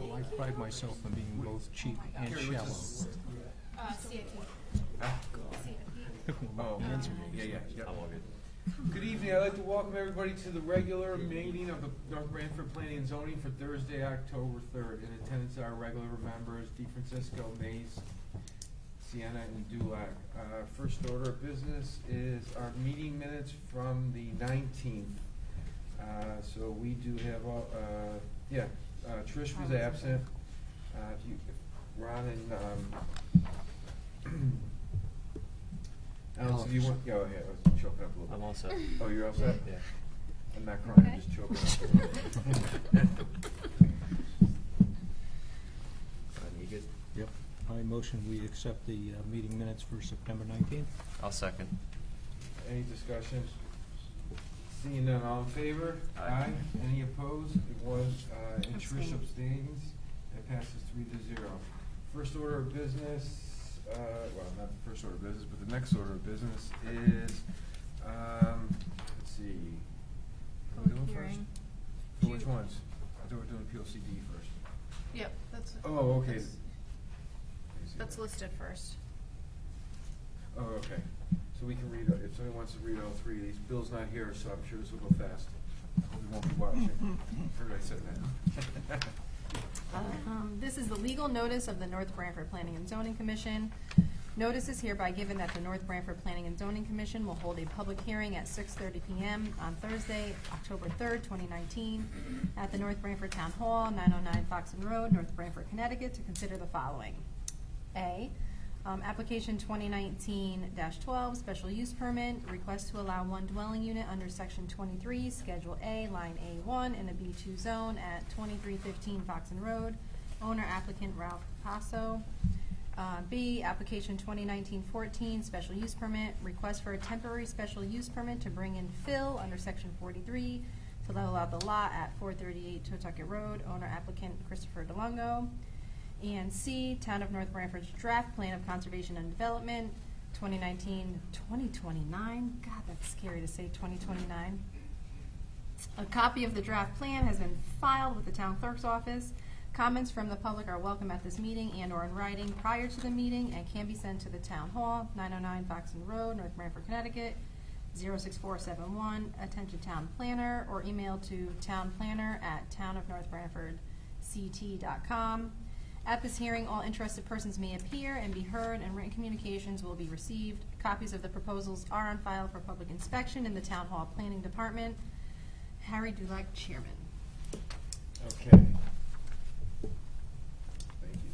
Well, I pride myself on being both cheap and shallow. Uh, Oh, yeah, yeah, yeah. I'm good. Evening. I'd like to welcome everybody to the regular meeting of the North Branford Planning and Zoning for Thursday, October 3rd. In attendance are regular members Francisco, Mays, Sienna, and Dulac. Uh, first order of business is our meeting minutes from the 19th so we do have, all- uh, yeah, uh, Trish was absent. Uh, if you, if Ron and, um, Alex, if you want, go ahead, I was choking up a little bit. I'm all set. Oh, you're all set? Yeah. I'm not crying, I'm just choking up a little bit. Ron, you good? Yep. I motion we accept the uh, meeting minutes for September nineteenth. I'll second. Any discussion? Seeing none, all in favor? Aye. Any opposed? It was, uh, and Trish Abstain. abstains, it passes three to zero. First order of business, uh, well, not the first order of business, but the next order of business is, um, let's see. What are we Public doing first? hearing. For which ones? I thought we were doing P O C D first. Yep, that's. Oh, okay. that's- That's listed first. Oh, okay. So we can read, uh, if somebody wants to read all three of these, Bill's not here, so I'm sure this will go fast. We won't be watching. Everybody said that. Um, This is the legal notice of the North Branford Planning and Zoning Commission. Notice is hereby given that the North Branford Planning and Zoning Commission will hold a public hearing at six thirty PM on Thursday, October third, twenty nineteen, at the North Branford Town Hall, nine oh nine Foxon Road, North Branford, Connecticut, to consider the following. A, um, application twenty nineteen twelve, special use permit, request to allow one dwelling unit under section twenty-three, schedule A, line A one, in a B two zone at twenty-three fifteen Foxon Road. Owner applicant Ralph Capasso. Uh, B, application 2019-14, special use permit, request for a temporary special use permit to bring in fill under section forty-three to level out the lot at four thirty-eight Totoket Road, owner applicant Christopher DeLongo. And C, Town of North Branford's draft plan of conservation and development, 2019-2029. God, that's scary to say twenty twenty-nine. A copy of the draft plan has been filed with the town clerk's office. Comments from the public are welcome at this meeting and/or in writing prior to the meeting and can be sent to the town hall, nine oh nine Foxon Road, North Branford, Connecticut, 06471. Attention town planner, or email to townplanner@townofnorthbranfordct.com. At this hearing, all interested persons may appear and be heard, and written communications will be received. Copies of the proposals are on file for public inspection in the town hall planning department. Harry Dulac, Chairman. Okay. Thank you.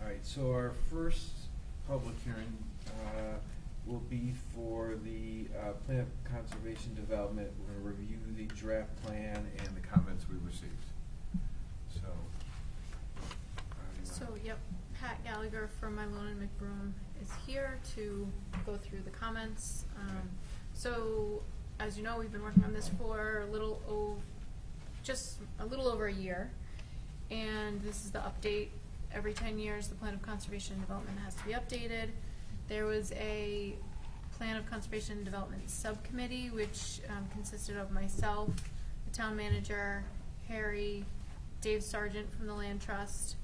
All right, so our first public hearing, uh, will be for the, uh, plan of conservation development. We're gonna review the draft plan and the comments we received. So. how do you So, yep, Pat Gallagher from Milone and MacBroom is here to go through the comments. Um, so, as you know, we've been working on this for a little o- just a little over a year. And this is the update. Every ten years, the plan of conservation and development has to be updated. There was a plan of conservation and development subcommittee, which, um, consisted of myself, the town manager, Harry, Dave Sargent from the Land Trust,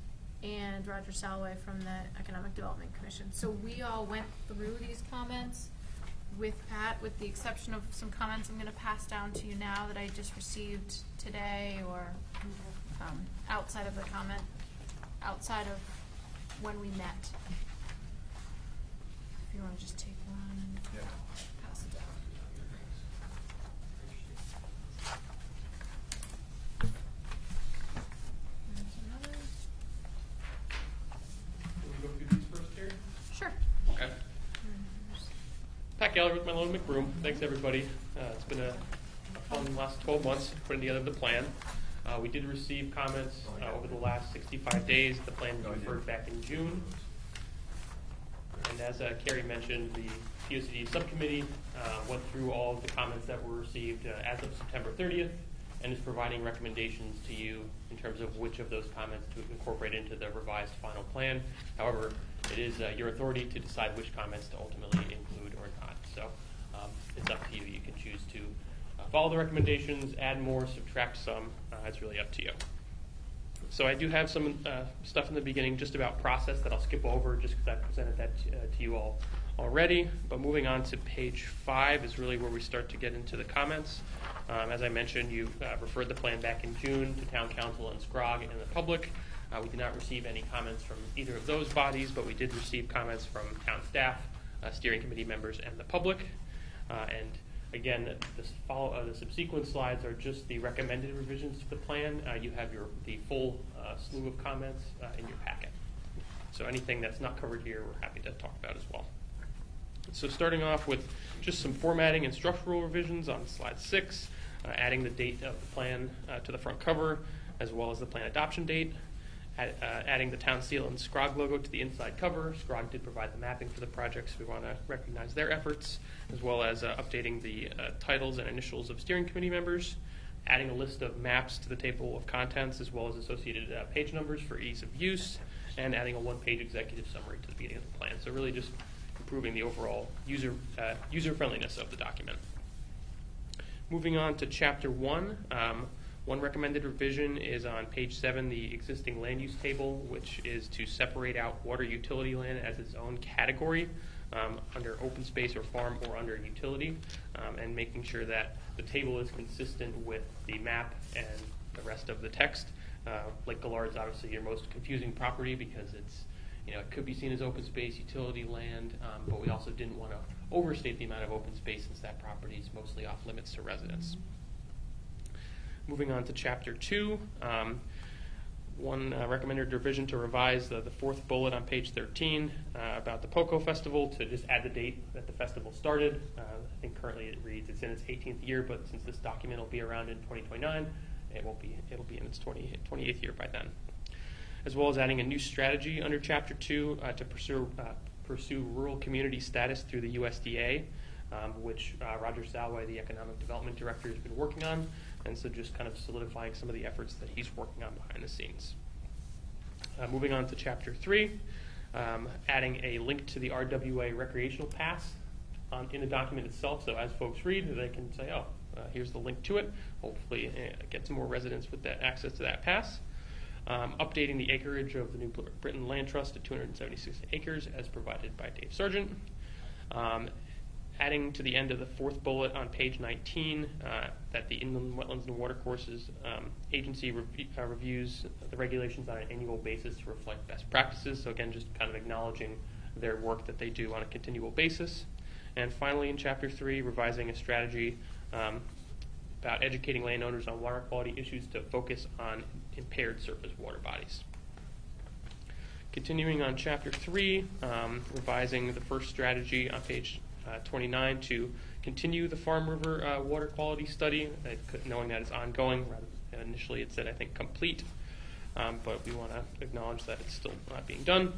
and Roger Salway from the Economic Development Commission. So we all went through these comments with Pat, with the exception of some comments I'm gonna pass down to you now that I just received today or, um, outside of the comment, outside of when we met. If you wanna just take one Yeah. pass it down. There's another. Can we go through these first, Terry? Sure. Okay. Pat Gallagher with Milone MacBroom. Thanks, everybody. Uh, it's been a, fun last 12 months putting together the plan. Uh, we did receive comments uh, over the last 65 days. The plan was referred back in June. And as uh, Carrie mentioned, the POCD subcommittee uh, went through all of the comments that were received uh, as of September 30th and is providing recommendations to you in terms of which of those comments to incorporate into the revised final plan. However, it is uh, your authority to decide which comments to ultimately include. So um, it's up to you. You can choose to uh, follow the recommendations, add more, subtract some, uh, it's really up to you. So I do have some uh, stuff in the beginning just about process that I'll skip over just because I presented that to, uh, to you all already. But moving on to page five is really where we start to get into the comments. Um, as I mentioned, you uh, referred the plan back in June to Town Council and SCROG and the public. Uh, we did not receive any comments from either of those bodies, but we did receive comments from town staff, steering committee members, and the public. Uh, and again, the follow, uh, the subsequent slides are just the recommended revisions to the plan. Uh, you have your, the full uh, slew of comments uh, in your packet. So anything that's not covered here, we're happy to talk about as well. So starting off with just some formatting and structural revisions on slide six, uh, adding the date of the plan uh, to the front cover, as well as the plan adoption date, add, uh, adding the town seal and SCROG logo to the inside cover. SCROG did provide the mapping for the project, so we want to recognize their efforts, as well as uh, updating the uh, titles and initials of steering committee members, adding a list of maps to the table of contents, as well as associated uh, page numbers for ease of use, and adding a one-page executive summary to the beginning of the plan. So really just improving the overall user uh, user friendliness of the document. Moving on to chapter one, um, one recommended revision is on page seven, the existing land use table, which is to separate out water utility land as its own category um, under open space or farm or under utility, um, and making sure that the table is consistent with the map and the rest of the text. Uh, Lake Gaillard's obviously your most confusing property because it's you know, it could be seen as open space, utility land, um, but we also didn't want to overstate the amount of open space since that property is mostly off limits to residents. Moving on to chapter two, um, one uh, recommended revision to revise the, the fourth bullet on page 13 uh, about the POCO Festival to just add the date that the festival started. Uh, I think currently it reads it's in its 18th year, but since this document will be around in 2029, it won't be. It'll be in its 20, 28th year by then as well as adding a new strategy under Chapter 2 uh, to pursue, uh, pursue rural community status through the USDA, um, which uh, Roger Salway, the Economic Development Director, has been working on, and so just kind of solidifying some of the efforts that he's working on behind the scenes. Uh, moving on to Chapter 3, um, adding a link to the RWA recreational pass on, in the document itself, so as folks read, they can say, oh, uh, here's the link to it. Hopefully, uh, get some more residents with that access to that pass. Um, updating the acreage of the New Britain Land Trust to 276 acres as provided by Dave Sargent. Um, adding to the end of the fourth bullet on page 19 uh, that the Inland Wetlands and Watercourses um, Agency uh, reviews the regulations on an annual basis to reflect best practices. So, again, just kind of acknowledging their work that they do on a continual basis. And finally, in Chapter 3, revising a strategy um, about educating landowners on water quality issues to focus on impaired surface water bodies. Continuing on chapter three, um, revising the first strategy on page 29 to continue the Farm River uh, water quality study, uh, knowing that it's ongoing. Initially it said, I think, complete, um, but we want to acknowledge that it's still not being done.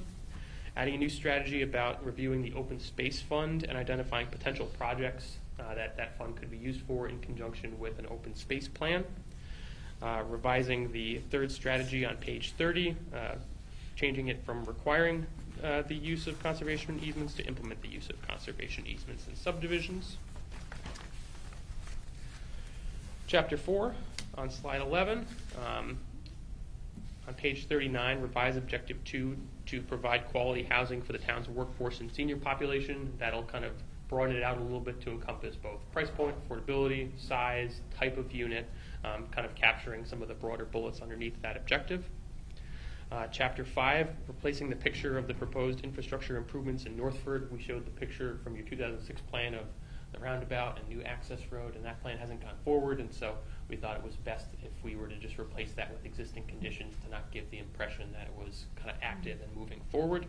Adding a new strategy about reviewing the open space fund and identifying potential projects uh, that that fund could be used for in conjunction with an open space plan. Uh, revising the third strategy on page 30, uh, changing it from requiring uh, the use of conservation easements to implement the use of conservation easements in subdivisions. Chapter 4 on slide 11. Um, on page 39, revise objective 2 to provide quality housing for the town's workforce and senior population. That'll kind of broaden it out a little bit to encompass both price point, affordability, size, type of unit, um, kind of capturing some of the broader bullets underneath that objective. Uh, chapter 5, replacing the picture of the proposed infrastructure improvements in Northford. We showed the picture from your 2006 plan of the roundabout and new access road, and that plan hasn't gone forward, and so we thought it was best if we were to just replace that with existing conditions to not give the impression that it was kind of active and moving forward.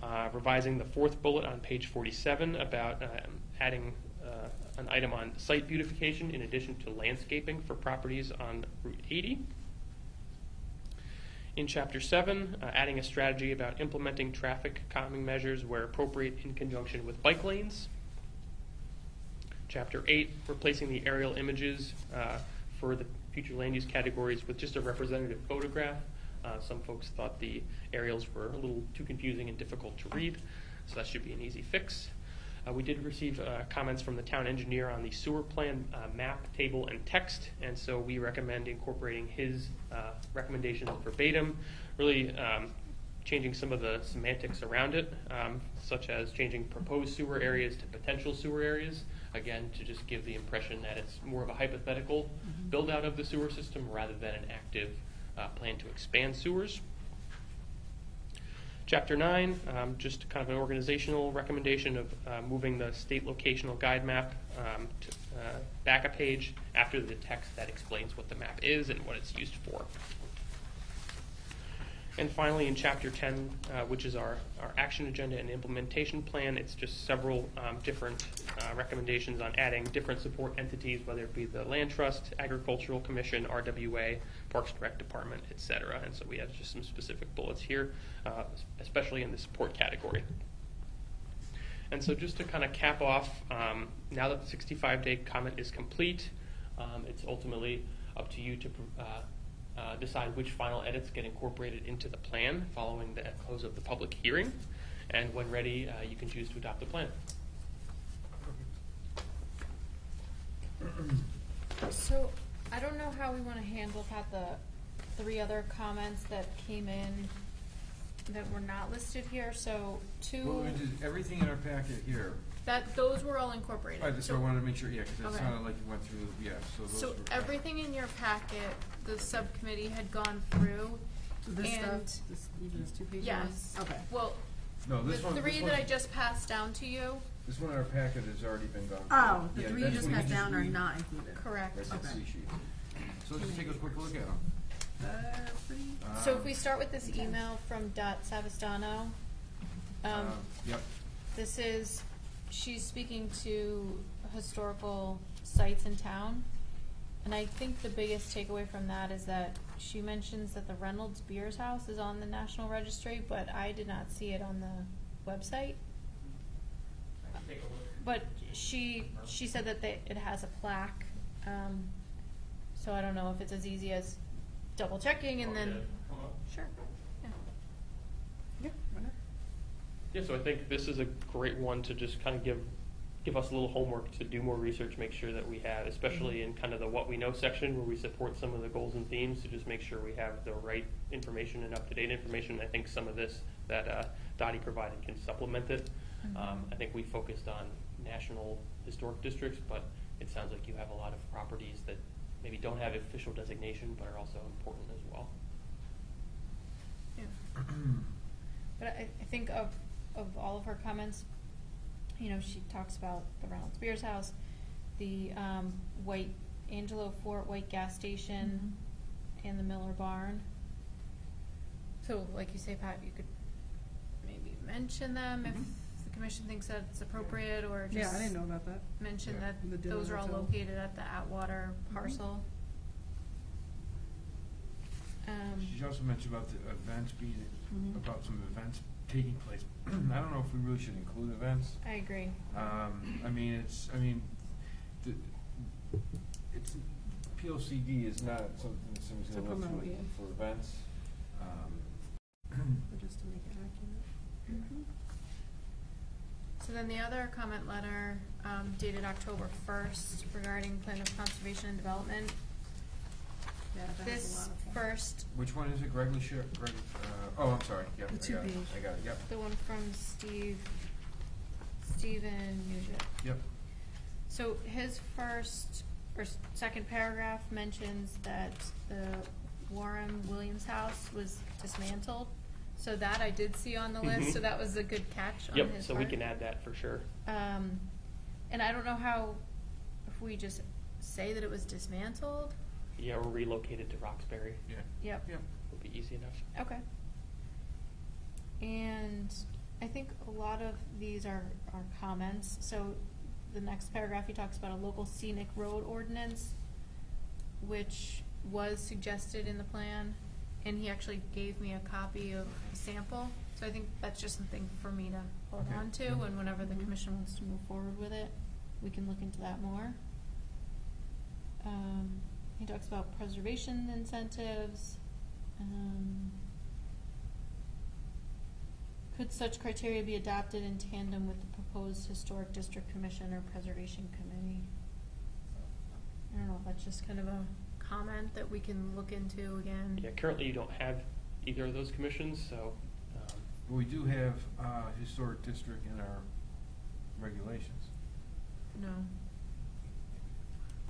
Uh, revising the fourth bullet on page 47 about um, adding uh, an item on site beautification in addition to landscaping for properties on Route 80. In Chapter 7, uh, adding a strategy about implementing traffic calming measures where appropriate in conjunction with bike lanes. Chapter 8, replacing the aerial images uh, for the future land use categories with just a representative photograph. Uh, some folks thought the aerials were a little too confusing and difficult to read, so that should be an easy fix. Uh, we did receive uh, comments from the town engineer on the sewer plan uh, map, table, and text, and so we recommend incorporating his uh, recommendations verbatim, really um, changing some of the semantics around it, um, such as changing proposed sewer areas to potential sewer areas, again, to just give the impression that it's more of a hypothetical build out of the sewer system rather than an active uh, plan to expand sewers. Chapter nine, um, just kind of an organizational recommendation of uh, moving the state locational guide map um, to, uh, back a page after the text that explains what the map is and what it's used for. And finally, in chapter 10, uh, which is our, our action agenda and implementation plan, it's just several um, different uh, recommendations on adding different support entities, whether it be the Land Trust, Agricultural Commission, RWA, Parks Rec Department, et cetera. And so we have just some specific bullets here, uh, especially in the support category. And so just to kind of cap off, um, now that the 65-day comment is complete, um, it's ultimately up to you to uh, decide which final edits get incorporated into the plan following the close of the public hearing. And when ready, uh, you can choose to adopt the plan. So, I don't know how we wanna handle, Pat, the three other comments that came in that were not listed here, so two. Well, we did everything in our packet here. That, those were all incorporated. Right, so I wanted to make sure, yeah, because it Okay. sounded like you went through, yeah, so those So were. everything in your packet, the subcommittee had gone through, this And- stuff, this, even this two pages? yes. Okay. Well, No, the this one, three this that I one, just passed down to you, this one in our packet has already been gone through. Oh, the Yeah, three you that's just what passed down are read. not included. correct. Right, that's Okay. C sheet. So let's just take a quick look at them. Uh, pretty. So if we start with this email from Dot Savastano, um, Yep, This is, she's speaking to historical sites in town. And I think the biggest takeaway from that is that she mentions that the Reynolds Beers House is on the National Registry, but I did not see it on the website. But she, she said that they, it has a plaque, um, so I don't know if it's as easy as double checking and then, sure, yeah. Yeah, why not? Yeah, so I think this is a great one to just kind of give, give us a little homework to do more research, make sure that we have, especially in kind of the what we know section where we support some of the goals and themes, to just make sure we have the right information and up-to-date information. I think some of this that uh, Dottie provided can supplement it. Um, I think we focused on national historic districts, but it sounds like you have a lot of properties that maybe don't have official designation, but are also important as well. Yeah. But I, I think of, of all of her comments, you know, she talks about the Ronald Spears House, the, um, White, Angelo Fort White Gas Station, and the Miller Barn. So, like you say, Pat, you could maybe mention them if Mhm. the commission thinks that it's appropriate, or just. Yeah, I didn't know about that. Mention Yeah. that The Dillon those are all Hotel. located at the Atwater Mhm. parcel. Um, she also mentioned about the events being, Mhm. about some events taking place. I don't know if we really should include events. I agree. Um, I mean, it's, I mean, the, it's, P O C D is not something that somebody's To gonna look promote, for, yeah. for events. Um, Or just to make it accurate. Mm-hmm. So then the other comment letter, um, dated October first regarding plan of conservation and development. Yeah, that has a This lot of. first, Which one is it, Greg Lucia, Greg, uh, oh, I'm sorry, yep, I The got two it, page. I got it, yep, the one from Steve, Steven Nugent. yep. So his first or s- second paragraph mentions that the Warren Williams house was dismantled. So that I did see on the list, so Mhm. that was a good catch on his Yep, so we can add that for sure. Um, and I don't know how, if we just say that it was dismantled, Yeah, or relocated to Roxbury Yeah. yep, Yep. would be easy enough. okay. And I think a lot of these are, are comments, so the next paragraph, he talks about a local scenic road ordinance, which was suggested in the plan, and he actually gave me a copy of a sample, so I think that's just something for me to hold Okay. on to, and whenever the Mhm. commission wants to move forward with it, we can look into that more. Um, he talks about preservation incentives, um, Could such criteria be adopted in tandem with the proposed historic district commission or preservation committee? I don't know, that's just kind of a comment that we can look into again. Yeah, currently you don't have either of those commissions, so, um, But we do have, uh, historic district in our regulations. No.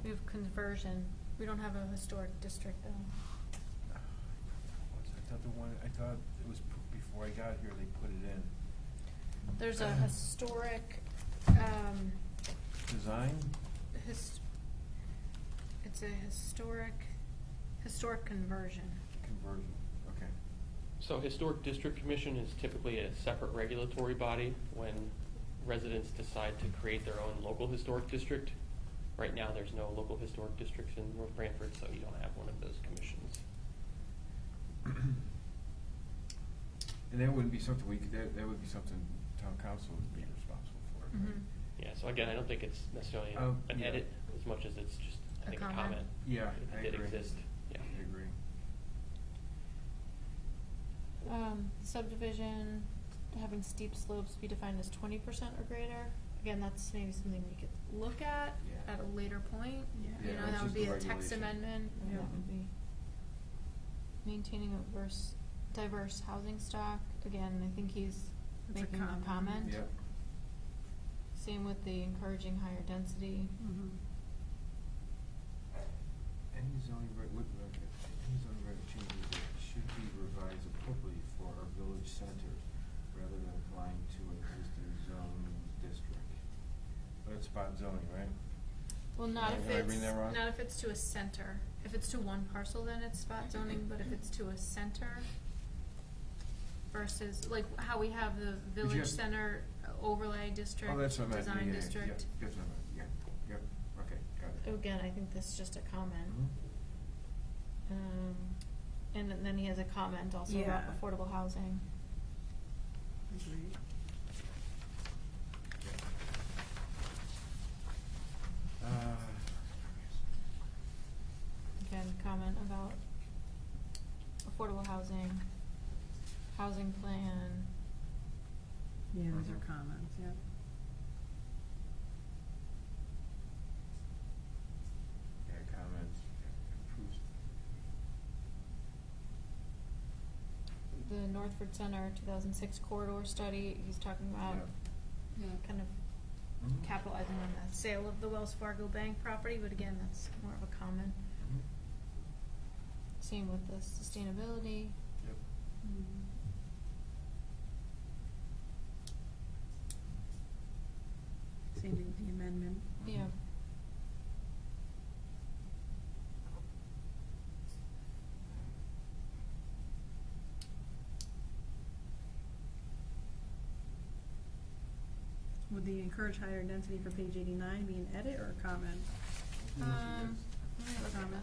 We have conversion, we don't have a historic district though. I thought the one, I thought it was, p- before I got here, they put it in. There's a historic, um, Design? his, it's a historic, historic conversion. Conversion, okay. So Historic District Commission is typically a separate regulatory body when residents decide to create their own local historic district. Right now, there's no local historic districts in North Branford, so you don't have one of those commissions. And that wouldn't be something we could, that, that would be something town council would be responsible for, right? Mhm. Yeah, so again, I don't think it's necessarily Oh, an yeah. edit as much as it's just, I A think, a comment. comment. Yeah, I It did agree. exist, yeah. I agree. Um, subdivision, having steep slopes be defined as twenty percent or greater. Again, that's maybe something we could look at Yeah. At a later point. Yeah. You know, it's that would be a a text amendment, Yeah. that would be maintaining a verse, diverse housing stock. Again, I think he's It's making a comment. comment. Yep. Same with the encouraging higher density. Mhm. Any zoning reg, look, look, any zoning reg changes that should be revised appropriately for our village center rather than applying to an existing zone district. But That's spot zoning, right? Well, not Am if I it's, that wrong? not if it's to a center. If it's to one parcel, then it's spot zoning, but if it's to a center versus, like, how we have the village have- center overlay district, Oh, that's what I meant, design yeah, yeah, district. yeah, that's what I meant, yeah, yep, okay, got it. Again, I think this is just a comment. Mhm. Um, and then- then he has a comment also about Yeah. affordable housing. Agreed. Uh, Again, comment about affordable housing, housing plan. Yeah, those are comments, yeah. yeah, comments, improves, The Northford Center two thousand six corridor study, he's talking about, Yeah. you kind of. Capitalizing on the sale of the Wells Fargo Bank property, but again, that's more of a common. Same with the sustainability. Yep. Mhm. Same thing with the amendment. Yeah. Would the encourage higher density for page eighty-nine be an edit or a comment? Um, look Comment.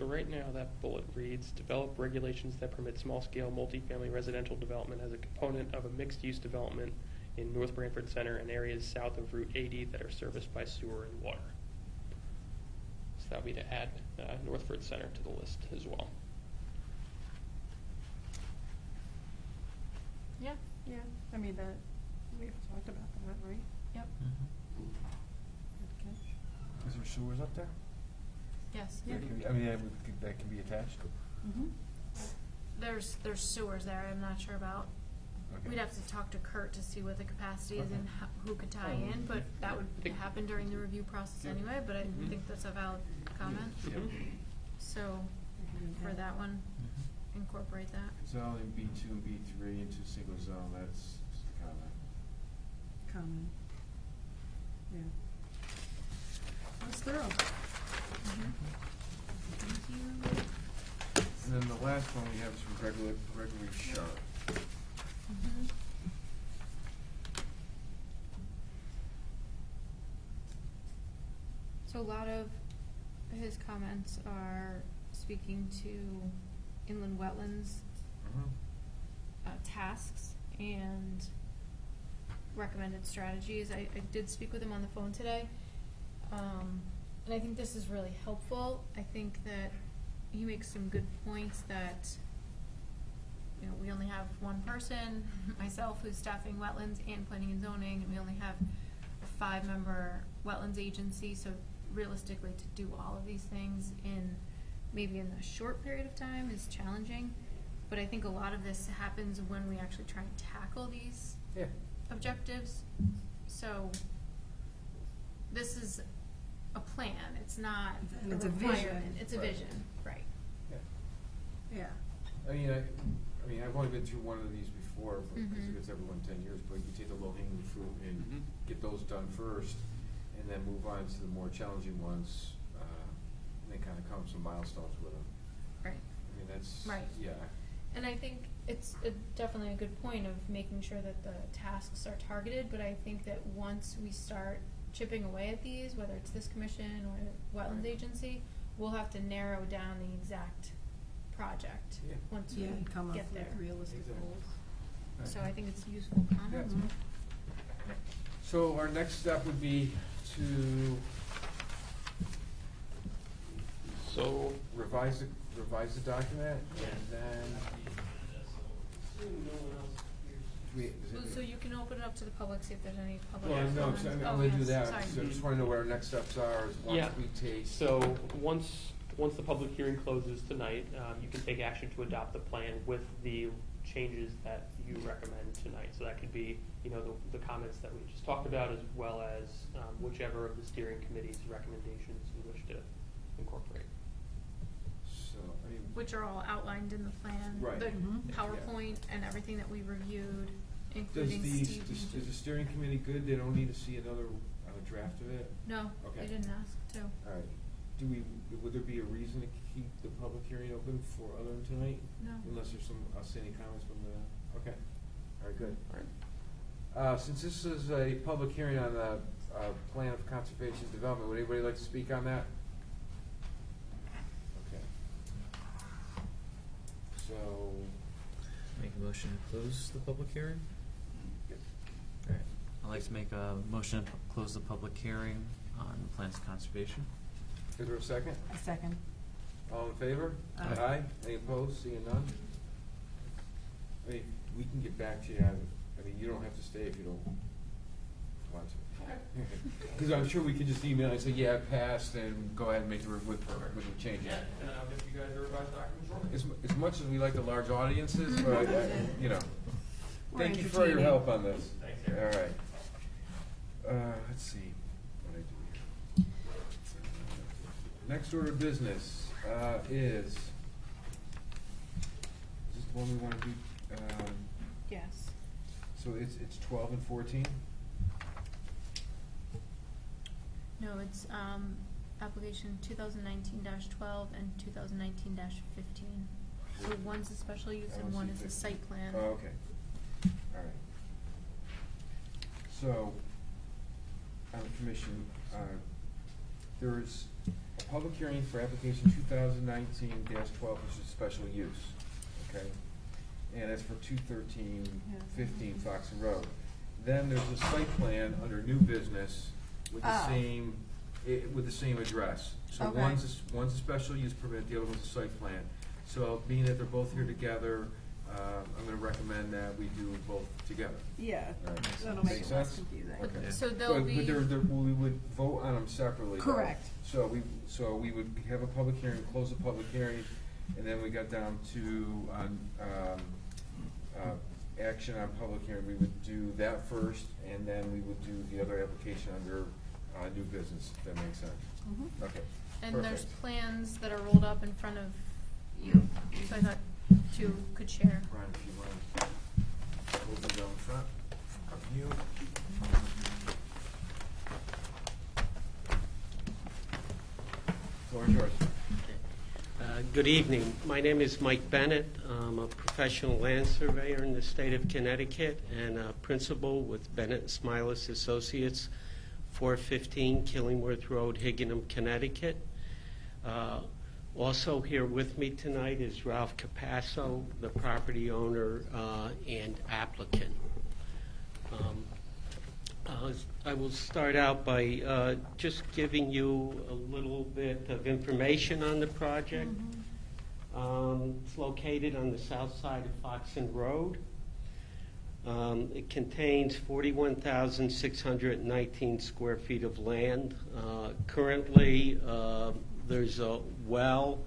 So right now, that bullet reads, develop regulations that permit small-scale multifamily residential development as a component of a mixed-use development in North Branford Center and areas south of Route 80 that are serviced by sewer and water. So that would be to add uh, Northford Center to the list as well. Yeah, Yeah, I mean, that, we've talked about that, right? yep, Good catch. Is there sewers up there? Yes. Yeah. That can be- I mean, that would, that can be attached? Mm-hmm. There's, there's sewers there, I'm not sure about. Okay. We'd have to talk to Kurt to see what the capacity is and Okay. ho- who could tie Oh, in, but that would think- happen during the review process Yeah. anyway, but I Mhm. think that's a valid comment. Yeah. So, for that one, incorporate that. Zone B two and B three into single zone, that's just a comment. Comment. Yeah. That's thorough. And then the last one we have is from Gregory, Gregory Sharp. Mhm. So a lot of his comments are speaking to inland wetlands uh, tasks and recommended strategies. I, I did speak with him on the phone today. Um, and I think this is really helpful. I think that he makes some good points that, you know, we only have one person, myself, who's staffing wetlands and planning and zoning, and we only have a five-member wetlands agency, so realistically, to do all of these things in, maybe in a short period of time is challenging. But I think a lot of this happens when we actually try and tackle these Yeah. objectives. So this is a plan, it's not And a it's a requirement, vision. it's a Right. vision, right. Yeah. I mean, I, I mean, I've only been through one of these before, because Mhm. it gets everyone ten years, but you take the low hanging fruit and get those done first, and then move on to the more challenging ones, uh, and then kinda come some milestones with them. Right. I mean, that's, Right. yeah, And I think it's a, definitely a good point of making sure that the tasks are targeted, but I think that once we start chipping away at these, whether it's this commission or the wetlands agency, we'll have to narrow down the exact project Yeah. once we Yeah, and come up get there. with realistic Exactly. goals. So I think it's useful comments. Mhm. So our next step would be to So, revise the, revise the document, and then, do we, does So- you can open it up to the public, see if there's any public Well, no, comments. so I'm, Oh, I'm gonna do yes, that, so I just wanna know what our next steps are, is once Yeah. we take. so, once, once the public hearing closes tonight, um, you can take action to adopt the plan with the changes that you recommend tonight. So that could be, you know, the, the comments that we just talked about, as well as, um, whichever of the steering committee's recommendations you wish to incorporate. So, I. Which are all outlined in the plan. Right. The Mhm. PowerPoint and everything that we reviewed, Does including the, Steve. does- is the steering committee good, they don't need to see another, uh, draft of it? No, Okay. they didn't ask to. Alright, do we, would there be a reason to keep the public hearing open for other than tonight? No. Unless there's some outstanding comments from the, okay, alright, good. Alright. Uh, since this is a public hearing on the, uh, plan of conservation development, would anybody like to speak on that? Okay. So, Make a motion to close the public hearing? Alright, I'd like to make a motion to close the public hearing on the plans of conservation. is there a second? A second. All in favor? Aye. Any opposed? Seeing none? I mean, we can get back to you, I I mean, you don't have to stay if you don't want to. Cause I'm sure we could just email and say, yeah, it passed, and go ahead and make the, re- with, with the changes. and I'll get you guys a revised document shortly. As, mu- as much as we like the large audiences, but, I- I- you know, We're thank you for your entertaining. help on this. Thanks, Eric. All right. Uh, let's see, what I do here. Next order of business, uh, is, is this the one we wanna do, um, Yes. so it's, it's twelve and fourteen? No, it's, um, application two thousand nineteen twelve and two thousand nineteen fifteen. So one's a special use and one is a site plan. Oh, okay, all right. So, on the commission, uh, there is a public hearing for application two thousand nineteen twelve, which is special use, okay? And that's for two thirteen fifteen Foxon Road. Then there's a site plan under new business with the Oh. same, i- with the same address. So Okay. one's, a s- one's a special use permit, the other one's a site plan. So being that they're both here together, uh, I'm gonna recommend that we do both together. Yeah, All right. that'll make Make it less sense? confusing. Okay. Yeah. So there'll But- be. But there, there, we would vote on them separately. though. Correct. So we, so we would have a public hearing, close the public hearing, and then we got down to, on, um, uh, action on public hearing, we would do that first, and then we would do the other application under, uh, new business, if that makes sense. Mhm. Okay. And there's perfect. plans that are rolled up in front of you, so I thought two could share. Brian, if you want, hold it down front, up you. Floor is yours. Uh, Good evening. My name is Mike Bennett. I'm a professional land surveyor in the state of Connecticut and a principal with Bennett Smilas Associates, 415 Killingworth Road, Higganum, Connecticut. Uh, Also here with me tonight is Ralph Capasso, the property owner uh, and applicant. Um, uh, I will start out by uh, just giving you a little bit of information on the project. Um, It's located on the south side of Foxon Road. Um, It contains 41,619 square feet of land. Uh, Currently, uh, there's a well,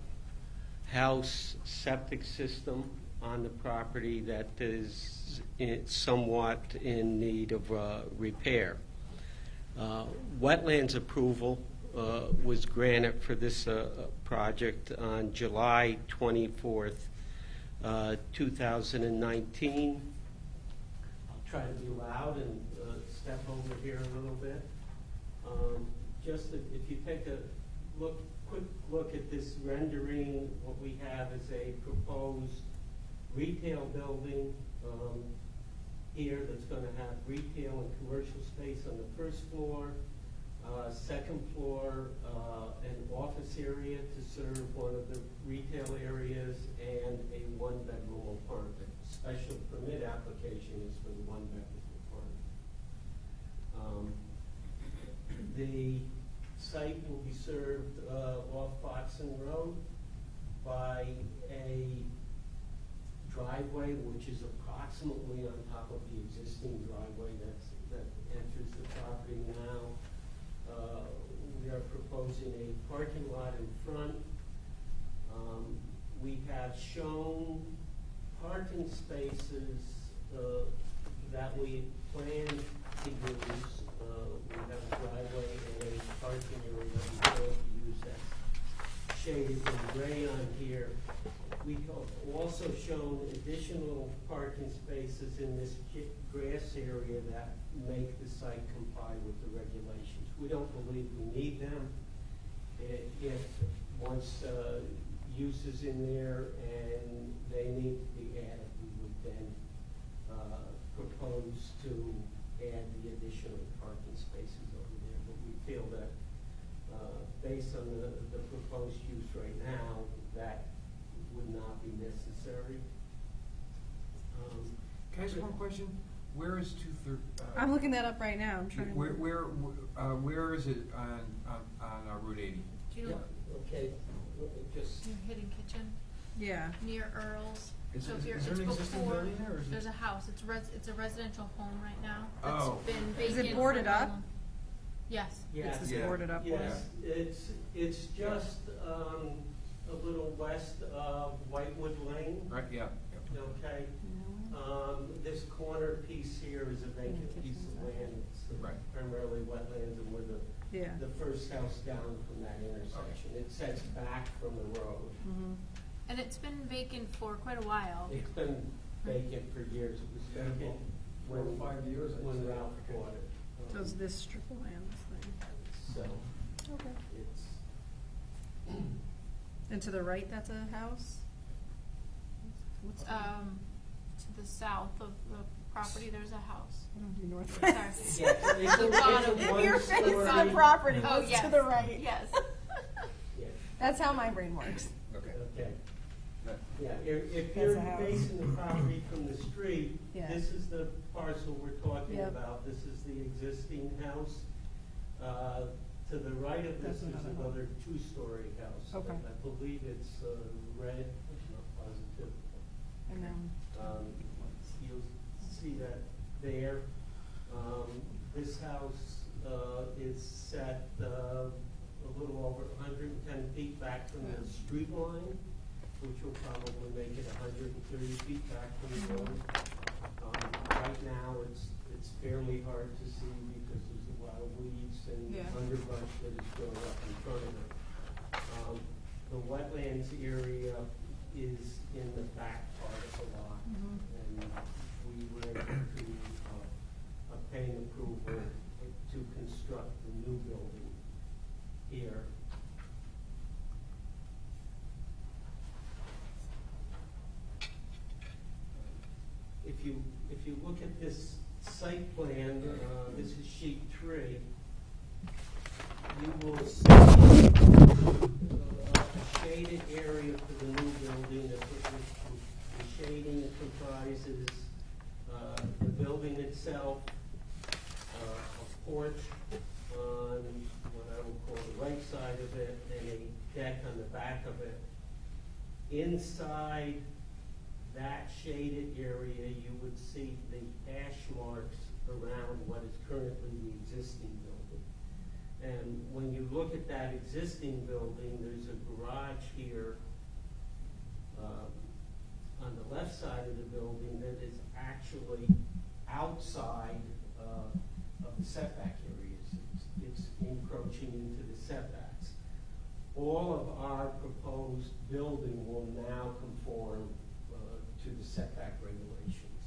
house, septic system on the property that is somewhat in need of uh, repair. Uh, Wetlands approval uh, was granted for this uh, project on July 24th, uh, 2019. Try to be loud and uh, step over here a little bit. Um, Just if if you take a look, quick look at this rendering, what we have is a proposed retail building um, here that's going to have retail and commercial space on the first floor, uh, second floor, uh, an office area to serve one of the retail areas, and a one-bedroom apartment. Special permit application is for the one-bedroom apartment. Um, The site will be served uh, off Foxon Road by a driveway, which is approximately on top of the existing driveway that's, that enters the property now. Uh, We are proposing a parking lot in front. Um, We have shown parking spaces uh, that we plan to use. Uh, We have a driveway and a parking area that we plan to use that's shaded in gray on here. We have also shown additional parking spaces in this grass area that make the site comply with the regulations. We don't believe we need them. I- If, once uh, use is in there and they need to be added, we would then uh, propose to add the additional parking spaces over there. But we feel that uh, based on the, the proposed use right now, that would not be necessary. Um, Can I ask one question? Where is two thir- uh, I'm looking that up right now, I'm trying to. Where, where, uh, where is it on, on, on uh, Route eighty? Do you Yeah, know, okay, let me just, your hidden kitchen Yeah, near Earl's? Is So it- if you're, is there it's an existing before, building there, or is it- there's a house, it's res, it's a residential home right now. Oh. That's been Is it for boarded how up? long? Yes. yes. it's this Yeah. boarded up one. Yes, it's, it's just um, a little west of Whitewood Lane, Right, yeah. yeah. okay? Um, This corner piece here is a vacant piece of land. It's Right. primarily wetlands, and we're the, Yeah. the first house down from that intersection. It sets back from the road. Mhm. And it's been vacant for quite a while. It's been vacant for years. It was Yeah, vacant four or when, five years, I'd when say. Ralph bought it. So it's this strip of land, this thing. So, Okay. it's, And to the right, that's a house? What's that? Um, to the south of the property, there's a house. I don't do north. Sorry. Yes, it's a, Bottom. it's a If you're facing the property, Oh, goes to the right. Yes. Yeah, That's how my brain works. Okay. okay. Yeah, if, if you're house. facing the property from the street, Yeah. this is the parcel we're talking Yep. about. This is the existing house. Uh, To the right of this That's is another two-story house. Okay. I believe it's uh, red, not positive. And then, Um, You'll see that there. Um, This house uh, is set uh, a little over 110 feet back from the street line, which will probably make it 130 feet back from the road. Um, Right now, it's, it's fairly hard to see because there's a lot of weeds and Yeah. underbrush that is growing up in front of it. Um, The wetlands area is in the back part of the lot. Mhm. And we were able to uh, obtain approval to construct the new building here. if you look at this site plan, uh, this is sheet three, you will see uh, a shaded area for the new building. The, shading comprises uh, the building itself, uh, a porch on what I would call the right side of it, and a deck on the back of it. Inside that shaded area, you would see the ash marks around what is currently the existing building. And when you look at that existing building, there's a garage here um, on the left side of the building that is actually outside uh, of the setback areas. It's- It's encroaching into the setbacks. All of our proposed building will now conform to the setback regulations.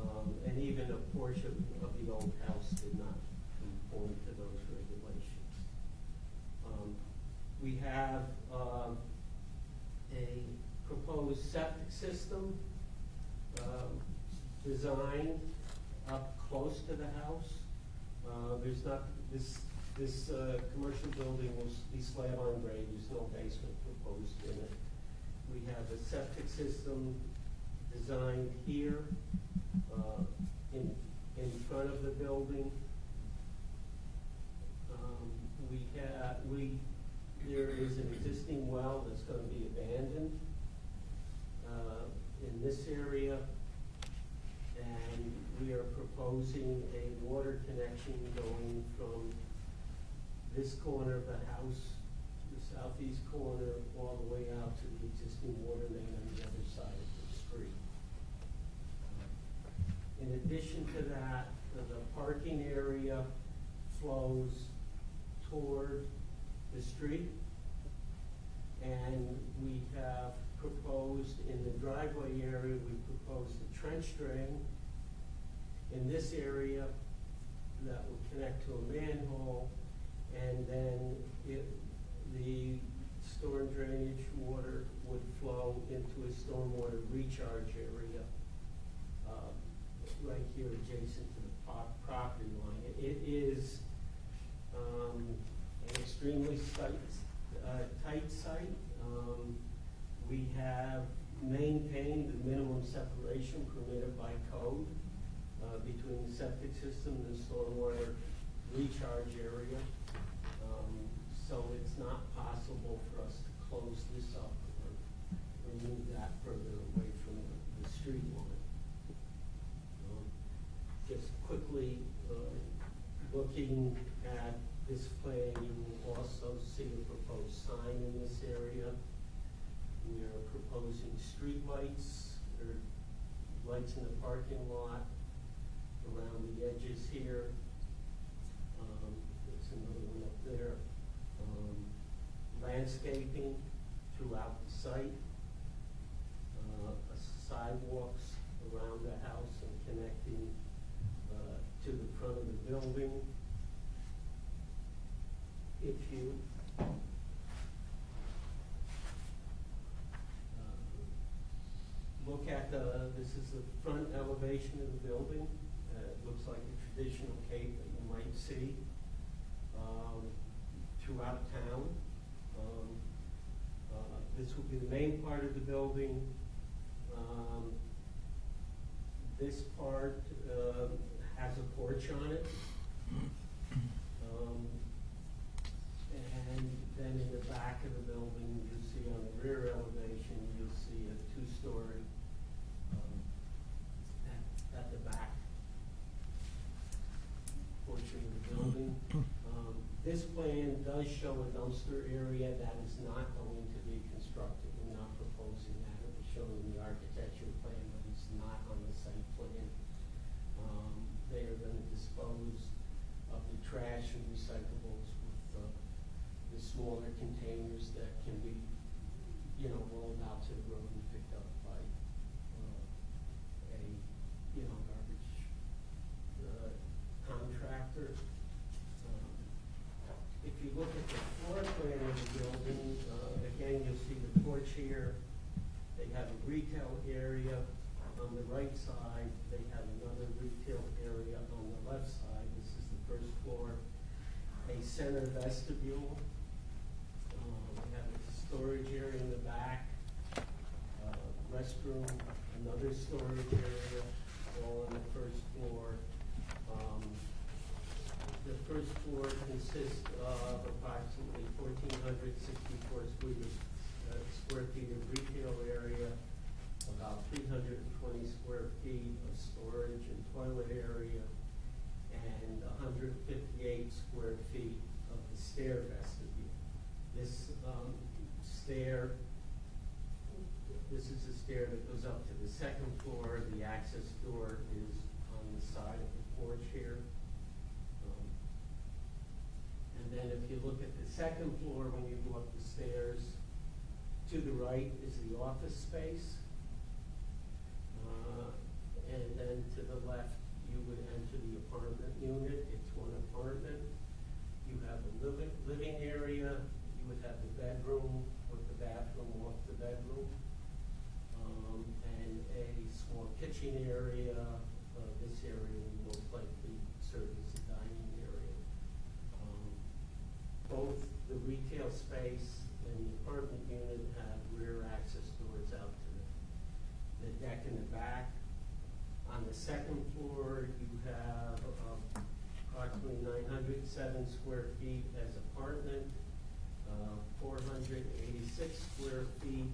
Um, And even a portion of the old house did not conform to those regulations. Um, We have um, a proposed septic system um, designed up close to the house. Uh, There's not, this, this uh, commercial building will be slab on grade, there's no basement proposed in it. We have a septic system designed here uh, in, in front of the building. Um, We have, we, there is an existing well that's gonna be abandoned uh, in this area. And we are proposing a water connection going from this corner of the house, the southeast corner, all the way out to the existing water main on the other side of the street. In addition to that, the parking area flows toward the street. And we have proposed in the driveway area, we proposed a trench drain in this area that will connect to a manhole. And then it, the storm drainage water would flow into a stormwater recharge area right here adjacent to the property line. It is um, an extremely tight, uh, tight site. Um, We have maintained the minimum separation permitted by code uh, between the septic system and the stormwater recharge area. Um, So it's not possible for us to close this up or remove that further away from the, the street line. Um, Just quickly, uh, looking at this plan, you will also see a proposed sign in this area. We are proposing streetlights, or lights in the parking lot around the edges here. Um, There's another one up there. Um, Landscaping throughout the site. Uh, Sidewalks around the house and connecting uh, to the front of the building. If you uh, look at the, this is the front elevation of the building. Uh, It looks like a traditional cape that you might see um, throughout town. Um, uh, This will be the main part of the building. Um, This part uh, has a porch on it. Um, And then in the back of the building, you'll see on the rear elevation, you'll see a two-story um, at, at the back portion of the building. Um, This plan does show a dumpster area that is not going to be constructed. We're not proposing that. It was shown in the architecture plan, but it's not on the site plan. Um, They are gonna dispose of the trash and recyclables with uh, the smaller containers that can be, you know, rolled out to the road and picked up by uh, a, you know, garbage uh, contractor. Um, If you look at the floor plan of the building, uh, again, you'll see the porch here. They have a retail area on the right side. They have another retail area on the left side. This is the first floor. A center vestibule. Uh, We have a storage area in the back, uh, restroom, another storage area, all on the first floor. Um, The first floor consists of approximately fourteen square feet of retail area, about three hundred and twenty square feet of storage and toilet area, and hundred and fifty-eight square feet of the stair vestibule. This, um, stair, this is a stair that goes up to the second floor, the access door is on the side of the porch here. Um, And then if you look at the second floor, when you go up the stairs, to the right is the office space. Uh, And then to the left, you would enter the apartment unit, it's one apartment. You have a living, living area, you would have the bedroom with the bathroom off the bedroom. Um, and a small kitchen area, uh, this area will most likely serve as a dining area. Um, Both the retail space and the apartment unit have rear access doors out to the, the deck in the back. On the second floor, you have uh, approximately nine hundred seven square feet as apartment, uh, four hundred eighty-six square feet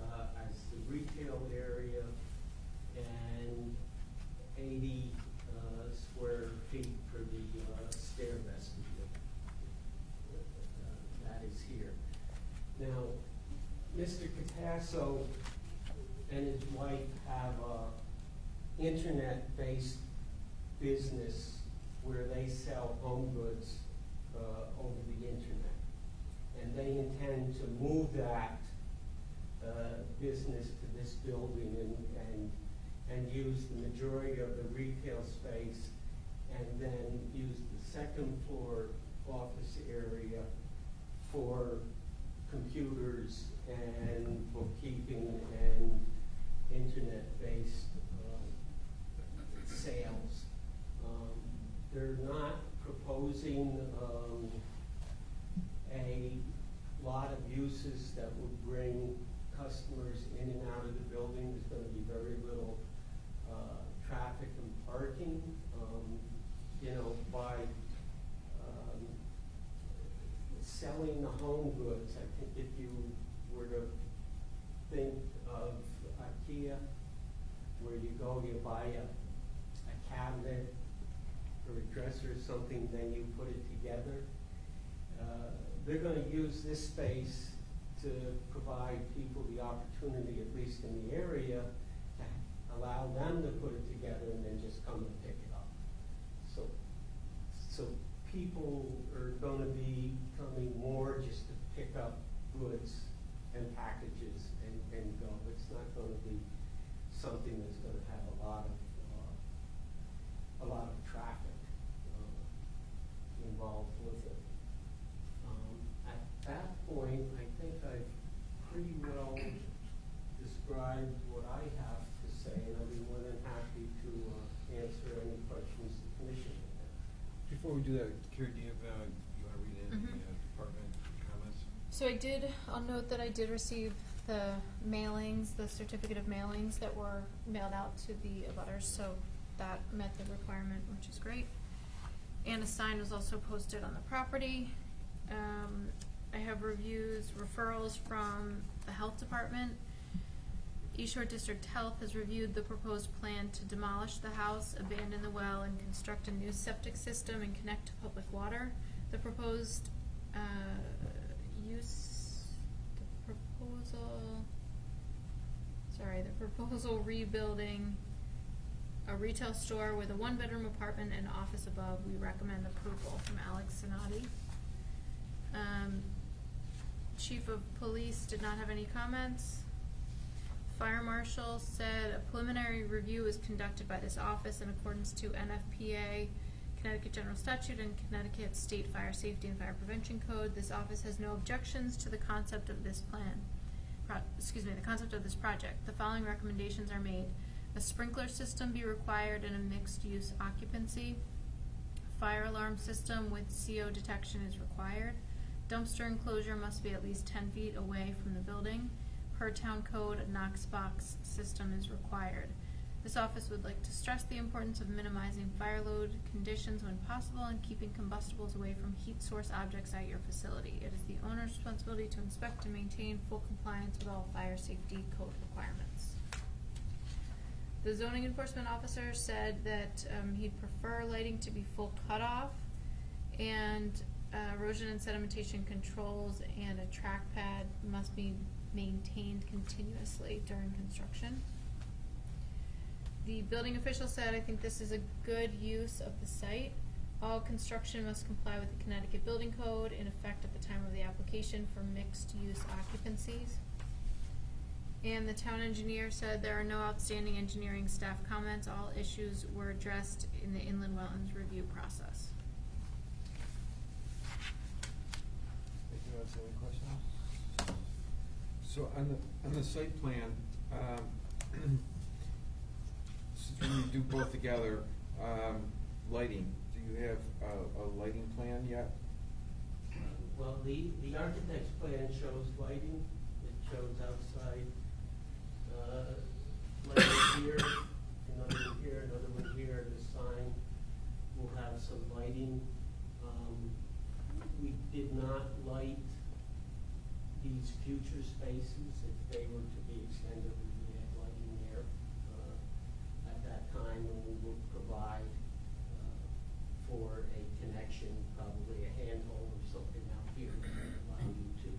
uh, as the retail area, and eighty uh, square feet for the uh, stair vestibule. Uh, That is here. Now, Mr. Capasso and his wife have a internet-based business where they sell home goods uh, over the internet. And they intend to move that uh, business to this building and, and, and use the majority of the retail space and then use the second floor office area for computers and bookkeeping and internet-based um, sales. Um, They're not proposing um, a lot of uses that would bring customers in and out of the building. There's gonna be very little uh, traffic and parking. Um, You know, by um, selling the home goods, I think if you were to think of IKEA, where you go, you buy a, a cabinet or a dresser or something, then you put it together. Uh, They're gonna use this space to provide people the opportunity, at least in the area, to allow them to put it together and then just come and pick it up. So, so people are gonna be coming more just to pick up goods and packages and, and go. It's not gonna be something that's gonna have a lot of, uh, a lot of traffic, uh, involved with it. Um, at that point, I think I've pretty well described what I have to say, and I'd be more than happy to, uh, answer any questions the commission may have. Before we do that, Karen, do you have, uh, you wanna read in the Mhm. uh, department comments? So I did, I'll note that I did receive the mailings, the certificate of mailings that were mailed out to the abutters, so that met the requirement, which is great. And a sign was also posted on the property. Um, I have reviews, referrals from the health department. East Shore District Health has reviewed the proposed plan to demolish the house, abandon the well, and construct a new septic system and connect to public water. The proposed, uh, use, the proposal, sorry, the proposal rebuilding a retail store with a one-bedroom apartment and office above. We recommend approval from Alex Sinati. Um, Chief of Police did not have any comments. Fire Marshal said a preliminary review is conducted by this office in accordance to NFPA, Connecticut General Statute, and Connecticut State Fire Safety and Fire Prevention Code. This office has no objections to the concept of this plan. Pro- excuse me, the concept of this project. The following recommendations are made. A sprinkler system be required in a mixed-use occupancy. Fire alarm system with CO detection is required. Dumpster enclosure must be at least ten feet away from the building. Per town code, Knox box system is required. This office would like to stress the importance of minimizing fire load conditions when possible and keeping combustibles away from heat source objects at your facility. It is the owner's responsibility to inspect and maintain full compliance with all fire safety code requirements. The zoning enforcement officer said that um, he'd prefer lighting to be full cutoff, and uh, erosion and sedimentation controls and a track pad must be maintained continuously during construction. The building official said, I think this is a good use of the site. All construction must comply with the Connecticut Building Code in effect at the time of the application for mixed-use occupancies. And the town engineer said there are no outstanding engineering staff comments. All issues were addressed in the inland wetlands review process. Anything else, any questions? So on the, on the site plan, um, since you do both together, um, lighting, do you have a, a lighting plan yet? Well, the, the architect's plan shows lighting, it shows outside, uh, lighting here, another one here, another one here, the sign will have some lighting. Um, we did not light these future spaces, if they were to be extended, would add lighting there. Uh, At that time, we would provide, uh, for a connection, probably a handhold or something out here would allow you to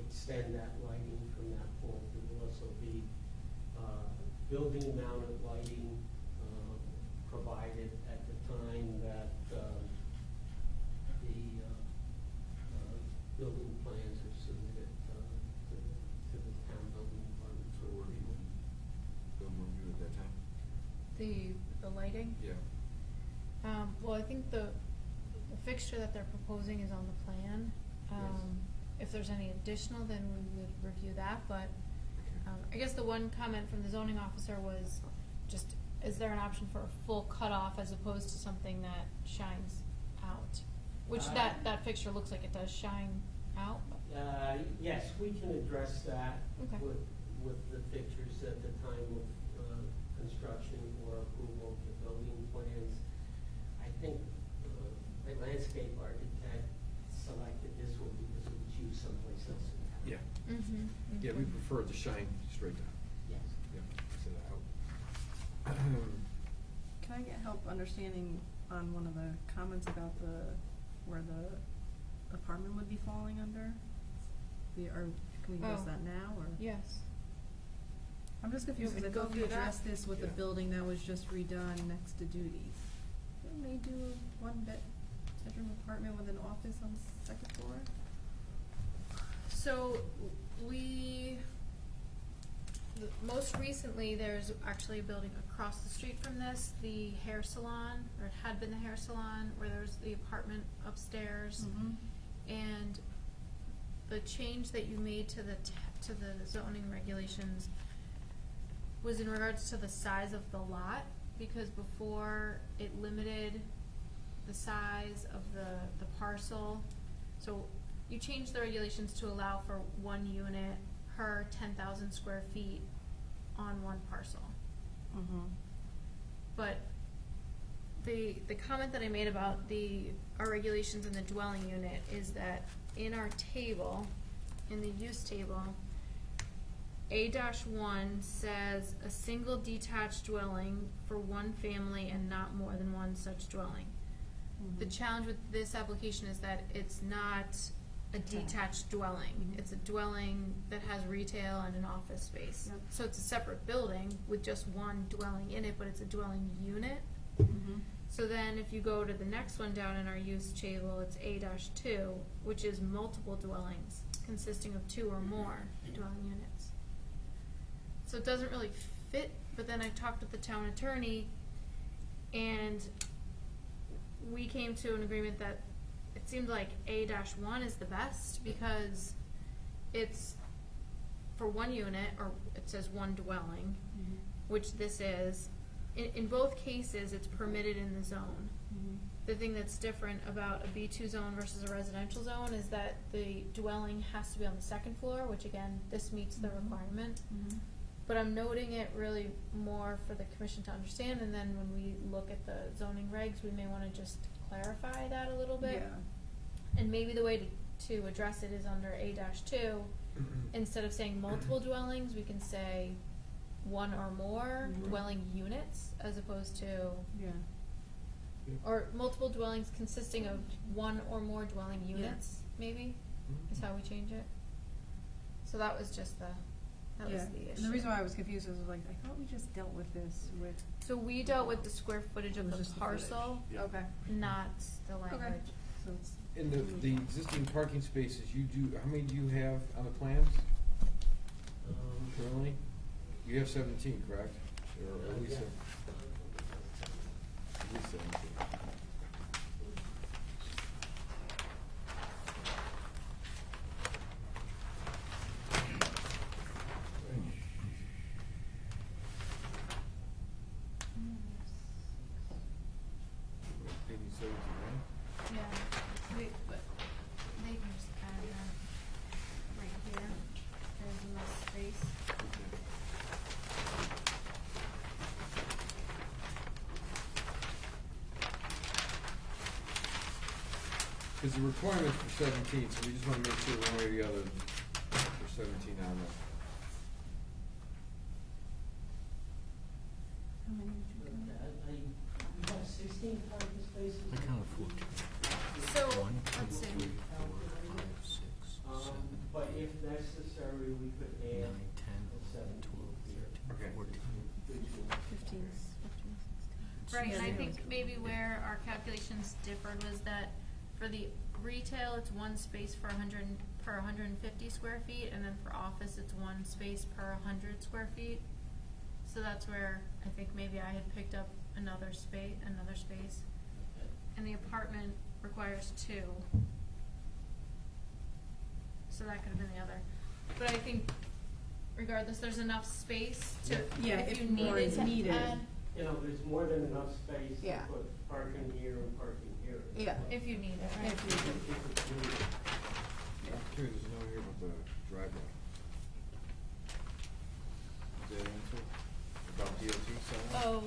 extend that lighting from that point. There will also be, uh, building mounted lighting, uh, provided at the time that, um, the, uh, uh, building plans are submitted, uh, to, the- to the town building department. So we're, film review at that time? The, the lighting? Yeah. Um, well, I think the, the fixture that they're proposing is on the plan. Um, if there's any additional, then we would review that, but, um, I guess the one comment from the zoning officer was just, is there an option for a full cutoff as opposed to something that shines out? Which Uh, that, that fixture looks like it does shine out, but, Uh, yes, we can address that Okay. with, with the pictures at the time of, uh, construction or approval of the building plans. I think, landscape architect selected this one because it was used someplace else in town. Yeah, mm-hmm. yeah, we prefer it to shine straight down, Yes. yeah, instead of out. Can I get help understanding on one of the comments about the, where the apartment would be falling under? The, or, can we address Oh. that now, or? Yes. I'm just confused, You because I thought we to go through addressed this with the Yeah. building that was just redone next to Duties. Didn't they do one bed, bedroom apartment with an office on the second floor? So we, the- most recently, there's actually a building across the street from this, the hair salon, or it had been the hair salon, where there's the apartment upstairs. Mm-hmm. And the change that you made to the, to the zoning regulations was in regards to the size of the lot, because before it limited the size of the, the parcel. So you change the regulations to allow for one unit per ten thousand square feet on one parcel. Mm-hmm. But the, the comment that I made about the, our regulations in the dwelling unit is that in our table, in the use table, A dash one says a single detached dwelling for one family and not more than one such dwelling. The challenge with this application is that it's not a detached dwelling. Mhm. It's a dwelling that has retail and an office space. Yep. So it's a separate building with just one dwelling in it, but it's a dwelling unit. Mm-hmm. So then if you go to the next one down in our use table, it's A two, which is multiple dwellings consisting of two or more dwelling units. So it doesn't really fit, but then I talked with the town attorney and we came to an agreement that it seemed like A one is the best because it's for one unit, or it says one dwelling, Mm-hmm. which this is. In, in both cases, it's permitted in the zone. Mm-hmm. The thing that's different about a B two zone versus a residential zone is that the dwelling has to be on the second floor, which again, this meets the Mhm. requirement. Mm-hmm. But I'm noting it really more for the commission to understand, and then when we look at the zoning regs, we may wanna just clarify that a little bit. Yeah. And maybe the way to, to address it is under A dash two, instead of saying multiple dwellings, we can say one or more Mhm. dwelling units, as opposed to, Yeah. or multiple dwellings consisting of one or more dwelling Yeah. units, maybe, is how we change it. So that was just the, that was Yeah. the issue. And the reason why I was confused is like, I thought we just dealt with this with. So we dealt with the square footage of It the just the footage. parcel, Okay. not the language. So it's. In the, the existing parking spaces, you do, how many do you have on the plans Um, currently? You have seventeen, correct? Or at least, Yeah. at least seventeen. Maybe seventeen, right? Yeah, wait, but they can just add that right here, there's enough space. Because the requirement's for seventeen, so we just wanna make sure one way or the other, for seventeen on the. How many did you I, count? I, we have sixteen parking spaces. I counted fourteen. So, One, let's two, see, three, four, five, six, Um, seven, but if necessary, we could add nine, ten, seven. twelve, Okay. thirteen, fourteen. Fifteen, fifteen, sixteen. right, and I Yeah. think maybe where our calculations differed was that for the retail, it's one space for hundred, and- per hundred and fifty square feet, and then for office, it's one space per hundred square feet. So that's where I think maybe I had picked up another space, another space. And the apartment requires two. So that could have been the other. But I think regardless, there's enough space to, Yeah, if if you more needed is to needed. add, You know, there's more than enough space to Yeah. put parking here and parking here. Yeah. if you need it, right? If you- If it's needed. I'm curious, there's a note here about the driveway. Is that answer? About DOT sign? Oh,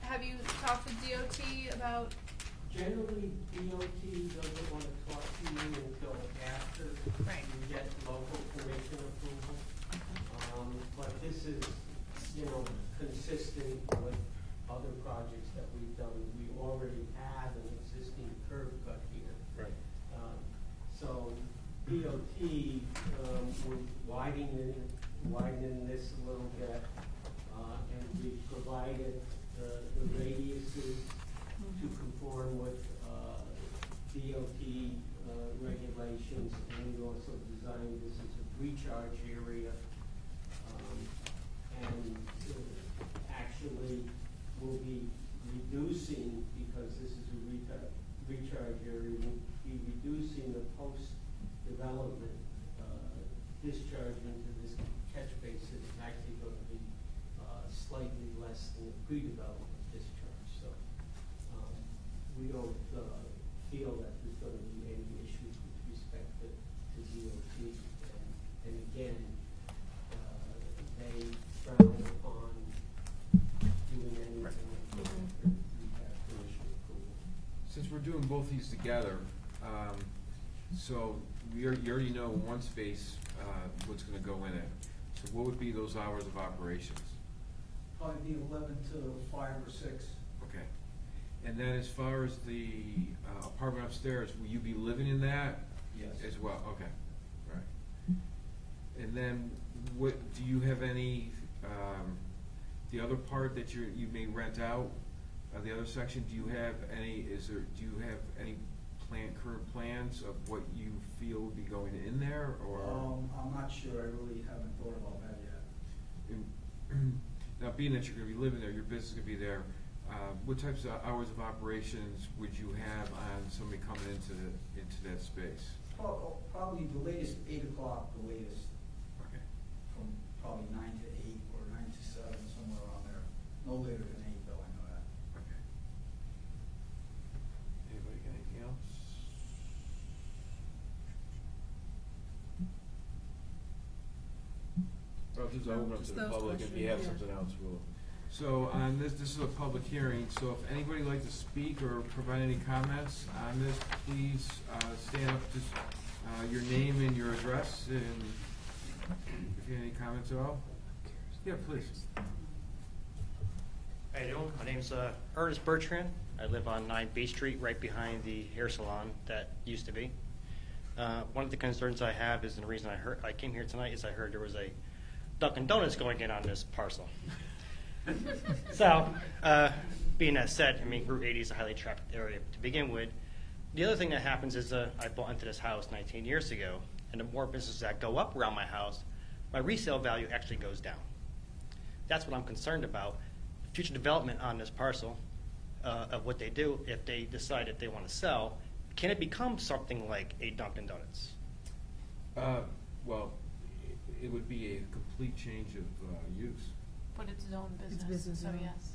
have you talked with DOT about, Generally, DOT doesn't want to talk to you until after Right. you get local commission approval. Um, but this is, you know, consistent with other projects that we've done. We already have an existing curb cut here. Right. Um, So DOT, um, we're widening, widening this a little bit, uh, and we provided the, the radiuses to conform with, uh, DOT, uh, regulations, and we also designed this as a recharge area. Um, and uh, actually, we'll be reducing, because this is a recharge, recharge area, we'll be reducing the uh, discharge into this catch basin is actually gonna be, uh, slightly less than the pre-development discharge, so, um, we don't, uh, feel that there's gonna be any issues with respect to, to DOT. And, and again, they frown upon doing anything approval. Since we're doing both these together, um, so you already know one space, uh, what's gonna go in it. So what would be those hours of operations? Probably be eleven to five or six. Okay. And then as far as the uh, apartment upstairs, will you be living in that? Yes. As well, okay, right. And then what, do you have any, um, the other part that you, you may rent out, uh, the other section, do you have any, is there, do you have any plan, current plans of what you feel would be going in there, or? Um, I'm not sure, I really haven't thought about that yet. Now, being that you're gonna be living there, your business is gonna be there, uh, what types of hours of operations would you have on somebody coming into the, into that space? Prob- Probably the latest eight o'clock, the latest, Okay. from probably nine to eight or nine to seven, somewhere around there. No later than eight, though, I know that. Okay. Anybody got anything else? Questions, I'll open up to the public, if you have something else, we'll. So, on this, this is a public hearing, so if anybody would like to speak or provide any comments on this, please, uh, stand up, just, uh, your name and your address, and if you have any comments at all? Yeah, please. How you doing? My name's uh, Ernest Bertrand. I live on 9 B Street, right behind the hair salon that used to be. Uh, One of the concerns I have is, and the reason I heard, I came here tonight is I heard there was a Dunkin' Donuts going in on this parcel. So, uh, being that said, I mean, Route 80 is a highly trafficked area to begin with. The other thing that happens is uh, I bought into this house 19 years ago, and the more businesses that go up around my house, my resale value actually goes down. That's what I'm concerned about. Future development on this parcel uh, of what they do, if they decide that they want to sell, can it become something like a Dunkin' Donuts? Uh, well, it, it would be a complete change of, uh, use. But it's zone It's business, business so zone. yes.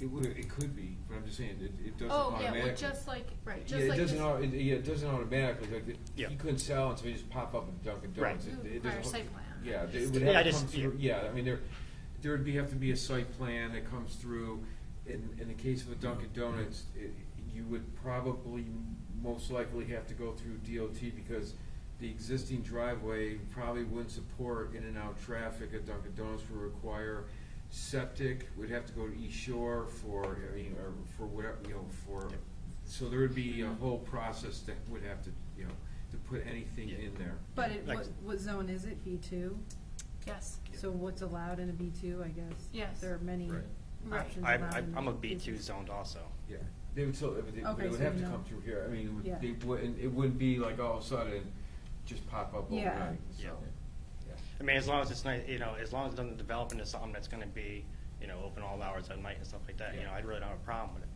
It would, it could be, but I'm just saying, it, it doesn't Oh, yeah, automatically. well, just like, right, Yeah, just it like doesn't, this. au- it, yeah, it doesn't automatically, like, it- Yeah. you couldn't sell until you just pop up at Dunkin' Right. Donuts. It- You it require doesn't- site plan. Yeah, it would Yeah, I have to just- come through, yeah, I mean, there, there would be, have to be a site plan that comes through. In, in the case of a Dunkin' Donuts, it, you would probably most likely have to go through DOT because the existing driveway probably wouldn't support in and out traffic at Dunkin' Donuts would require septic, we'd have to go to East Shore for, I mean, or for whatever, you know, for, Yep. so there would be a whole process that would have to, you know, to put anything Yeah. in there. But it, Like- what, what zone is it, B two? Yes, So what's allowed in a B two, I guess? Yes. There are many Right. Right. options I, allowed I- in I'm a B2 zoned also. Yeah, they would still, they, Okay, they would so have to you know. come through here, I mean, it would, Yeah. they wouldn't, it wouldn't be like all of a sudden, just pop up Yeah. overnight, so. Yeah. yeah. I mean, as long as it's not, you know, as long as it doesn't develop into something that's gonna be, you know, open all hours at night and stuff like that, you Yeah. know, I really don't have a problem with it.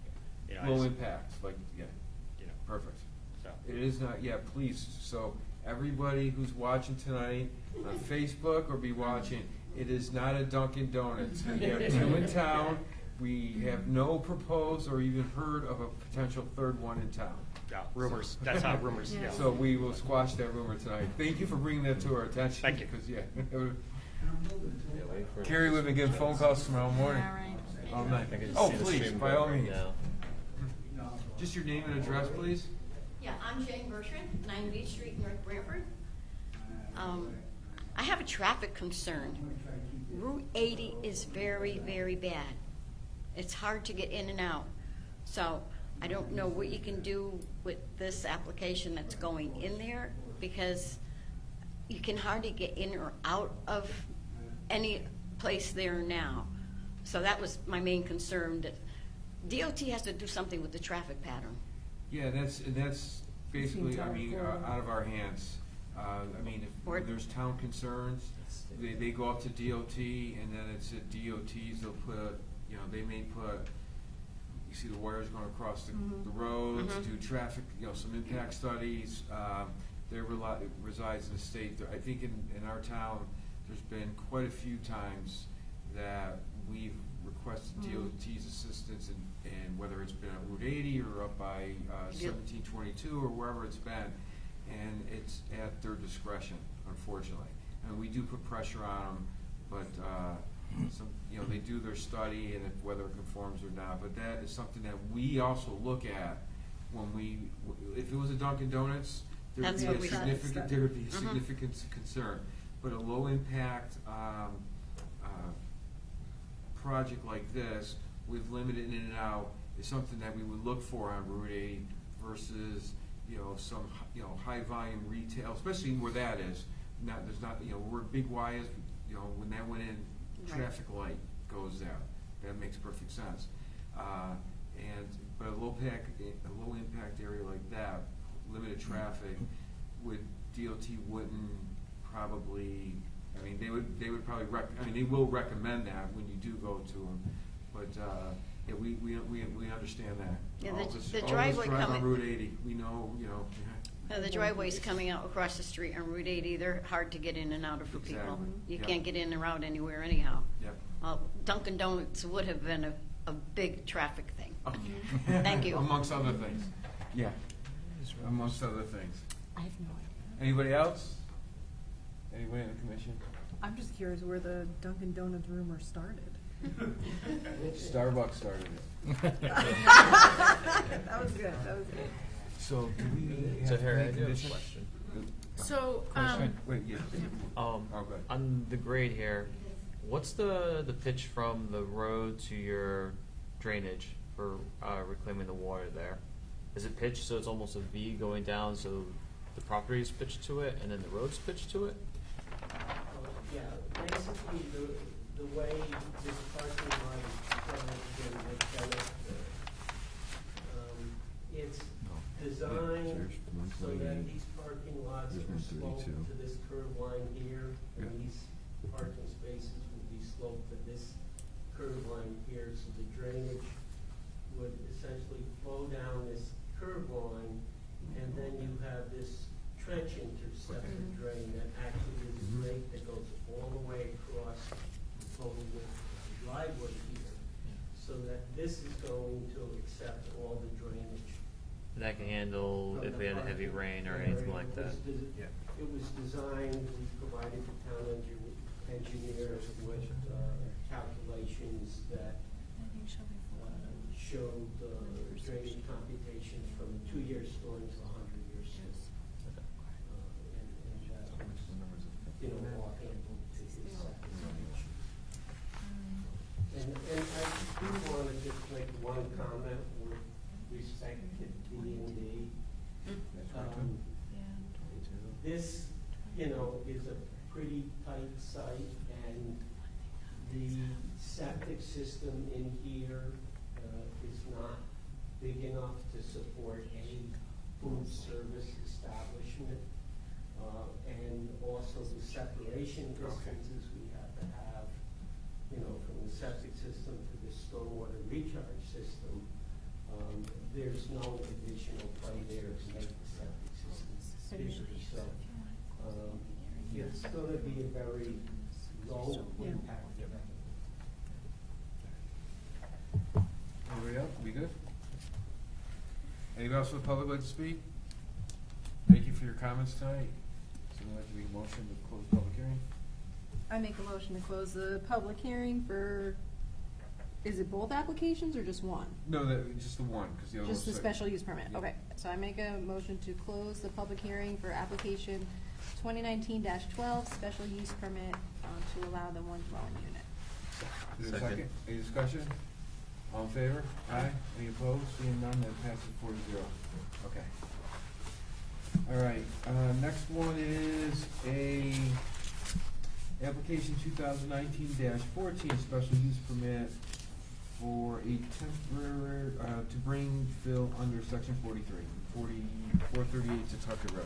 You know, I Low just- impact, like, yeah, You know, perfect. so. It is not, yeah, please, so everybody who's watching tonight on Facebook or be watching, it is not a Dunkin' Donuts. We have two in town, we have no proposed or even heard of a potential third one in town. Yeah, rumors, that's how rumors Yeah. So we will squash that rumor tonight. Thank you for bringing that to our attention. Thank you. Because, yeah. Carrie, we've been getting phone calls tomorrow morning. Yeah, right. All night. I can just Oh, please, by going all right means. now. Just your name and address, please. Yeah, I'm Jane Bertrand, 9 Beach Street, North Branford. Um, I have a traffic concern. Route 80 is very, very bad. It's hard to get in and out. So I don't know what you can do with this application that's going in there because you can hardly get in or out of any place there now. So that was my main concern, that DOT has to do something with the traffic pattern. Yeah, that's, that's basically, I mean, uh, out of our hands. Uh, I mean, if Or- there's town concerns, they, they go up to DOT, and then it's at DOTs, they'll put, you know, they may put, you see the wires going across the, Mhm. the roads, Mhm. do traffic, you know, some impact studies. Um, There reli- resides in the state, There- I think in, in our town, there's been quite a few times that we've requested Mhm. DOT's assistance, and, and whether it's been on Route eighty or up by uh, Yep. seventeen twenty-two or wherever it's been, and it's at their discretion, unfortunately. And we do put pressure on them, but, uh, some, you know, they do their study and if whether it conforms or not, but that is something that we also look at when we, if it was a Dunkin' Donuts, there would That's be what a we- significant, there would be a Mhm. significant s- concern. But a low-impact, um, uh, project like this with limited in and out is something that we would look for on Route eight versus, you know, some, h- you know, high-volume retail, especially where that is. Not, there's not, you know, where Big Y is, you know, when that went in, Right. traffic light goes there. That makes perfect sense. Uh, and, but a low-pack, a low-impact area like that, limited traffic, would, DOT wouldn't probably, I mean, they would, they would probably rec, I mean, they will recommend that when you do go to them. But, uh, yeah, we, we, we, we understand that. Yeah, All the- us- the all driveway drive on coming- Route eighty, we know, you know. Now, the driveways coming out across the street on Route 80, they're hard to get in and out of for people. Exactly. You Yeah. can't get in or out anywhere anyhow. Yep. Uh, Dunkin' Donuts would have been a, a big traffic thing. Okay. Thank you. Amongst other things, yeah, amongst other things. I have no idea. Anybody else? Anybody in the commission? I'm just curious where the Dunkin' Donuts rumor started. Starbucks started it. That was good, that was good. So do we have So to Harry, I make do have a conditions? question. So, Question? um, Wait, yeah. Um, Oh, go on the grade here, what's the, the pitch from the road to your drainage for, uh, reclaiming the water there? Is it pitched so it's almost a V going down, so the property is pitched to it, and then the road's pitched to it? Yeah, basically, the, the way this parking lot is currently been developed, um, it's designed so that these parking lots are sloped to this curved line here, and these parking spaces will be sloped to this curved line here, so the drainage would essentially flow down this curved line, and then you have this trench interceptor drain that actually is a grate that goes all the way across the total width of the driveway here, so that this is going to accept all the drainage. And that can handle if we had a heavy rain or anything like that? Yeah. It was designed, we provided the town engi- engineers with uh, calculations that uh, showed uh, drainage computations from a two-year storm to a hundred-year storm. Uh, And, and that was, you know, all handled to his satisfaction. And, and I do want to just make one comment with respect to D and D. Um, This, you know, is a pretty tight site and the septic system in here uh, is not big enough to support any food service establishment. Uh, And also the separation distances we have to have, you know, from the septic system to the stormwater recharge system. Um, There's no additional play there to make the septic system bigger, so. um, It's gonna be a very low impact. Everybody else, we good? Anybody else from the public like to speak? Thank you for your comments tonight. Someone like to make a motion to close the public hearing? I make a motion to close the public hearing for, is it both applications or just one? No, that, just the one, because the other one's. Just the sec- special use permit, Yeah. okay. So I make a motion to close the public hearing for application twenty nineteen twelve, special use permit, um, to allow the one dwelling unit. Is there a Second. second? Any discussion? All in favor? Aye. Any opposed? Seeing none, that passes four to zero. Okay. All right, uh, next one is a application two thousand nineteen fourteen, special use permit for a temporary, uh, to bring fill under section forty-three, forty, four thirty-eight Tucker Road.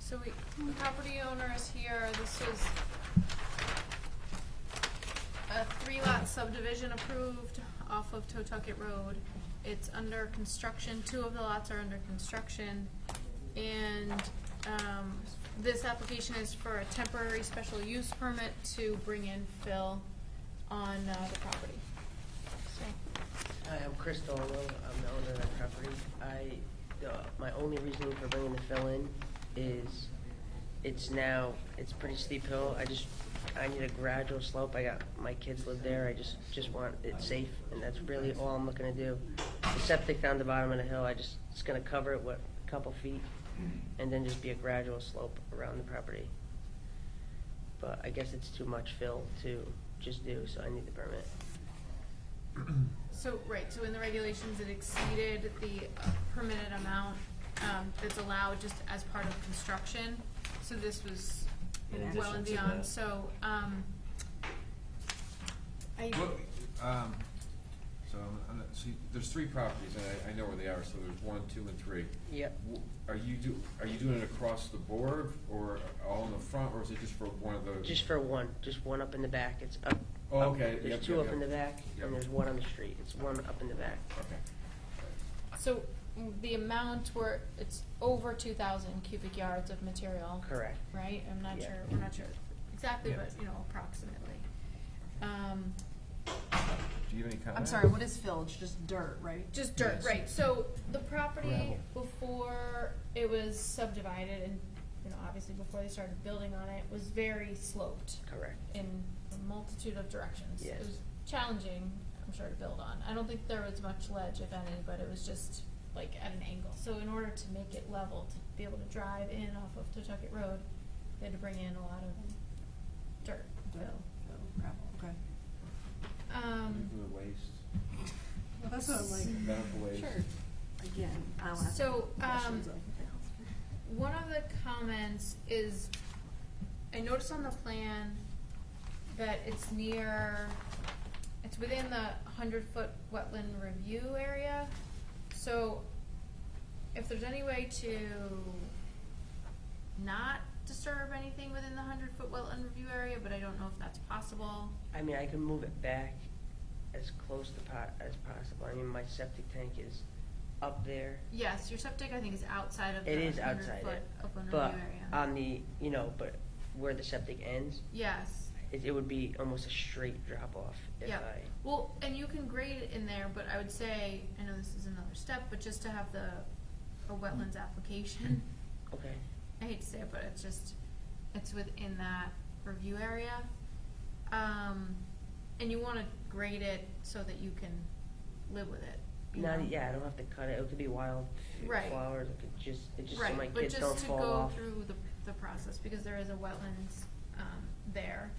So we, the property owner is here, this is a three-lot subdivision approved off of Totoket Road. It's under construction, two of the lots are under construction, and, um, this application is for a temporary special use permit to bring in fill on, uh, the property. Hi, I'm Chris Dollo. I'm the owner of that property. I, uh, my only reason for bringing the fill in is it's now, it's pretty steep hill. I just, I need a gradual slope. I got, my kids live there. I just, just want it safe, and that's really all I'm looking to do. The septic down the bottom of the hill, I just, it's gonna cover it with a couple feet, and then just be a gradual slope around the property. But I guess it's too much fill to just do, so I need the permit. So, right, so in the regulations, it exceeded the uh, permitted amount, um, that's allowed just as part of construction. So this was In well and to beyond, that. so, um, I, Well, um, so, I'm not, see, there's three properties, and I, I know where they are, so there's one, two, and three. Yep. W- Are you do, are you doing it across the board, or all in the front, or is it just for one of those? Just for one, just one up in the back. It's up. Oh, up- okay. Yep, There's two yep, up yep. in the back, Yep. and there's one on the street. It's one up in the back. Okay. so the amount where it's over two thousand cubic yards of material. Correct. Right, I'm not Yeah. sure, we're not sure exactly, Yeah. but, you know, approximately. Um, Do you have any comment? I'm sorry, what is fill? It's just dirt, right? Just dirt, Yes. right, so the property Gravel. before it was subdivided and you know, obviously before they started building on it, was very sloped Correct. in a multitude of directions. Yes. It was challenging, I'm sure, to build on. I don't think there was much ledge, if any, but it was just like at an angle. So in order to make it level, to be able to drive in off of Totoket Road, they had to bring in a lot of dirt, Dirt, fill. fill, gravel, okay. Um, Do the waste, Well, that's what I'm like. medical waste. Sure. Again, I'll have So, um, questions of One of the comments is, I noticed on the plan that it's near, it's within the hundred foot wetland review area. So if there's any way to not disturb anything within the hundred foot wetland review area, but I don't know if that's possible. I mean, I can move it back as close to po- as possible. I mean, my septic tank is up there. Yes, your septic, I think, is outside of the It is hundred outside foot it, but review area. on the, you know, but where the septic ends, Yes. It, it would be almost a straight drop off if Yeah. I. Well, and you can grade it in there, but I would say, I know this is another step, but just to have the, a wetlands application. Okay. I hate to say it, but it's just, it's within that review area. Um, and you wanna grade it so that you can live with it. you Not, yeah, I don't have to cut it. It could be wild f- Right. flowers. It could just, it just so Right, my but kids just don't to fall go off. through the, the process, because there is a wetlands, um, there.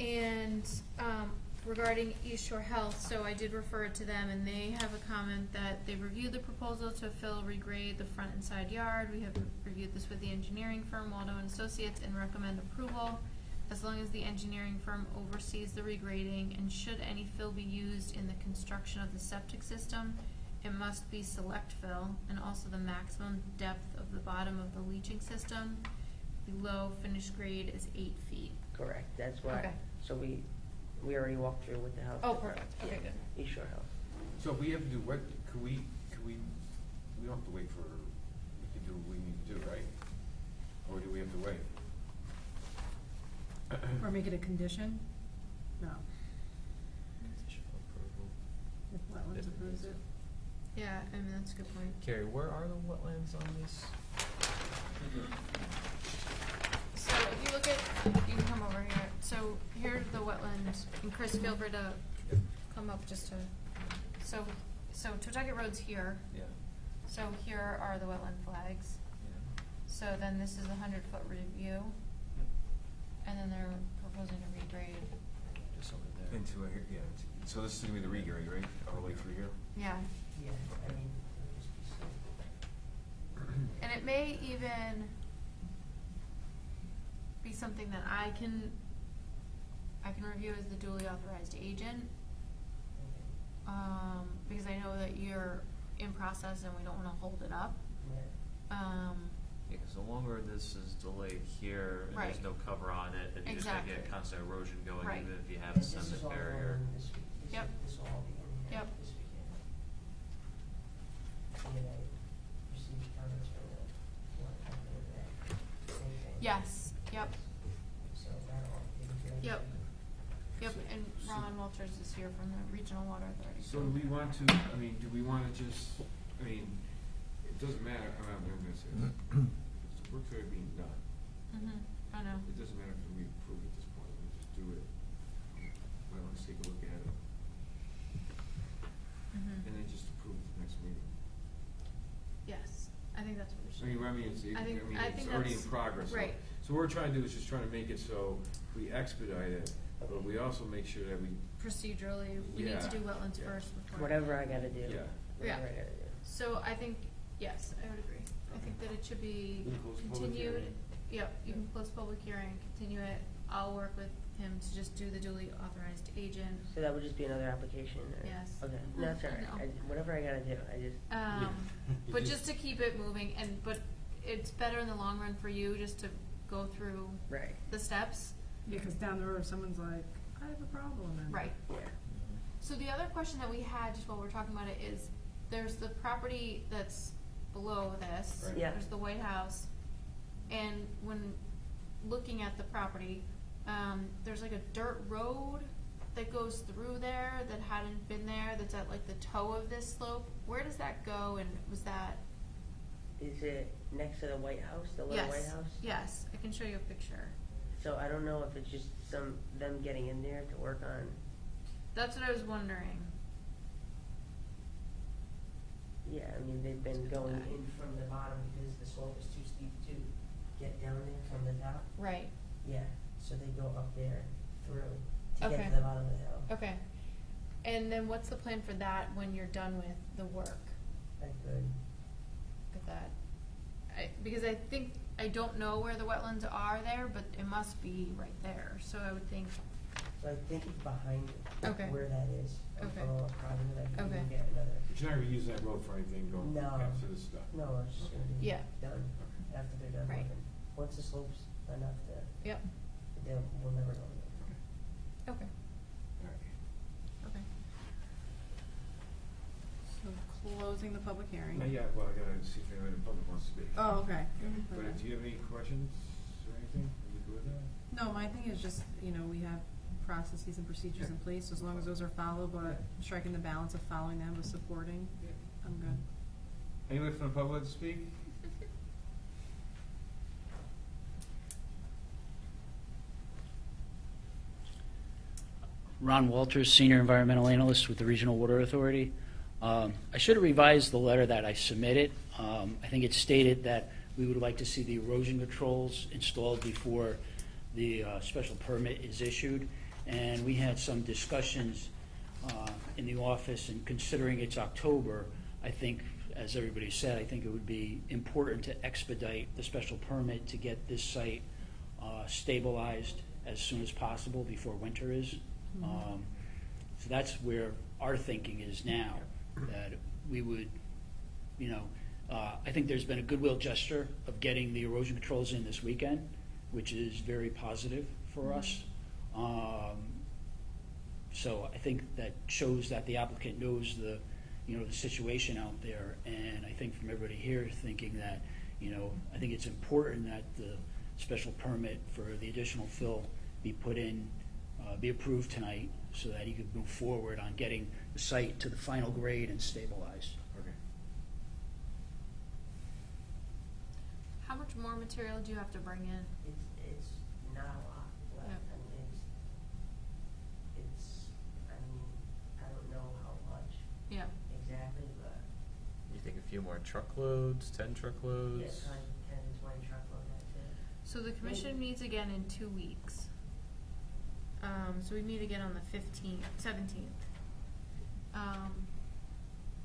And, um, regarding East Shore Health, so I did refer it to them, and they have a comment that they reviewed the proposal to fill, regrade the front and side yard. We have reviewed this with the engineering firm Waldo and Associates and recommend approval as long as the engineering firm oversees the regrading, and should any fill be used in the construction of the septic system, it must be select fill, and also the maximum depth of the bottom of the leaching system below finished grade is eight feet. Correct. That's why. Okay. So we, we already walked through with the house. Oh, department. perfect. Okay, Yeah. good. East Shore Health. So if we have to do, what, could we, could we, we don't have to wait for, we can do what we need to do, right? Or do we have to wait? Or make it a condition? No, if wetlands approves it. Yeah, I mean, that's a good point. Carrie, where are the wetlands on this? So if you look at, you can come over here, so here's the wetland, and Chris, feel free to come up just to, so, so Totoket Road's here, Yeah, so here are the wetland flags. yeah. So then this is a hundred foot review, and then they're proposing to regrade, Just over there. Into, a- yeah, it's- so this is gonna be the regrade, right, all the way through here? yeah. Yeah, I mean. And it may even be something that I can, I can review as the duly authorized agent. Um, because I know that you're in process and we don't wanna hold it up. Um, Yeah, 'cause the longer this is delayed here, and there's Right. no cover on it, then you're just gonna get Exactly. constant erosion going, Right. even if you have a sediment barrier. Yep. Yep. yes, yep, yep. Yep, and Ron Walters is here from the Regional Water Authority. So do we want to, I mean, do we wanna just, I mean, it doesn't matter, I'm not say this. The work's already being done. Mm-hmm, I know. It doesn't matter if we approve at this point, we just do it. Well, let's take a look at it, Mm-hmm. and then just approve at the next meeting. Yes, I think that's what we I should. mean, I mean, it's, it- I I think- mean, I it's think already in that's- progress. so- right. So what we're trying to do is just trying to make it so we expedite it, but we also make sure that we, Procedurally, we need to Yeah, do wetlands yeah. first before. Whatever I gotta do. Yeah. Yeah. Whatever I gotta do. So I think, yes, I would agree. I think that it should be We can close the public continued. hearing. Yep, you can close public hearing, continue it. I'll work with him to just do the duly authorized agent. So that would just be another application, or? Yes. Okay, no, that's all I I, whatever I gotta do, I just. Um, You but just- just to keep it moving and, but it's better in the long run for you just to go through Right. the steps. Yeah, cause down the road, someone's like, I have a problem, and. Right. Yeah. So the other question that we had, just while we're talking about it, is there's the property that's below this. Right. Yeah. There's the White House. And when looking at the property, um, there's like a dirt road that goes through there that hadn't been there, that's at like the toe of this slope. Where does that go and was that, is it next to the White House, the little yes. White House? Yes, I can show you a picture. So I don't know if it's just some, them getting in there to work on, That's what I was wondering. yeah, I mean, they've been going in from the bottom because the slope is too steep to get down there from the top. Right. Yeah, so they go up there through to Okay. get to the bottom of the hill. Okay. And then what's the plan for that when you're done with the work? That's good. With that, I, because I think I don't know where the wetlands are there, but it must be right there. So I would think. So I think it's behind Okay. where that is. I'm Okay. a little positive I can Okay. even get another. But you're not gonna use that road for anything going No. after this stuff? No, it's just gonna be Yeah. done after they're done Right. working. Once the slope's enough to, Yep. they'll, we'll never go there. Okay. Alright. Okay. So closing the public hearing. Not yet, well, I gotta see if anyone in the public wants to speak. Oh, okay. But if, do you have any questions or anything? Are you good with that? No, my thing is just, you know, we have processes and procedures in place, so as long as those are followed, but striking the balance of following them with supporting, I'm good. Anyone from the public to speak? Ron Walters, Senior Environmental Analyst with the Regional Water Authority. Um, I should have revised the letter that I submitted. Um, I think it stated that we would like to see the erosion controls installed before the uh, special permit is issued. And we had some discussions uh, in the office, and considering it's October, I think, as everybody said, I think it would be important to expedite the special permit to get this site uh, stabilized as soon as possible before winter is. Um, So that's where our thinking is now, that we would, you know, uh, I think there's been a goodwill gesture of getting the erosion controls in this weekend, which is very positive for us. Um, So I think that shows that the applicant knows the, you know, the situation out there. And I think from everybody here thinking that, you know, I think it's important that the special permit for the additional fill be put in, uh, be approved tonight so that he could move forward on getting the site to the final grade and stabilized. Okay. How much more material do you have to bring in? It's, it's not a lot left, Yeah. I mean, it's, it's, I mean, I don't know how much Yeah. exactly, but, You think a few more truckloads, ten truckloads? kind of ten, twenty truckload, that's it. So the commission meets again in two weeks. Um, so we meet again on the fifteenth, seventeenth. Um,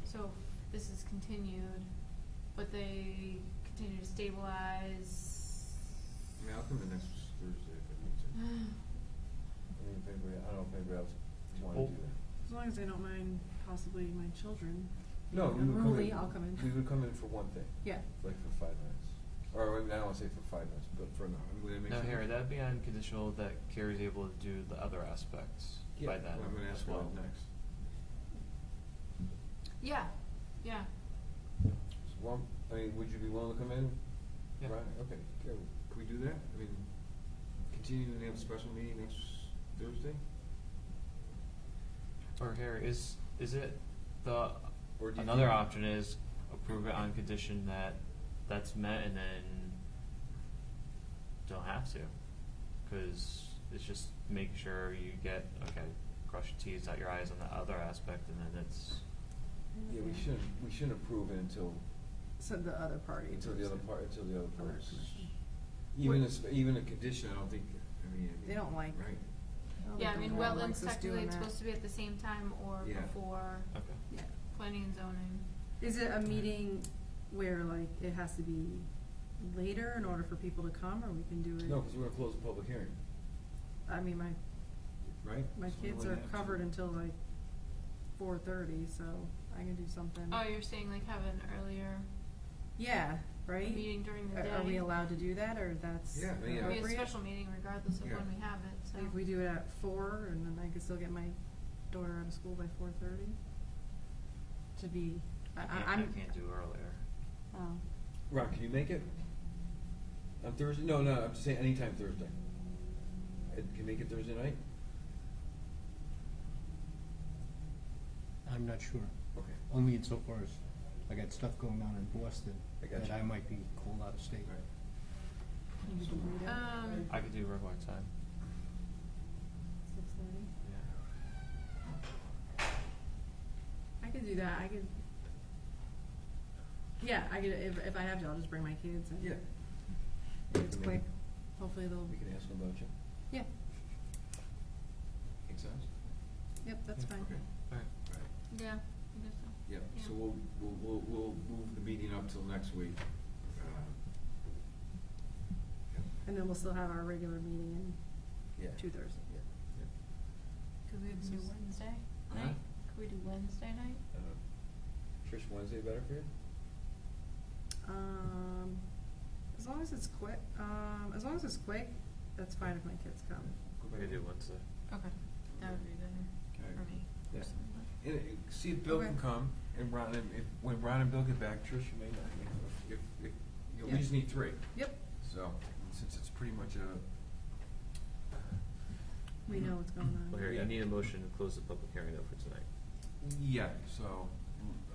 so this is continued, but they continue to stabilize. I mean, I'll come in next Thursday if it needs to. I mean, if anybody, I don't know if anybody else wanna do that. As long as they don't mind possibly my children. No, we would come Unruly, in. I'll come in. We would come in for one thing, Yeah. like for five minutes. Or, I mean, I don't wanna say for five minutes, but for, no, I mean, would that make No, sense? Harry, that'd be on conditional that Carrie's able to do the other aspects Yeah, by then well, I'm gonna ask as her well. that next. Yeah, yeah. So, Well, I mean, would you be willing to come in? Yeah. Right, okay, can, can we do that? I mean, continue to have a special meeting next Thursday? Or Harry, is, is it the, Or do you another think- option is approve it on condition that that's met and then don't have to? Cause it's just make sure you get, okay, cross your Ts, dot your Is on the other aspect and then it's, Yeah, we shouldn't, we shouldn't approve it until, So the other party. until the other approves it. part, until the other Other parts. commission. Even a, sp- even a condition, I don't think, I mean. They don't like- Right, I don't Yeah, I think mean, the law wetlands us technically doing it's that. supposed to be at the same time or Yeah. before okay. Yeah. planning and zoning. Is it a meeting where like it has to be later in order for people to come, or we can do it? no, cause we're gonna close the public hearing, I mean, my, right? my So we kids wouldn't are have to. covered until like four thirty, so I can do something. Oh, you're saying like have an earlier Yeah, right? meeting during the Are- day? Are we allowed to do that, or that's Yeah, I mean, yeah. It'll be a appropriate? special meeting regardless of Yeah. when we have it, so. Like if we do it at four, and then I could still get my daughter out of school by four thirty? To be, I, I I, can't, I can't do earlier. Oh, Ron, can you make it? On Thursday? No, no, I'm just saying anytime Thursday. Ed, Can you make it Thursday night? I'm not sure, Okay. only insofar as I got stuff going on in Boston I got that you. I might be called out of state. You can read it. Um, I could do regular time. Six thirty. Yeah. I could do that, I could. Yeah, I could, if, if I have to, I'll just bring my kids and. Yeah. It's quick, hopefully they'll, We can ask them about you. yeah, Make sense? yep, that's fine. Okay. Alright. Right. yeah, I guess so. Yeah, Yeah. so we'll, we'll, we'll, we'll move the meeting up till next week. Uh, And then we'll still have our regular meeting Yeah. in two Thursdays. Yeah, yeah. Could we do Wednesday Huh? night? Could we do Wednesday night? Uh, Trish, Wednesday better for you? Um, as long as it's quick, um, as long as it's quick, that's fine if my kids come. We could do Wednesday. Okay, that would be better Okay. for me. Yeah. personally. And, uh, see if Bill can Okay. come, and Ron, and if, when Ron and Bill get back, Trish, you may not, you know, if, if, if, you know, we Yeah. just need three. Yep, So, since it's pretty much a, we know what's going on. Well, here, Yeah. you need a motion to close the public hearing though for tonight. yeah, so,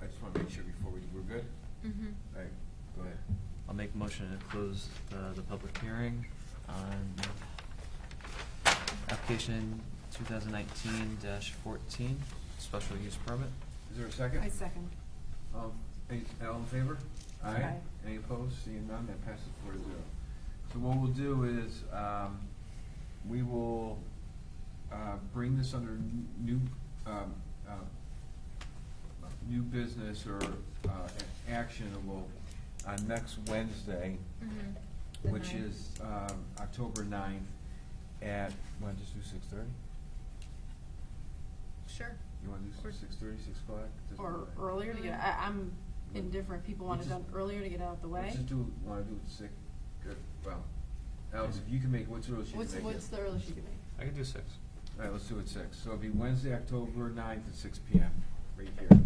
I just wanna make sure before we, we're good? Mm-hmm. All right, go ahead. I'll make a motion to close the, the public hearing on application two thousand nineteen fourteen, special use permit. Is there a second? I second. Um, any, all in favor? Aye. Any opposed? Seeing none, that passes four to zero. So what we'll do is, um, we will, uh, bring this under n- new, um, uh, new business or, uh, a- actionable on next Wednesday, Mm-hmm. The which ninth. is, um, October ninth at, wanna just do six thirty? Sure. You wanna Or- do six thirty, six o'clock? Doesn't Or matter. earlier to get, I, I'm indifferent, people want it Let's done earlier to get out of the way. Let's just do, wanna do it six, good, well, Alex, if you can make, what's the earliest you can What's, make it? what's the earliest you can make? I can do six. All right, let's do it six. So it'll be Wednesday, October ninth at six P M, right here.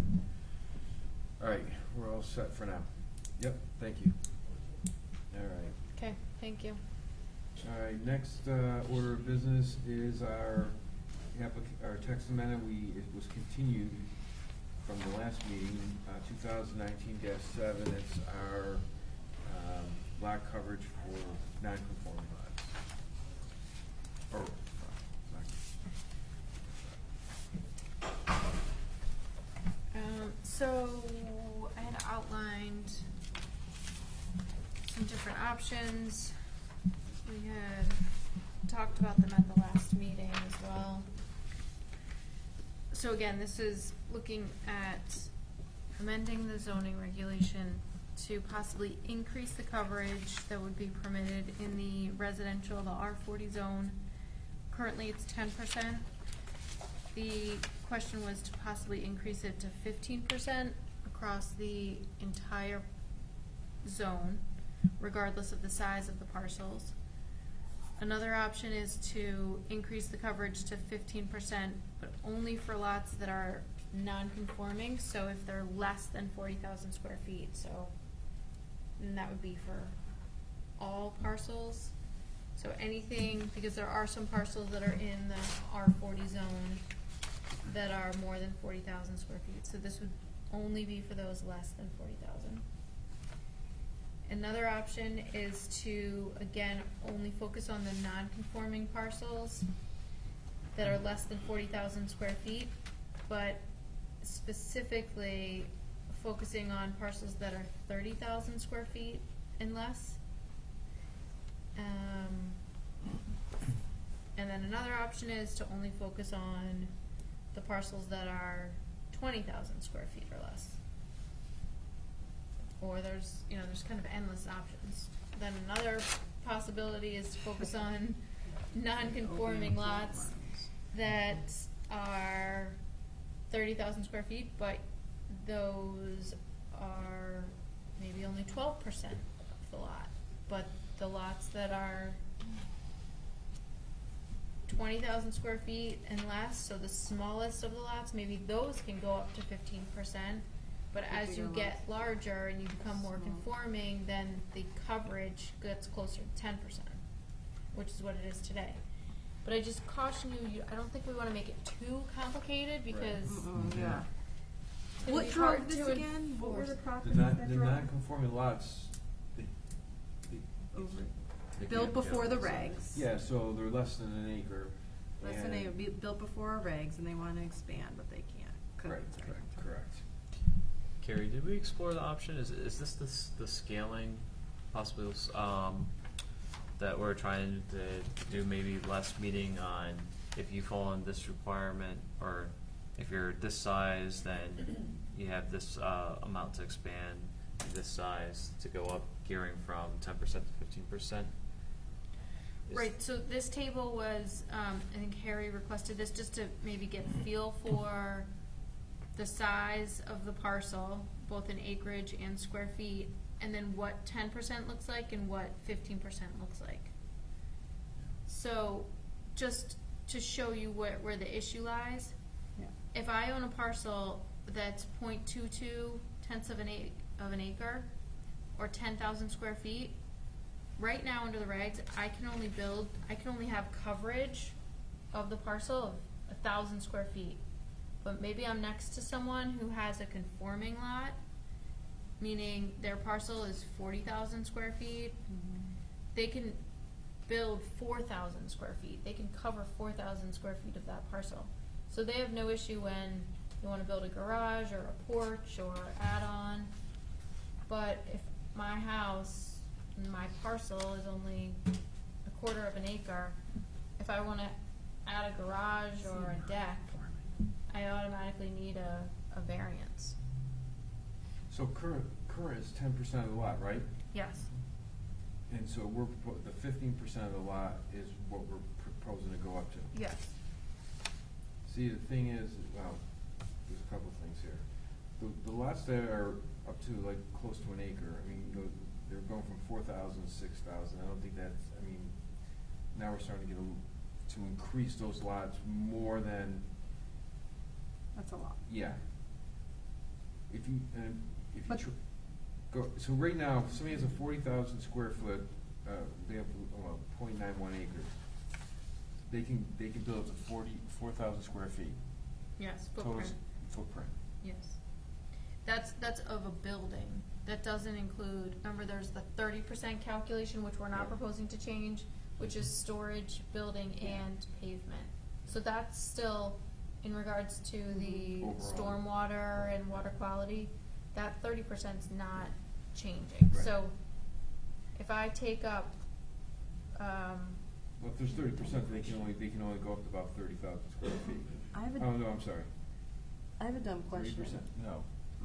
All right, we're all set for now. Yep, thank you. All right. Okay, thank you. All right, next, uh, order of business is our our text amendment. We, it was continued from the last meeting, uh, two thousand nineteen seven. It's our, um, lot coverage for non-conforming lots. Or, uh, Um, so I had outlined some different options. We had talked about them at the last meeting as well. So again, this is looking at amending the zoning regulation to possibly increase the coverage that would be permitted in the residential, the R forty zone. Currently, it's ten percent. The question was to possibly increase it to fifteen percent across the entire zone, regardless of the size of the parcels. Another option is to increase the coverage to fifteen percent, but only for lots that are non-conforming, so if they're less than forty thousand square feet, so, and that would be for all parcels. So anything, because there are some parcels that are in the R forty zone that are more than forty thousand square feet, so this would only be for those less than forty thousand. Another option is to, again, only focus on the non-conforming parcels that are less than forty thousand square feet, but specifically focusing on parcels that are thirty thousand square feet and less. Um, and then another option is to only focus on the parcels that are twenty thousand square feet or less. Or there's, you know, there's kind of endless options. Then another possibility is to focus on non-conforming lots that are thirty thousand square feet, but those are maybe only twelve percent of the lot. But the lots that are twenty thousand square feet and less, so the smallest of the lots, maybe those can go up to fifteen percent. But The as you get lots. larger and you become more Small. conforming, then the coverage gets closer to ten percent, which is what it is today. But I just caution you, you, I don't think we wanna make it too complicated because yeah. can What be drove this to again? What were enforce. the The properties non, that the drove? non-conforming lots, they, they, Over- they Built can't- before the regs. Yeah, so they're less than an acre. Less than and- they be built before our regs and they wanna expand, but they can't. Couldn't, Right, sorry. correct, correct. Carrie, did we explore the option? Is, is this the, the scaling possibly, um, that we're trying to do maybe less meeting on if you fall in this requirement or if you're this size, then you have this, uh, amount to expand this size to go up gearing from ten percent to fifteen percent? Right, so this table was, um, I think Harry requested this just to maybe get a feel for the size of the parcel, both in acreage and square feet, and then what ten percent looks like and what fifteen percent looks like. So, just to show you where, where the issue lies, Yeah. if I own a parcel that's point two two tenths of an ac- of an acre, or ten thousand square feet, right now under the regs, I can only build, I can only have coverage of the parcel of a thousand square feet. But maybe I'm next to someone who has a conforming lot, meaning their parcel is forty thousand square feet. Mm-hmm. They can build four thousand square feet, they can cover four thousand square feet of that parcel. So they have no issue when you wanna build a garage or a porch or add-on. But if my house, my parcel is only a quarter of an acre, if I wanna add a garage or a deck, I automatically need a, a variance. So current, current is ten percent of the lot, right? Yes. And so we're, propo- the fifteen percent of the lot is what we're proposing to go up to. Yes. See, the thing is, well, there's a couple of things here. The, the lots that are up to like close to an acre, I mean, go, they're going from four thousand to six thousand, I don't think that's, I mean, now we're starting to get a, l- to increase those lots more than, That's a lot. yeah. If you, and if you But- tr- go, so right now, if somebody has a forty thousand square foot, uh, they have, uh, point nine one acres. They can, they can build up to forty, four thousand square feet. Yes, Total footprint, s- Footprint. yes. That's, that's of a building. That doesn't include, remember there's the thirty percent calculation, which we're Yeah. not proposing to change, which is storage, building, and pavement. So that's still, in regards to the Overall. stormwater and water quality, that thirty percent's not changing. Right. So, if I take up, um, Well, if there's thirty percent, they can only, they can only go up to about thirty thousand square feet. I have a, Oh, no, I'm sorry. I have a dumb Thirty question. percent, no.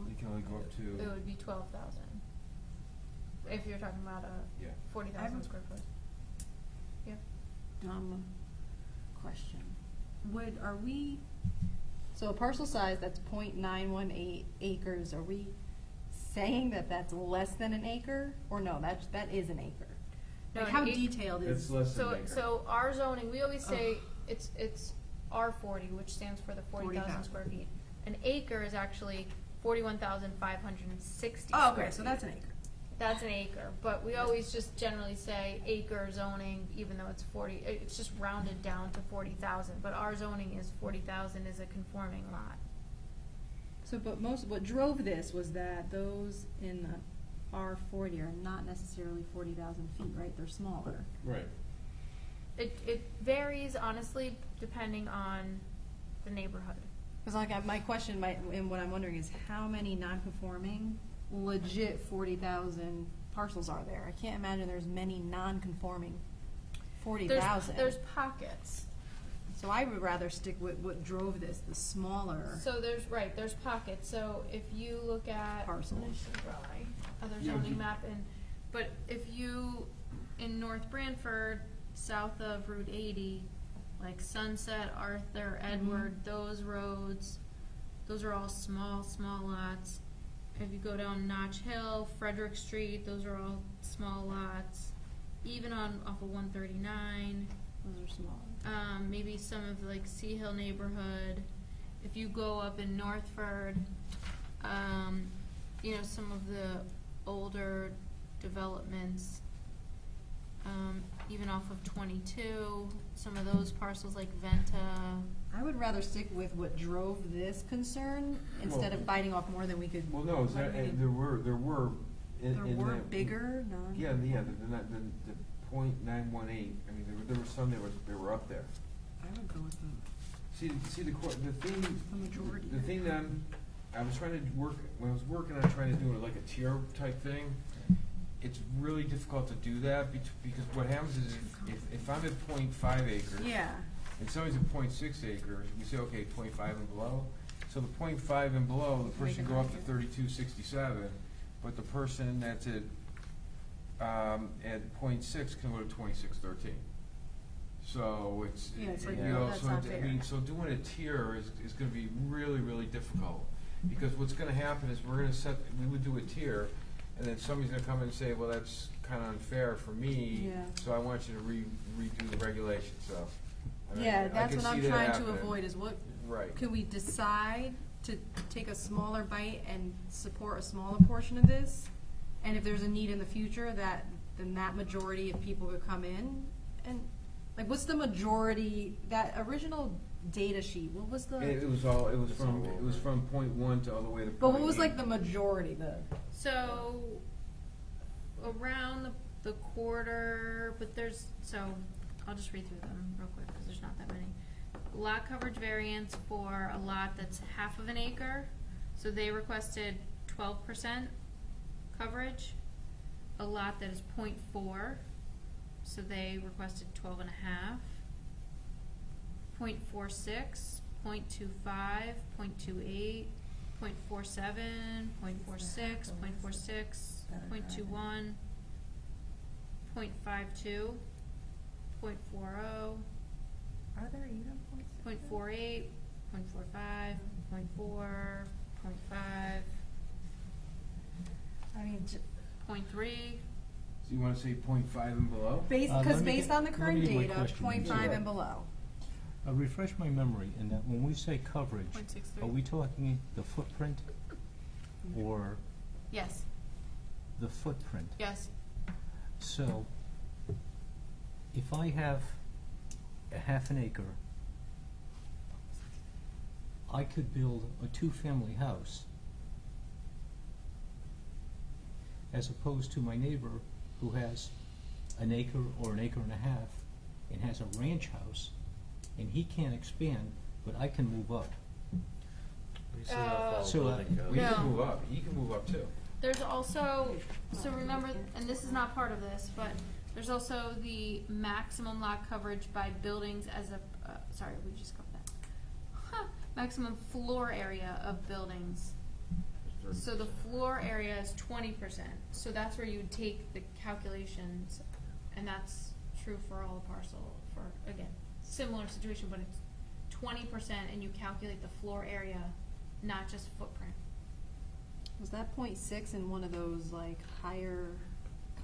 They can only go up to it to, would be twelve thousand. If you're talking about a yeah. forty I have square foot. Yeah. Dumb question. Would, are we, so a parcel size that's 0.918 acres, are we saying that that's less than an acre? Or no, that's, that is an acre? No, Like an how ac- detailed It's is? less than So, an acre. so our zoning, we always say Ugh. it's, it's R forty, which stands for the forty thousand 40,000. square feet. An acre is actually forty-one thousand five hundred and sixty Oh, square okay, so feet. that's an acre. That's an acre, but we always just generally say acre zoning, even though it's forty, it's just rounded down to forty thousand, but our zoning is forty thousand is a conforming lot. So, but most, what drove this was that those in the R forty are not necessarily forty thousand feet, right? They're smaller. Right. It, it varies honestly depending on the neighborhood. Cause like, I- my question, my, and what I'm wondering is how many non-conforming, legit forty thousand parcels are there? I can't imagine there's many non-conforming 40,000. There's, there's pockets. So I would rather stick with what drove this, the smaller So there's, right, there's pockets, so if you look at. Oh, parcels. Other oh, zoning you- map and, but if you, in North Branford, south of Route eighty, like Sunset, Arthur, Edward, mm-hmm. those roads, those are all small, small lots. If you go down Notch Hill, Frederick Street, those are all small lots. Even on, off of one thirty-nine, Those are smaller. um, maybe some of like Sea Hill neighborhood. If you go up in Northford, um, you know, some of the older developments, um, even off of twenty-two, some of those parcels like Venta. I would rather stick with what drove this concern instead Well- of biting off more than we could. Well, no, is that, let we and could- there were, there were, in, There in were that- bigger, non. Yeah, yeah, the, the, the, the point nine one eight, I mean, there were, there were some that were, they were up there. I would go with the, See, see, the court, the thing, the majority. the thing that I'm, I was trying to work, when I was working on trying to do it like a tier type thing, it's really difficult to do that, bet- because what happens is if, if, if I'm at point five acres. Yeah, And somebody's at point six acres, we say, okay, point five and below. So the point five and below, the person go up to thirty-two sixty-seven, but the person that's at, um, at point six can go to twenty-six thirteen. So it's, Yeah, it's you know, that's so not it- I fair. mean, so doing a tier is, is gonna be really, really difficult. Because what's gonna happen is we're gonna set, we would do a tier, and then somebody's gonna come in and say, well, that's kinda unfair for me. Yeah. So I want you to re, redo the regulation, so. I yeah, that's what I'm trying to happening. avoid is what, Right. could we decide to take a smaller bite and support a smaller portion of this? And if there's a need in the future, that, then that majority of people could come in and, like, what's the majority, that original data sheet, what was the? It, it was all, it was from, it was from point one to all the way to point But what was eight. like the majority, the, So around the, the quarter, but there's, so I'll just read through them real quick because there's not that many. Lot coverage variance for a lot that's half of an acre. So they requested twelve percent coverage. A lot that is 0.4, so they requested twelve and a half. 0.46, 0.25, 0.28, 0.47, 0.46, 0.46, 0.21, 0.52, 0.40, are there even points? point four eight, point four five, point four, point five, I mean, j- point three. So you wanna say point five and below? based, Uh, cause let me based get- on the let me current get my data, question point five answered. and below. Uh, refresh my memory in that when we say coverage, Point six are we talking the footprint or Yes, the footprint? yes. So, if I have a half an acre, I could build a two-family house as opposed to my neighbor who has an acre or an acre and a half and has a ranch house, and he can't expand, but I can move up. We still gotta Uh, follow So, uh, building code. Well, No. can move up, you can move up too. There's also, so remember, and this is not part of this, but there's also the maximum lot coverage by buildings as a, uh, sorry, we just got that. Huh, maximum floor area of buildings. So the floor area is twenty percent, so that's where you take the calculations, and that's true for all the parcel, for, again, similar situation, but it's twenty percent and you calculate the floor area, not just footprint. Was that point six in one of those like higher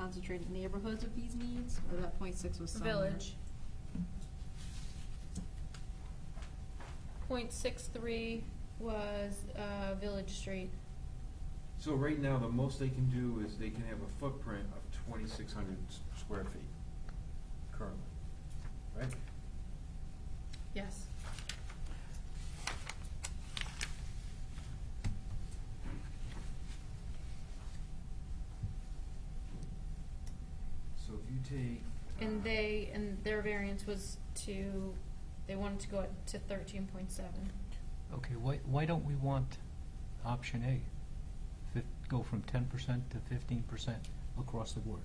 concentrated neighborhoods of these needs, or that point six was somewhere? Village. Point six three was, uh, Village Street. So right now, the most they can do is they can have a footprint of twenty-six hundred square feet currently, right? Yes. So if you take. And they, and their variance was to, they wanted to go up to thirteen point seven. Okay, why, why don't we want option A? Fif- go from ten percent to fifteen percent across the board?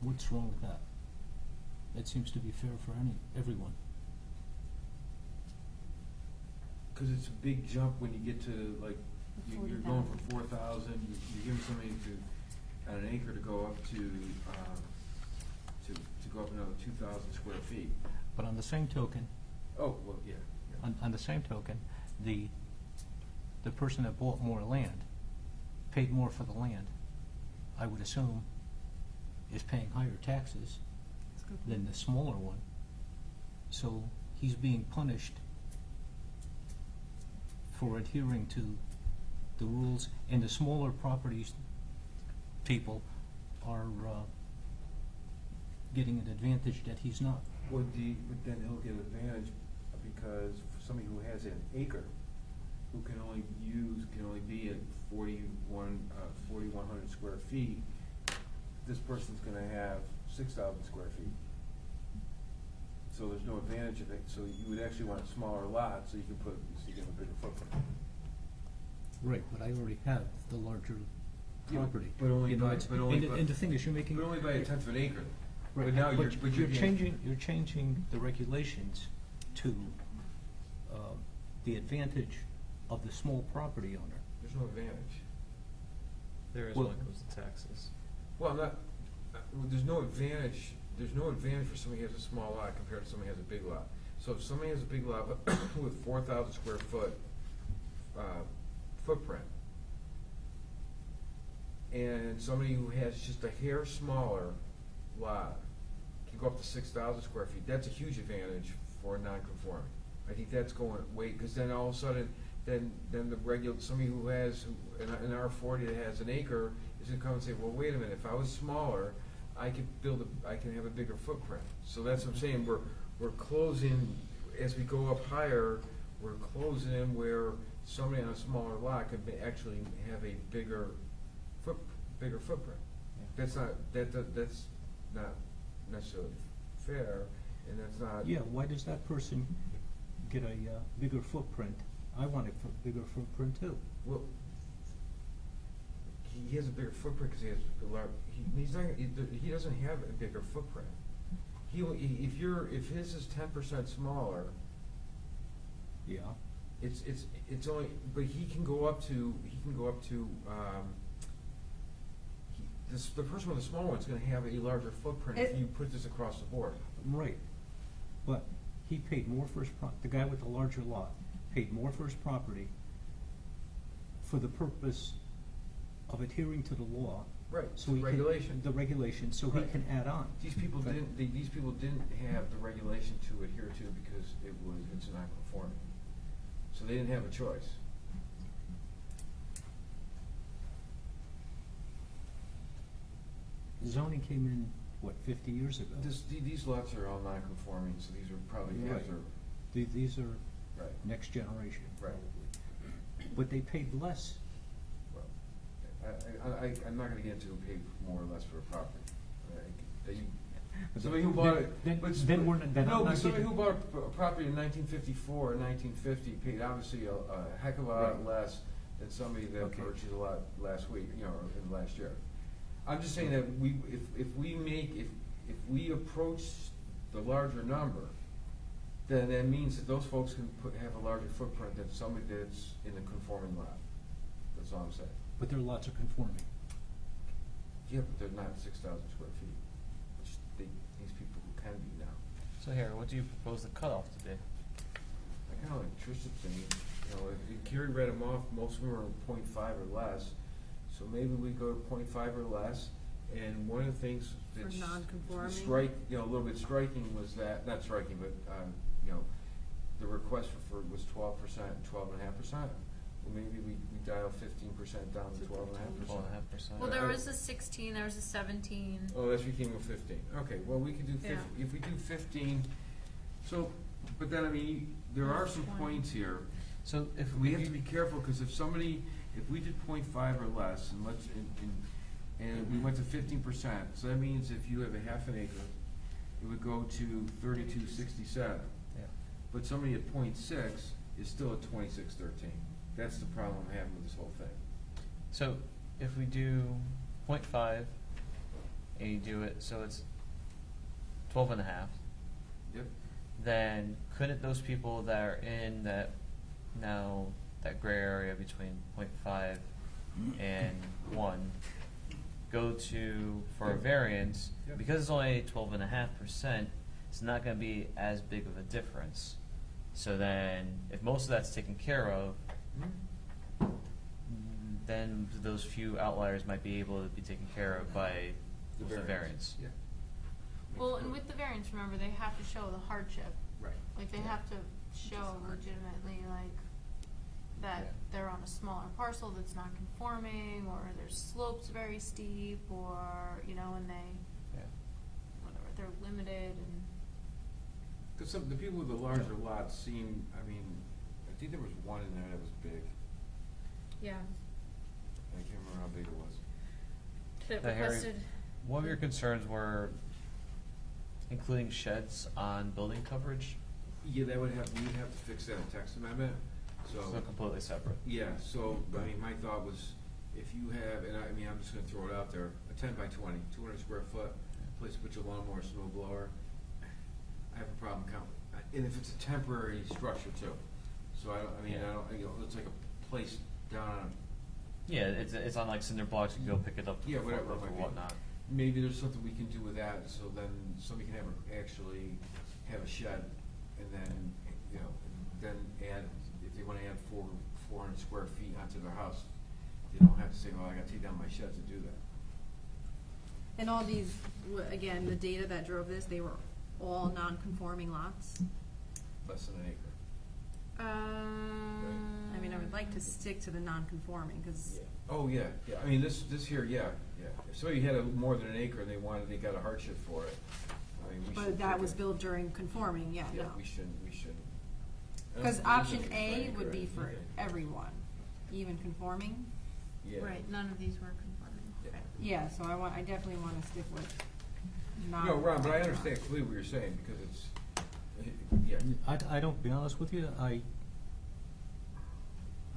What's wrong with that? That seems to be fair for any, everyone. Cause it's a big jump when you get to like, you- you're going from four thousand, you're giving somebody to, at an acre to go up to, um, to, to go up another two thousand square feet. But on the same token, Oh, well, yeah, yeah. on, on the same token, the, the person that bought more land, paid more for the land, I would assume, is paying higher taxes That's a good than the smaller one. So he's being punished for adhering to the rules, and the smaller properties people are, uh, getting an advantage that he's not. Would the, but then he'll get an advantage because for somebody who has an acre, who can only use, can only be at forty-one, uh, forty-one hundred square feet, this person's gonna have six thousand square feet. So there's no advantage of it, so you would actually want a smaller lot, so you can put, so you can have a bigger footprint. Right, but I already have the larger property. but only You know, by- it's- but only and the- by- And the thing is, you're making. But only by a tenth of an acre. Right, But now you're, but you're. you're changing, you're changing the regulations to, uh, the advantage of the small property owner. There's no advantage. There is Well- when it comes to taxes. Well, I'm not, uh, well, there's no advantage, there's no advantage for somebody who has a small lot compared to somebody who has a big lot. So if somebody has a big lot with four thousand square foot, uh, footprint, and somebody who has just a hair smaller lot can go up to six thousand square feet, that's a huge advantage for non-conforming. I think that's going, wait, cause then all of a sudden, then, then the regular, somebody who has, an, R forty that has an acre, is gonna come and say, well, wait a minute, if I was smaller, I could build a, I can have a bigger footprint. So that's what I'm saying, we're, we're closing, as we go up higher, we're closing in where somebody on a smaller lot could actually have a bigger bigger footprint. That's not, that, that, that's not necessarily fair, and that's not. Yeah, why does that person get a, uh, bigger footprint? I want a bigger footprint too. Well, he has a bigger footprint because he has a large, he, he's not, he, doesn't have a bigger footprint. He, if you're, if his is ten percent smaller, Yeah. it's, it's, it's only, but he can go up to, he can go up to, um, this, the person with the small one's gonna have a larger footprint if It- you put this across the board. Right, but he paid more for his pro, the guy with the larger lot paid more for his property for the purpose of adhering to the law. Right, So he can- regulation. The regulation, so he Right. can add on. These people But- didn't, they- these people didn't have the regulation to adhere to because it was, it's non-conforming. So they didn't have a choice. Zoning came in, what, fifty years ago? This, the- these lots are all non-conforming, so these are probably Right. after, The- These are right, next generation, Right. probably. But they paid less. well, I, I, I, I'm not gonna get into who paid more or less for a property. They, somebody who bought it, Then- but. then we're then No, I'm but not somebody getting- who bought a, a property in nineteen fifty-four or nineteen fifty paid obviously a, a heck of a lot Right. less than somebody that Okay. purchased a lot last week, you know, or in last year. I'm just saying that we, if, if we make, if, if we approach the larger number, then that means that those folks can put, have a larger footprint than somebody that's in a conforming lot. That's all I'm saying. But their lots are conforming. Yeah, but they're not six thousand square feet, which they, these people who can be now. So Harry, what do you propose the cutoff to be? I kinda like Trish's thing, you know, if, if Gary read them off, most of them are point five or less. So maybe we go to point five or less, and one of the things For that's. non-conforming? Strike, you know, a little bit striking was that, not striking, but, um, you know, the request for, for was twelve percent and twelve and a half percent. Well, maybe we, we dial fifteen percent down to twelve and a half percent. Twelve and a half percent. Well, there was a sixteen, there was a seventeen. Oh, that's became a fifteen, okay, well, we could do fif- Yeah. if we do fifteen, so, but then, I mean, there are some Twenty. points here. So if We have to be careful, cause if somebody, if we did point five or less, and let's, and, and, and we went to fifteen percent, so that means if you have a half an acre, it would go to thirty-two sixty-seven. Yeah. But somebody at point six is still at twenty-six thirteen, that's the problem I'm having with this whole thing. So if we do point five, and you do it, so it's twelve and a half, Yep. then couldn't those people that are in that now, that gray area between point 0.5 and one, go to, for a variance, Yep. because it's only twelve and a half percent, it's not gonna be as big of a difference. So then, if most of that's taken care of, then those few outliers might be able to be taken care of by The the variance. Yeah. Well, and with the variance, remember, they have to show the hardship. Right. Like, they have to show legitimately, like, that Yeah. they're on a smaller parcel that's not conforming, or their slope's very steep, or, you know, and they, Yeah. whatever, they're limited. some, the people with the larger lots seem, I mean, I think there was one in there that was big. Yeah. I can't remember how big it was. That Uh, Harry, One of your concerns were including sheds on building coverage, Yeah, that would have, we would have to fix that in text amendment, so. so completely separate. Yeah, so, I mean, my thought was, if you have, and I, I mean, I'm just gonna throw it out there, a ten by twenty, two hundred square foot, place to put your lawnmower, snow blower, I have a problem counting, and if it's a temporary structure too. So I don't, I mean, I don't, you know, it's like a place down on, Yeah, it's, it's on like cinder blocks, you can go pick it up. Yeah, whatever it or might be. whatnot. maybe there's something we can do with that, so then somebody can have, a- actually have a shed, and then, you know, then add, they wanna add four, four hundred square feet onto their house, they don't have to say, oh, I gotta take down my shed to do that. And all these, w- again, the data that drove this, they were all non-conforming lots. less than an acre. um. I mean, I would like to stick to the non-conforming, cause, Oh, yeah, yeah, I mean, this, this here, yeah, yeah. If somebody had a, more than an acre and they wanted, they got a hardship for it, I mean, we should. but that was built during conforming, yeah, Yeah, no. we shouldn't, we shouldn't. I don't Cause option A would be for everyone, even conforming. Yeah. Right, none of these were conforming. Yeah. Yeah, so I want, I definitely wanna stick with non. No, Ron, but I understand clearly what you're saying, because it's, uh, yeah, I, I don't, be honest with you, I,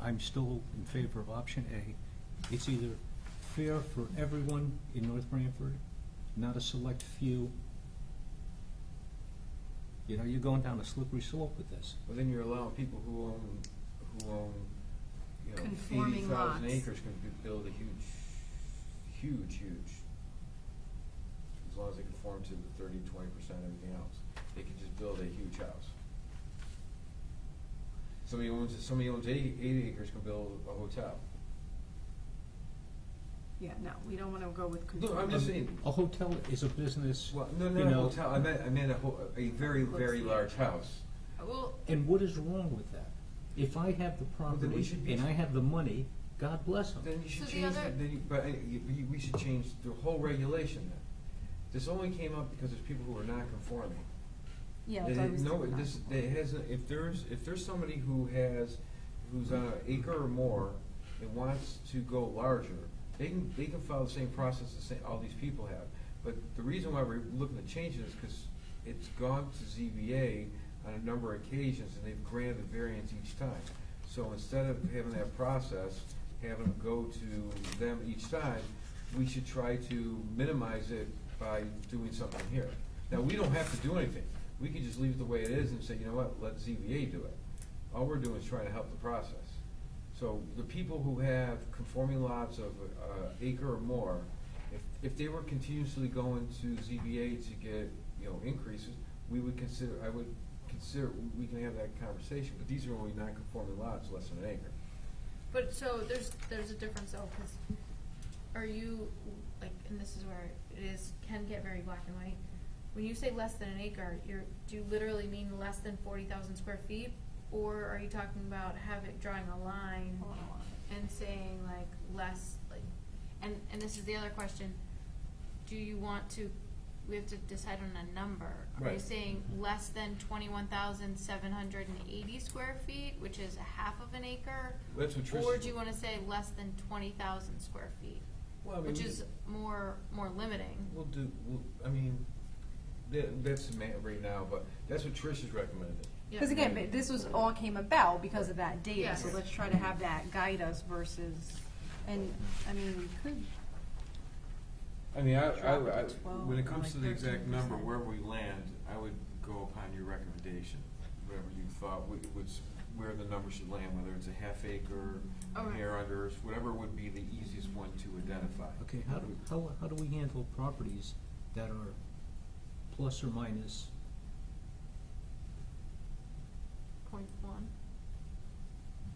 I'm still in favor of option A. It's either fair for everyone in North Branford, not a select few. You know, you're going down a slippery slope with this. but then you're allowing people who own, who own, you know, eighty Conforming thousand lots. acres can bu- build a huge, huge, huge. As long as they conform to the thirty, twenty percent, everything else, they can just build a huge house. Somebody owns, somebody owns eighty, eighty acres can build a hotel. Yeah, no, we don't wanna go with No, conforming. I'm just saying, A hotel is a business, well, no, you not a know, hotel, I meant, I meant a ho- a very, very large house. Well, and what is wrong with that? If I have the then we property should be- and I have the money, God bless them. Then you should So the change, other- the- then you, but, uh, you- you- we should change the whole regulation then. This only came up because there's people who are non-conforming. Yeah, They that's why we didn't know stick it. with this, they has, if there's, if there's somebody who has, who's on an acre or more and wants to go larger, they can, they can follow the same process same, all these people have. But the reason why we're looking to change it is because it's gone to ZBA on a number of occasions and they've granted the variance each time. So instead of having that process, having them go to them each time, we should try to minimize it by doing something here. Now, we don't have to do anything. We could just leave it the way it is and say, you know what, let ZBA do it. All we're doing is trying to help the process. So the people who have conforming lots of uh, acre or more, if, if they were continuously going to ZBA to get, you know, increases, we would consider, I would consider, we can have that conversation, but these are only non-conforming lots, less than an acre. But so there's there's a difference though, because are you like, and this is where it is can get very black and white. When you say less than an acre, you're do you literally mean less than forty thousand square feet, or are you talking about having drawing a line and saying like less like, and and this is the other question. Do you want to? We have to decide on a number. Are you Right. saying less than twenty-one thousand seven hundred and eighty square feet, which is a half of an acre? That's what Trish. Or do you wanna say less than twenty thousand square feet, Well, I mean, which we- is more, more limiting? We'll do, we'll, I mean, that, that's the man right now, but that's what Trish has recommended. Yeah. Cause again, but this was, all came about because of that data, so let's try to have that guide us versus, and, I mean, we could, I mean, I, I, Drop I, 12 when it comes like to the exact 13%. number, wherever we land, I would go upon your recommendation, whatever you thought, would, was, where the number should land, whether it's a half acre, Okay. hair under, whatever would be the easiest one to identify. Okay, how do, how, how do we handle properties that are plus or minus, Point one.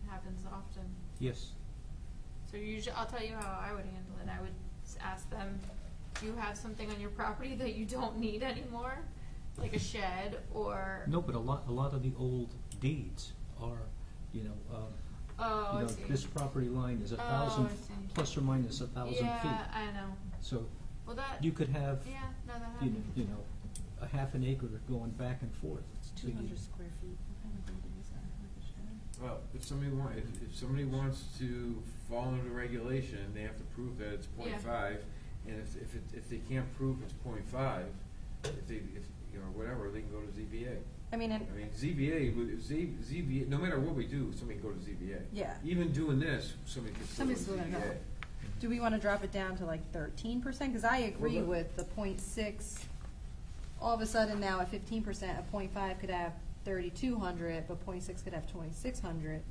It Happens often. yes, So usually, I'll tell you how I would handle it. I would s- ask them, do you have something on your property that you don't need anymore? Like a shed or, no, but a lot, a lot of the old deeds are, you know, um, oh, you I know, see. this property line is a Oh, thousand, I see. plus or minus a thousand feet. Yeah, I know. So Well, that, you could have, yeah, no, that you happens. know, you know, a half an acre going back and forth. It's So you- hundred square feet. What kind of building is that? Like a shed? Well, if somebody wa, if, if somebody wants to fall under the regulation, they have to prove that it's point Yeah. five. And if, if it, if they can't prove it's point five, if they, if, you know, whatever, they can go to ZBA. I mean, and, I mean, ZBA, would- Z, ZBA, no matter what we do, somebody can go to ZBA. yeah. Even doing this, somebody can still go to Somebody's gonna ZBA. go. Do we wanna drop it down to like thirteen percent? Cause I agree Well, with the point six. All of a sudden now at fifteen percent, a point five could have thirty-two hundred, but point six could have twenty-six hundred.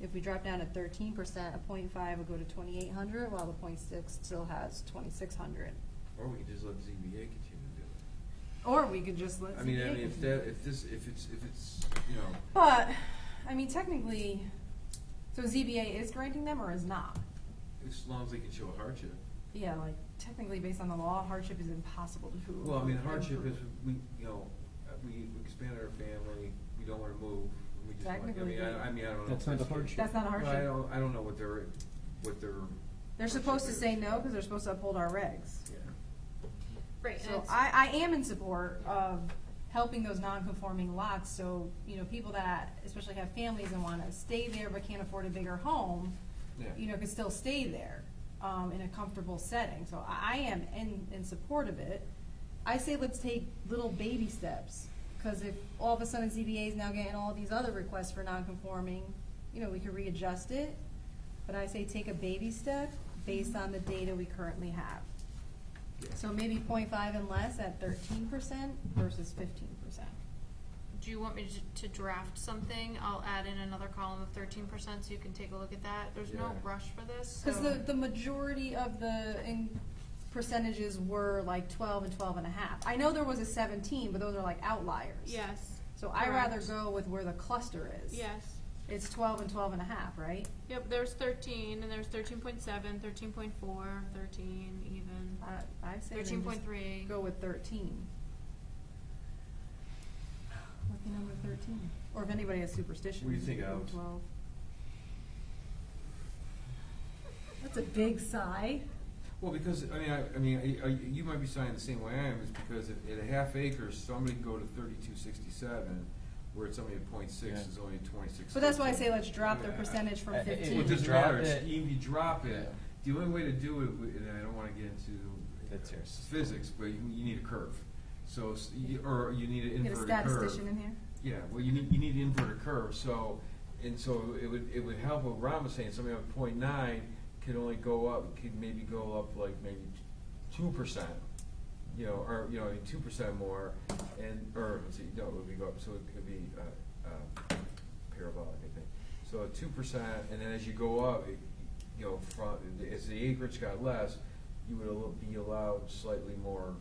If we drop down to thirteen percent, a point five would go to twenty-eight hundred, while the point six still has twenty-six hundred. Or we could just let ZBA continue to do it. Or we could just let I mean, I mean, if that, if this, if it's, if it's, you know, But, I mean, technically, so ZBA is granting them or is not? as long as they can show a hardship. Yeah, like technically based on the law, hardship is impossible to prove. Well, I mean, hardship is, we, you know, uh, we we our family, we don't wanna move, we just want, I Technically, mean, I, I mean, I don't know. That's not a hardship. That's not a Well, I hardship. don't, I don't know what their, what their. They're supposed to hardship say is. no because they're supposed to uphold our regs. Yeah. Right, and So it's, I, I am in support of helping those non-conforming lots, so, you know, people that especially have families and wanna stay there but can't afford a bigger home, Yeah. you know, could still stay there, um, in a comfortable setting, so I, I am in, in support of it. I say let's take little baby steps, cause if all of a sudden ZBA is now getting all these other requests for non-conforming, you know, we could readjust it. But I say take a baby step based on the data we currently have. So maybe 0.5 and less at thirteen percent versus fifteen percent. do you want me to, to draft something? I'll add in another column of thirteen percent so you can take a look at that. There's no Yeah. rush for this, Cause so- the, the majority of the in percentages were like twelve and twelve and a half. I know there was a seventeen, but those are like outliers. Yes, So I rather go with where the cluster is. yes. It's twelve and twelve and a half, right? Yep, there's thirteen, and there's 13.7, 13.4, 13 even, I, I say then thirteen just point three. go with thirteen. Lucky number thirteen. Or if anybody has superstition. What do you think, go Alex? Twelve. That's a big sigh. Well, because, I mean, I, I mean, I, I, you might be saying the same way I am, is because at, at a half acre, somebody can go to thirty-two sixty-seven, where it's only a point six, Yeah. is only a twenty-six. But that's why I say let's drop their Yeah. percentage from Uh, it- fifteen. Well, it doesn't Drop matter, it's, it. even if you drop Yeah. it, the only way to do it, wi- and I don't wanna get into That's yours. physics, but you, you need a curve. So, s- you- or you need an Get a inverted curve. statistician in here. Yeah, well, you need, you need to invert a curve, so, and so it would, it would help what Ron was saying, somebody with point nine could only go up, could maybe go up like maybe two percent. You know, or, you know, two percent more, and, or, let's see, no, it would be go up, so it could be, uh, uh, parabolic, I think. So two percent, and then as you go up, it- you know, from, as the acreage got less, you would be allowed slightly more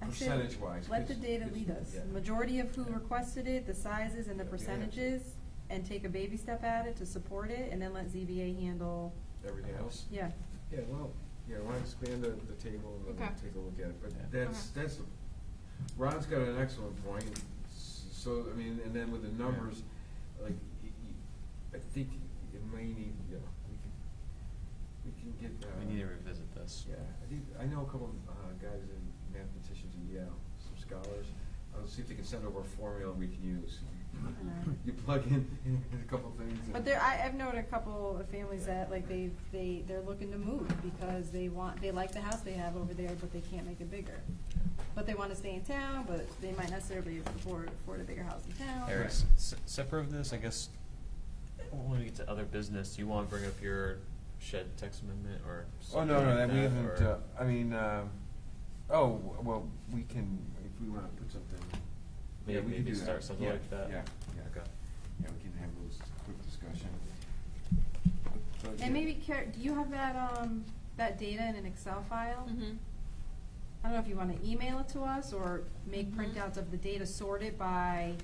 I say percentage-wise. Let the data lead us. yeah. Majority of who requested it, the sizes and the Yeah. percentages, and take a baby step at it to support it, and then let ZBA handle, Everything else? yeah. Yeah, well, yeah, why don't expand the, the table and then Okay. we'll take a look at it, but Yeah. that's, that's, Ron's got an excellent point, S- so, I mean, and then with the numbers, like, y- y- I think it may need, you know, we can, we can get, uh. We need to revisit this. Yeah, I think, I know a couple, uh, guys in mathematicians at Yale, some scholars, I'll see if they can send over a formula we can use. You plug in a couple things. But there, I, I've known a couple of families that, like, they, they, they're looking to move because they want, they like the house they have over there, but they can't make it bigger. But they wanna stay in town, but they might not necessarily afford, afford a bigger house in town. Eric, s- s- separate of this, I guess, when we get to other business, do you wanna bring up your shed text amendment or? Oh, no, something no, like that we haven't, or- uh, I mean, um, oh, well, we can, if we wanna put something, yeah, Maybe- we can maybe do that. start something Yeah, like that. Yeah, yeah. Okay. Yeah, we can have those quick discussion. But, yeah. And maybe, Car- do you have that, um, that data in an Excel file? Mm-hmm. I don't know if you wanna email it to us or make Mhm. printouts of the data sorted by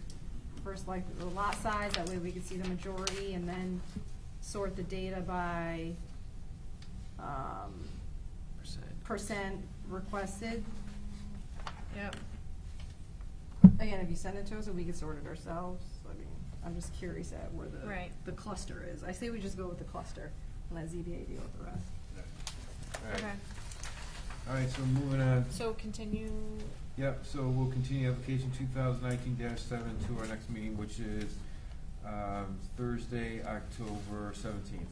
first like the lot size, that way we can see the majority and then sort the data by, um, Percent. percent requested. Yep. Again, if you send it to us, and we can sort it ourselves, I mean, I'm just curious at where the, Right. the cluster is. I say we just go with the cluster and let ZBA deal with the rest. All right. Okay. All right, so moving on. So continue Yep, so we'll continue application two thousand nineteen seven to our next meeting, which is, um, Thursday, October seventeenth.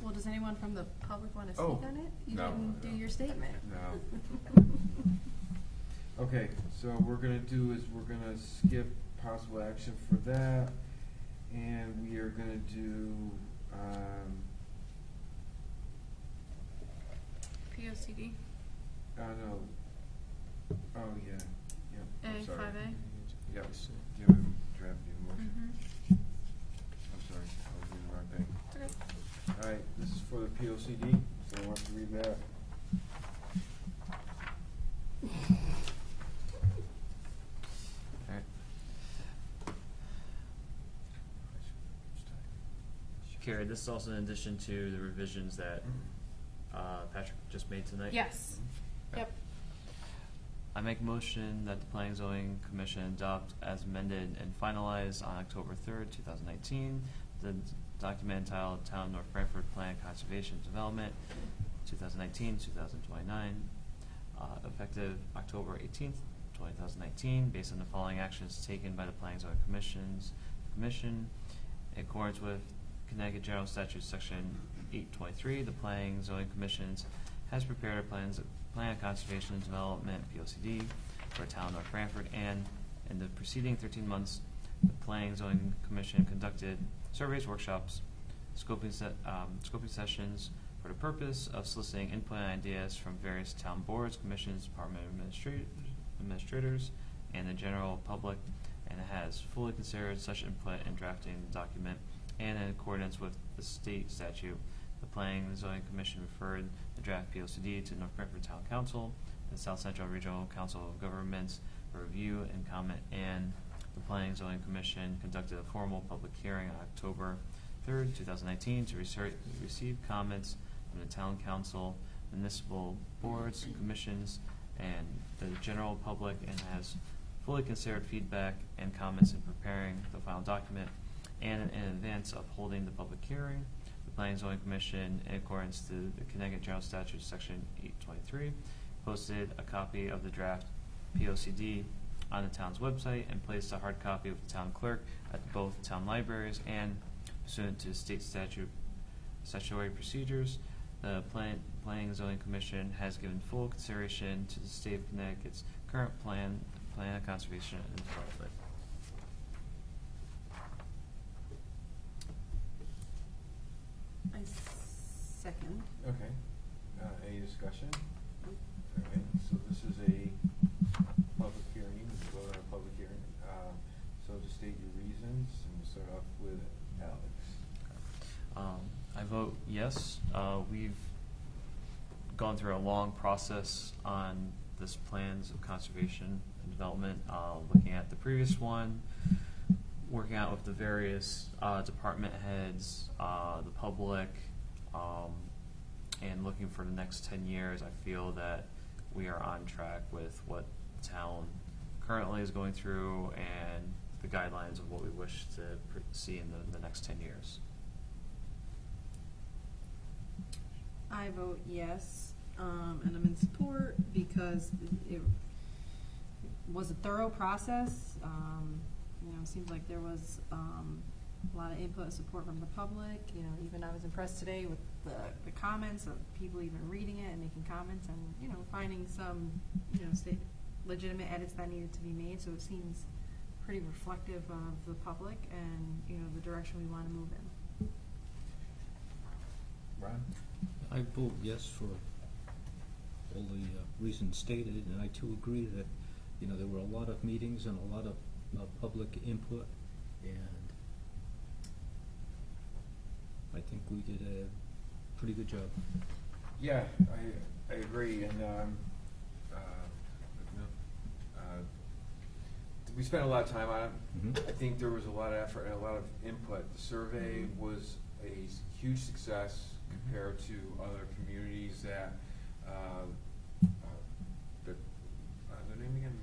Well, does anyone from the public want to speak Oh, on it? You no, didn't do no. your statement. No. Okay, so what we're gonna do is we're gonna skip possible action for that, and we are gonna do, um, P O C D. uh, no, oh, yeah, yeah, I'm A, sorry. 5A? Yep, do you have a draft new motion? Mm-hmm. I'm sorry, I was reading the wrong thing. Okay. All right, this is for the P O C D, so I want to read that. Alright. Carrie, this is also in addition to the revisions that uh, Patrick just made tonight? Yes. Yep. I make a motion that the Planning and Zoning Commission adopt as amended and finalized on October third, two thousand nineteen, the document entitled Town North Branford Plan Conservation Development, 2019-2029, uh, effective October eighteenth, two thousand nineteen, based on the following actions taken by the Planning and Zoning Commissions, Commission, in accordance with Connecticut General Statute, Section eight twenty-three, the Planning Zoning Commissions has prepared a plans, plan of conservation and development, P O C D, for town of North Branford, and in the preceding thirteen months, the Planning Zoning Commission conducted surveys, workshops, scoping set, um, scoping sessions for the purpose of soliciting input and ideas from various town boards, commissions, department administrators, administrators, and the general public, and has fully considered such input in drafting the document, and in accordance with the state statute, the Planning and Zoning Commission referred the draft P O C D to North Branford Town Council, the South Central Regional Council of Governments for review and comment, and the Planning and Zoning Commission conducted a formal public hearing on October third, two thousand nineteen, to reser- receive comments from the town council, municipal boards, commissions, and the general public, and has fully considered feedback and comments in preparing the final document, and in advance of holding the public hearing, the Planning and Zoning Commission, in accordance to the Connecticut General Statute, Section eight twenty-three, posted a copy of the draft P O C D on the town's website and placed a hard copy with the town clerk at both town libraries and pursuant to state statute, statutory procedures, the Plan, Planning and Zoning Commission has given full consideration to the state of Connecticut's current plan, plan of conservation and development. I second. Okay, uh, any discussion? All right, so this is a public hearing, we vote on a public hearing, uh, so to state your reasons, and we'll start off with Alex. Um, I vote yes. Uh, we've gone through a long process on this plans of conservation and development, uh, looking at the previous one, working out with the various, uh, department heads, uh, the public, um, and looking for the next ten years. I feel that we are on track with what the town currently is going through and the guidelines of what we wish to see in the, the next ten years. I vote yes, um, and I'm in support because it was a thorough process. Um, you know, it seems like there was, um, a lot of input and support from the public. You know, even I was impressed today with the, the comments of people even reading it and making comments and, you know, finding some, you know, sta- legitimate edits that needed to be made. So it seems pretty reflective of the public and, you know, the direction we wanna move in. Ron? I vote yes for all the uh, reasons stated, and I too agree that, you know, there were a lot of meetings and a lot of uh, public input, and I think we did a pretty good job. Yeah, I, I agree, and, um, uh, uh, we spent a lot of time on it. Mhm. I think there was a lot of effort and a lot of input. The survey Mhm. was a huge success compared to other communities that, uh, uh, that, uh, their name again?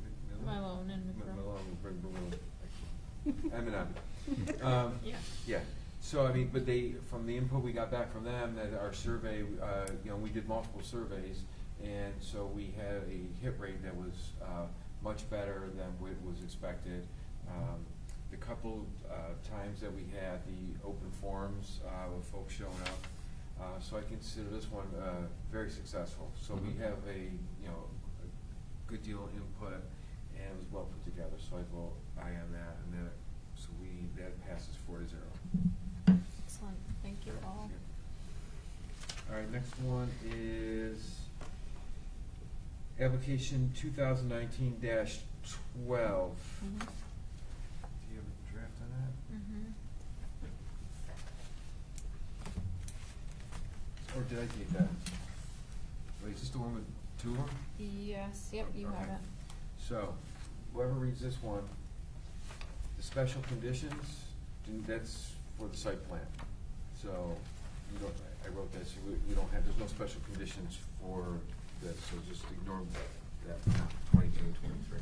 Mc- Miller? Milone and M- MacBroom. Milone, Mc- Milone, M and M. Um, Yeah. yeah, so I mean, but they, from the input we got back from them, that our survey, uh, you know, we did multiple surveys, and so we had a hit rate that was, uh, much better than what was expected. Um, the couple, uh, times that we had the open forums, uh, with folks showing up, uh, so I consider this one, uh, very successful. So we Mhm. have a, you know, a good deal of input, and it was well put together, so I vote aye on that, and then, so we, that passes four to zero. Excellent, thank you all. All right, next one is application two thousand nineteen twelve. Mhm. Do you have a draft on that? Mm-hmm. Or did I take that? Wait, is this the one with two of them? Yes, yep, you have Okay. it. So, whoever reads this one, the special conditions, that's for the site plan. So, you don't, I wrote that, so we, we don't have, there's no special conditions for this, so just ignore that, twenty-two and twenty-three.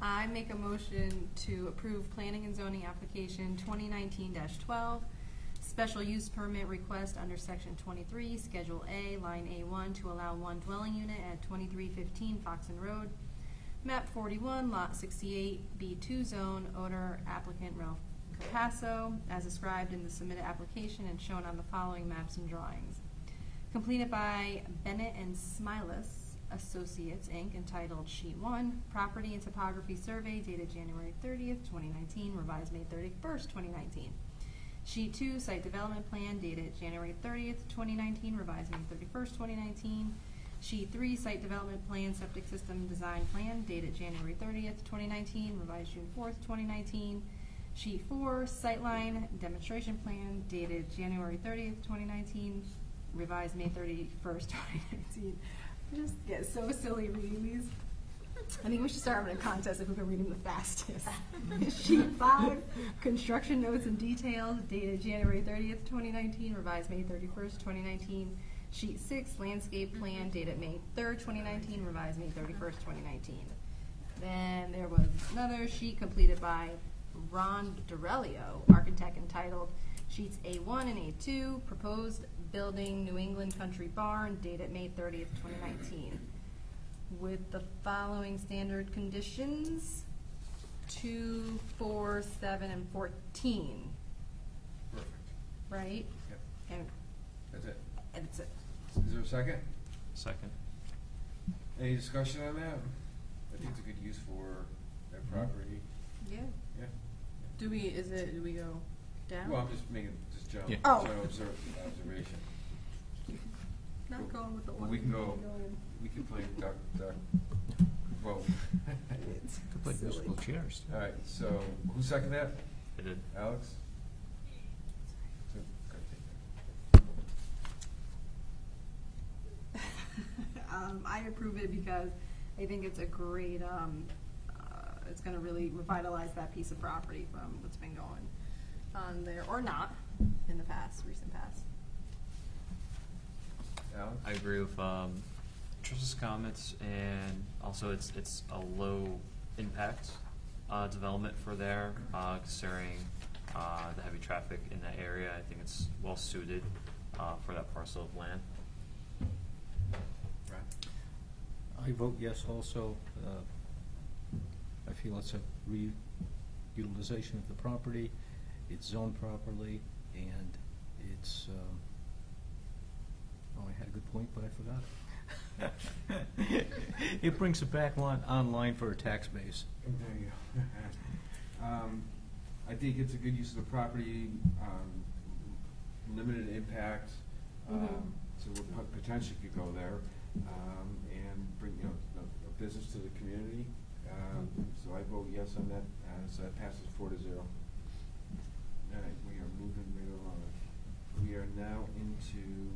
I make a motion to approve planning and zoning application twenty nineteen twelve, special use permit request under section twenty-three, schedule A, line A one, to allow one dwelling unit at twenty-three fifteen Foxon Road, map forty-one, lot sixty-eight, B two zone, owner applicant Ralph Capasso, as described in the submitted application and shown on the following maps and drawings. Completed by Bennett and Smilus Associates, Inc., entitled Sheet One, Property and Topography Survey dated January thirtieth, twenty nineteen, revised May thirty-first, twenty nineteen. Sheet Two, Site Development Plan dated January thirtieth, twenty nineteen, revised May thirty-first, twenty nineteen. Sheet Three, Site Development Plan, Septic System Design Plan dated January thirtieth, twenty nineteen, revised June fourth, twenty nineteen. Sheet Four, Sightline Demonstration Plan dated January thirtieth, twenty nineteen, revised May thirty-first, twenty nineteen. I just get so silly reading these. I think we should start having a contest of who can read them the fastest. Sheet five, construction notes and details dated January thirtieth, twenty nineteen, revised May thirty-first, twenty nineteen. Sheet six, landscape plan dated May third, twenty nineteen, revised May thirty-first, twenty nineteen. Then there was another sheet completed by Ron Dorelio, architect entitled Sheets A1 and A2, Proposed Building New England Country Barn, dated May 30th, 2019. With the following standard conditions, 2, 4, 7, and 14, Perfect. right? Yep, And, that's it. and it's, Is there a second? Second. Any discussion on that? I think it's a good use for that mm-hmm. property. Yeah. Yeah. Do we, is it, do we go down? Well, I'm just making, just general, Yeah. Oh. general observ- observation. not going with the Well, one. we can go, going. We can play duck, duck, vote. It's Could play silly. musical chairs. All right, so, who seconded that? I did. Alex? So, go take that. um, I approve it because I think it's a great, um, uh, it's gonna really revitalize that piece of property from what's been going on there, or not, in the past, recent past. Alex? I agree with um, Trish's comments, and also it's it's a low impact uh, development for there, uh, considering uh, the heavy traffic in that area. I think it's well suited uh, for that parcel of land. Right. I vote yes also. Uh, I feel it's a reutilization of the property, it's zoned properly, and it's, um, oh, I had a good point, but I forgot it. It brings it back on, online for a tax base. There you go. Um, I think it's a good use of the property, um, limited impact, um, Mhm. so we pot- potentially could go there, um, and bring, you know, a, a business to the community. Um, so I vote yes on that, uh, so that passes four to zero. All right, we are moving right along. We are now into,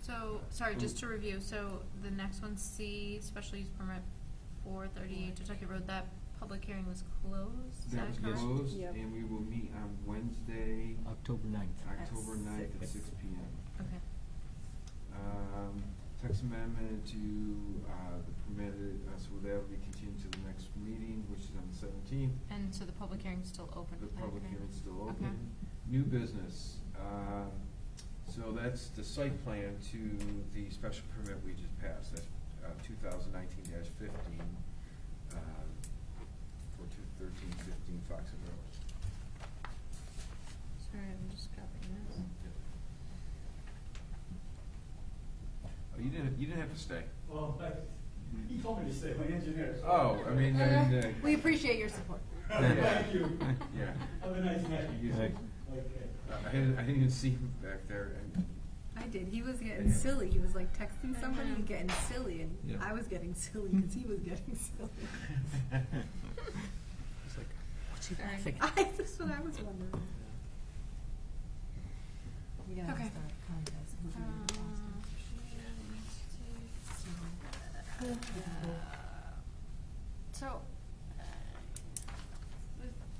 So, sorry, just to review, so the next one, C, special use permit four thirty-eight Kentucky Road, that public hearing was closed, is that that was correct? closed, Yep. and we will meet on Wednesday, October ninth. At October ninth at six. six P M. Okay. Um, text amendment to, uh, the permitted, uh, so that will be continued to the next meeting, which is on the seventeenth. And so the public hearing's still open? The for that public hearing? hearing's still Okay. open. New business, uh, so that's the site plan to the special permit we just passed, that's, uh, two thousand nineteen fifteen, uh, for two thirteen fifteen Foxon Road. Sorry, I'm just copying this. Oh, you didn't, you didn't have to stay. Well, he told me to stay, my engineer. so- Oh, I mean, uh, uh, We appreciate your support. Thank you. Yeah. Have a nice night. You Thank- I didn't, I didn't even see him back there, and I did. He was getting silly. He was like texting somebody and getting silly, and Yeah. I was getting silly because he was getting silly. It's like, what's he Sorry. laughing I, that's what I was wondering. We're gonna have to Okay. start a contest. Who's gonna be the So, uh,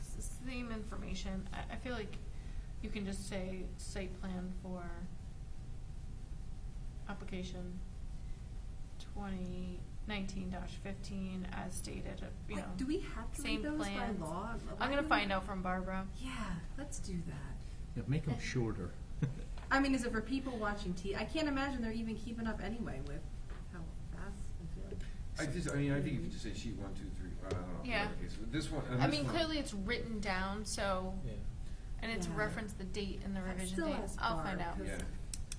it's the same information. I, I feel like you can just say site plan for application twenty nineteen fifteen as stated, uh, you know. Like, do we have to same read those by plans. law? I'm gonna do find out from Barbara. Yeah, let's do that. Yeah, make them shorter. I mean, is it for people watching T? I can't imagine they're even keeping up anyway with how fast I feel. I just, I mean, I think if you just say sheet one, two, three, I don't know. Yeah. whatever case. This one, and I this mean, one- clearly it's written down, so, Yeah. And it's Yeah. referenced the date and the revision date. I'll bar, find out. Yeah.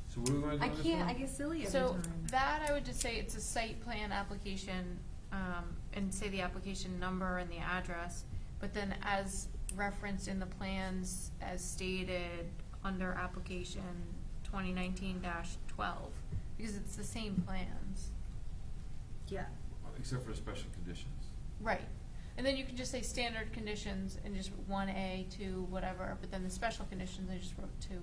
So what do we wanna do I can't. I get silly every So time. that I would just say it's a site plan application, um, and say the application number and the address, but then as referenced in the plans as stated under application 2019-12, because it's the same plans. yeah. Except for special conditions. Right. And then you can just say standard conditions and just one A, two, whatever, but then the special conditions, I just wrote two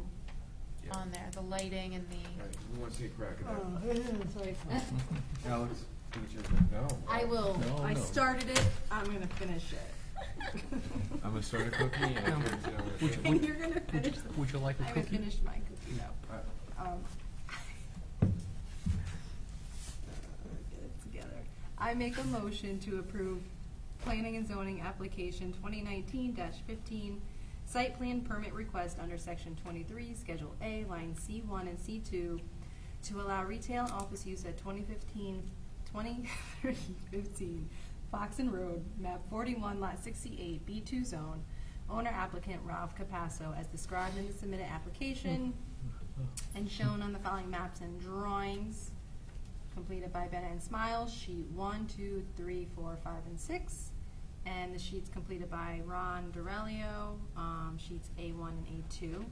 Yeah. on there, the lighting and the. Right, who wants to take a crack at Oh, that? sorry. Alex, finish your, no. I will. No, I no. started it. I'm gonna finish it. I'm gonna start a cookie and I'm gonna, you know, Would you- and you're gonna finish. the- Would you like a I haven't cookie? finished my cookie though. I- Um, get it together. I make a motion to approve planning and zoning application 2019-15, site plan permit request under section twenty-three, schedule A, line C one and C two, to allow retail and office use at 2015 2315 Foxon Road, map forty-one, lot sixty-eight, B two zone, owner applicant Ralph Capasso, as described in the submitted application, and shown on the following maps and drawings, completed by Bennett and Smiles, sheet 1, 2, 3, 4, 5, and six. And the sheets completed by Ron Dorelio, um, sheets A one and A two,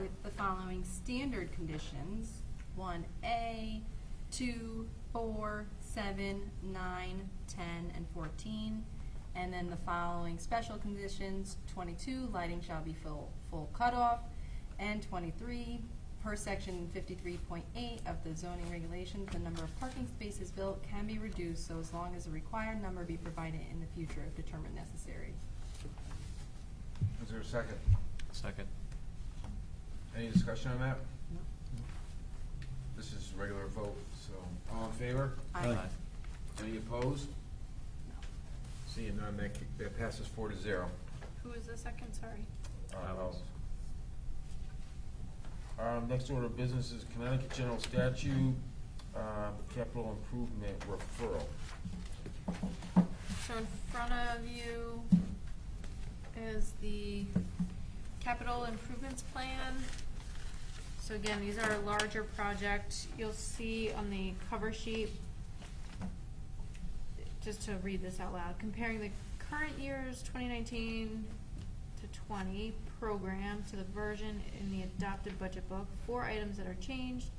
with the following standard conditions, one A, two, four, seven, nine, ten, and fourteen. And then the following special conditions, twenty-two, lighting shall be full, full cutoff, and twenty-three, per section fifty-three point eight of the zoning regulations, the number of parking spaces built can be reduced so as long as a required number be provided in the future if determined necessary. Is there a second? Second. Any discussion on that? No. This is a regular vote, so, all in favor? Aye. Any opposed? Seeing none, that, that passes four to zero. Who is the second, sorry? Uh, Um, next order of business is Connecticut General Statute, uh, capital improvement referral. So in front of you is the capital improvements plan. So again, these are a larger project. You'll see on the cover sheet, just to read this out loud, comparing the current year's twenty nineteen to twenty program to the version in the adopted budget book. Four items that are changed.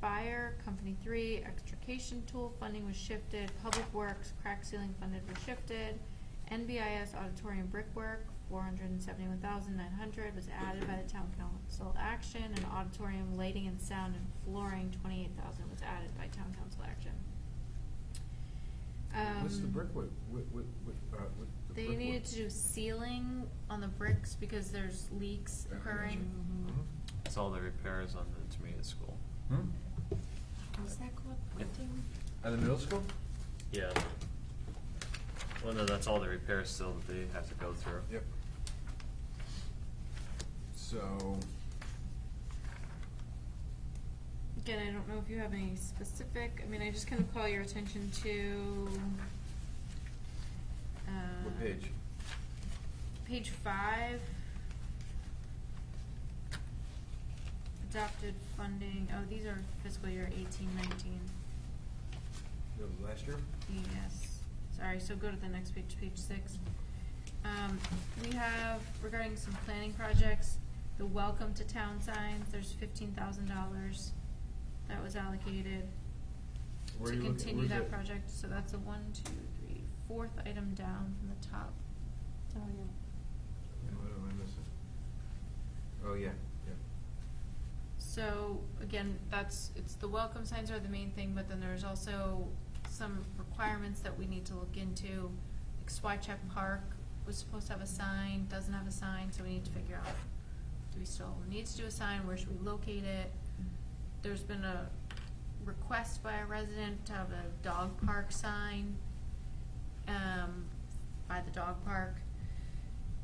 Fire, company three, extrication tool funding was shifted, public works, crack sealing funded was shifted. NBIS auditorium brickwork, four hundred and seventy-one thousand nine hundred was added by the town council action, and auditorium lighting and sound and flooring, twenty-eight thousand was added by town council action. What's the Um, brick, what, what, what, what, uh, They brick needed to do sealing on the bricks because there's leaks Yeah, I occurring. Mhm. It's all the repairs on the intermediate school. Hmm? Is that called printing? At the middle school? Yeah. Well, no, that's all the repairs still that they have to go through. Yep. So, Again, I don't know if you have any specific, I mean, I just kind of call your attention to, uh. what page? Page five. Adopted funding, oh, these are fiscal year eighteen nineteen. That was last year? Yes, sorry, so go to the next page, page six. Um, we have regarding some planning projects, the welcome to town signs, there's fifteen thousand dollars that was allocated Where are to you looking- continue where's that project, so that's a one, two, fourth item down from the top. Oh, yeah. What am I missing? Oh, yeah, yeah. So, again, that's, it's, the welcome signs are the main thing, but then there's also some requirements that we need to look into. Like Swycheck Park was supposed to have a sign, doesn't have a sign, so we need to figure out, do we still need to do a sign, where should we locate it? There's been a request by a resident to have a dog park sign, um, by the dog park.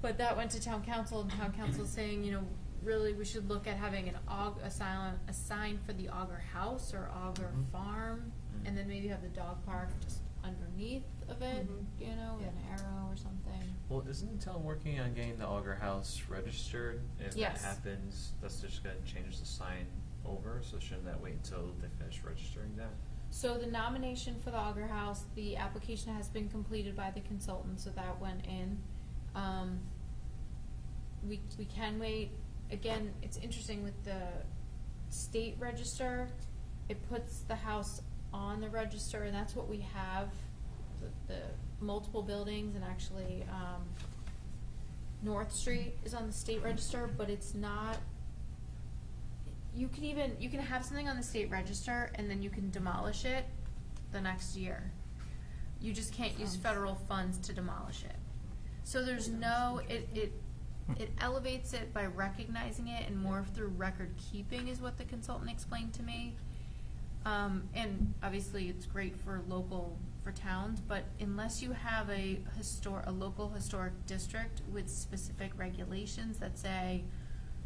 But that went to town council, and town council saying, you know, really, we should look at having an aug, a sign, a sign for the Auger House or Auger Mhm. Farm, Mhm. and then maybe have the dog park just underneath of it, Mhm. you know, with an arrow or something. Well, isn't the town working on getting the Auger House registered? And if Yes. that happens, that's just gonna change the sign over, so shouldn't that wait until they finish registering that? So the nomination for the Auger House, the application has been completed by the consultant, so that went in. Um, we, we can wait, again, it's interesting with the state register, it puts the house on the register, and that's what we have, the, the multiple buildings, and actually, um, North Street is on the state register, but it's not, you can even, you can have something on the state register and then you can demolish it the next year. You just can't use federal funds to demolish it. So there's no, it, it, it elevates it by recognizing it and more through record keeping is what the consultant explained to me. Um, and obviously it's great for local, for towns, but unless you have a histor, a local historic district with specific regulations that say,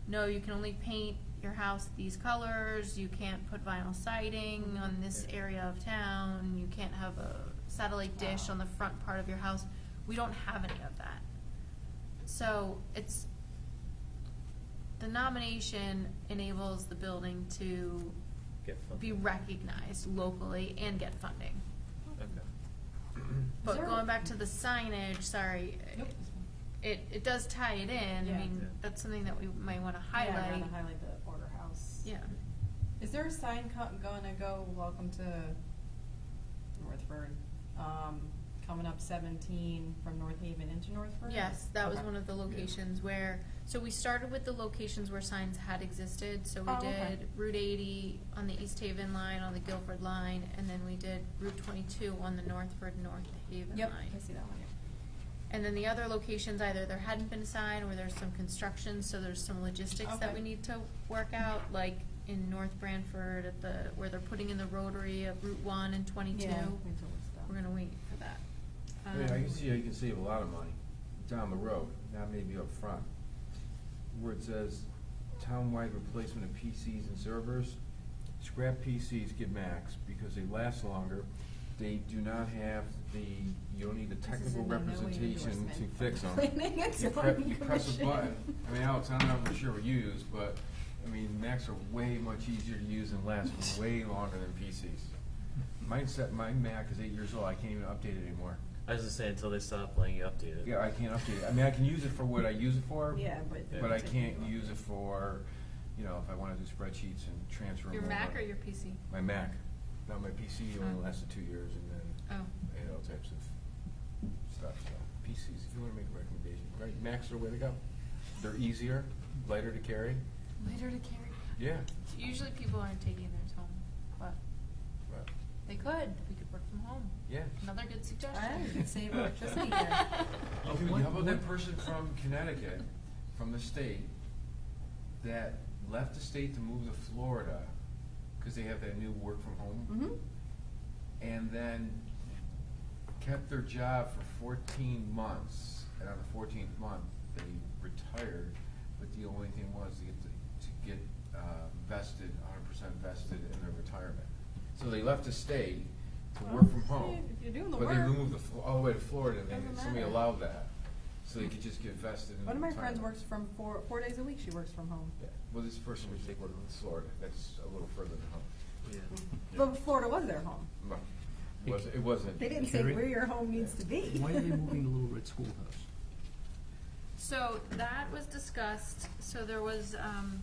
no, you can only paint your house these colors, you can't put vinyl siding on this area of town, you can't have a satellite dish on the front part of your house. We don't have any of that. So it's, the nomination enables the building to Get funded. be recognized locally and get funding. Okay. But there- going back to the signage, sorry, Nope. it, it does tie it in. Yeah. I mean, Yeah. that's something that we might wanna Yeah, I'd highlight. rather highlight the order house. Yeah. Is there a sign co- gonna go, welcome to Northford, um, coming up seventeen from North Haven into Northford? Yes, that was Okay. one of the locations where, so we started with the locations where signs had existed, so we Oh, okay. did Route eighty on the East Haven line, on the Guilford line, and then we did Route twenty-two on the Northford, North Haven line. Yep, I see that one. And then the other locations, either there hadn't been a sign or there's some construction, so there's some logistics that Okay. we need to work out, like in North Branford at the, where they're putting in the rotary of Route one and twenty-two. Yeah, until. We're gonna wait for that. I mean, I Um, can see how you can save a lot of money down the road, not maybe up front. Where it says townwide replacement of PCs and servers, scrap PCs get Macs because they last longer. They do not have the, you don't need the technical a no-no representation to endorsement fix for them. planning and You pre- zoning you press a commission. button, I mean, Alex, I'm not really sure what you use, but, I mean, Macs are way much easier to use and last way longer than PCs. Mine set, my Mac is eight years old, I can't even update it anymore. I was gonna say until they stop letting you update it. Yeah, I can't update it. I mean, I can use it for what I use it for. Yeah, but- But I can't use it for, you know, if I wanna do spreadsheets and transfer them Your over. Mac or your PC? My Mac. Now, my PC only Oh. lasted two years and then Oh. I had all types of stuff, so. PCs, if you wanna make a recommendation, right, Macs are the way to go. They're easier, lighter to carry. Later to carry. Yeah. Usually people aren't taking theirs home, but But, they could, we could work from home. yeah. Another good suggestion. Alright, you could save electricity here. Okay, how about that person from Connecticut, from the state, that left the state to move to Florida, because they have that new work from home. Mm-hmm. and then kept their job for fourteen months, and on the fourteenth month, they retired, but the only thing was to get, to, to get, uh, vested, hundred percent vested in their retirement. So they left to stay, to work from home. If you're doing the But they moved the, all the way to Florida, and they, somebody matter. allowed that, so they could just get vested in One of my friends works from four, four days a week, she works from home. Yeah, well, this person was taking Florida, that's a little further than home. But Florida was their home. But It wasn't, it wasn't. They didn't say Carrie? where your home needs to be. Why are they moving the Little Red Schoolhouse? So that was discussed, so there was, um,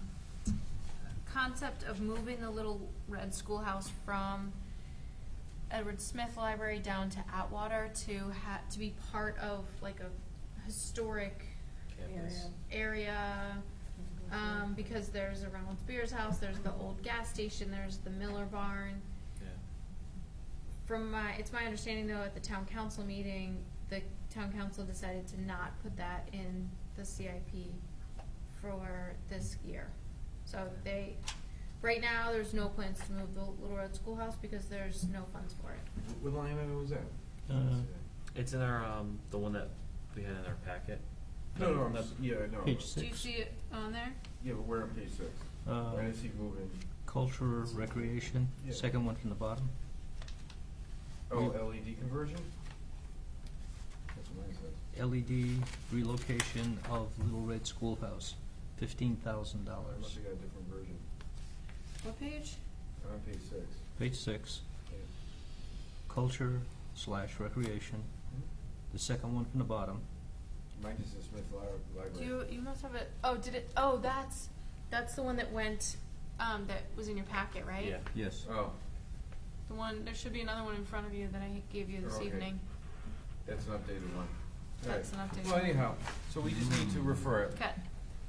concept of moving the little red schoolhouse from Edward Smith Library down to Atwater to ha- to be part of like a historic Campus. area, um, because there's a Reynolds Beers house, there's the old gas station, there's the Miller barn. Yeah. From my, it's my understanding though, at the town council meeting, the town council decided to not put that in the CIP for this year. So they, right now, there's no plans to move the Little Red Schoolhouse because there's no funds for it. What line item was that? Uh, It's in our, um, the one that we had in our packet. No, no, I'm not- yeah, I know. Page Do you six. see it on there? Yeah, but we're on page six. Uh, I didn't see moving. Culture, recreation, Yeah. second one from the bottom. Oh, LED conversion? That's what mine says. LED relocation of Little Red Schoolhouse, fifteen thousand I dollars. must have got a different version. What page? I'm on page six. Page six, Yeah. culture slash recreation, the second one from the bottom. Mine just says Smith Li- Library. You, you must have it, oh, did it, oh, that's, that's the one that went, um, that was in your packet, right? Yeah. Yes. Oh, The one, there should be another one in front of you that I gave you this Okay. evening. that's an updated one. All That's right. an updated Well, one. anyhow, so we just need to refer it. Okay,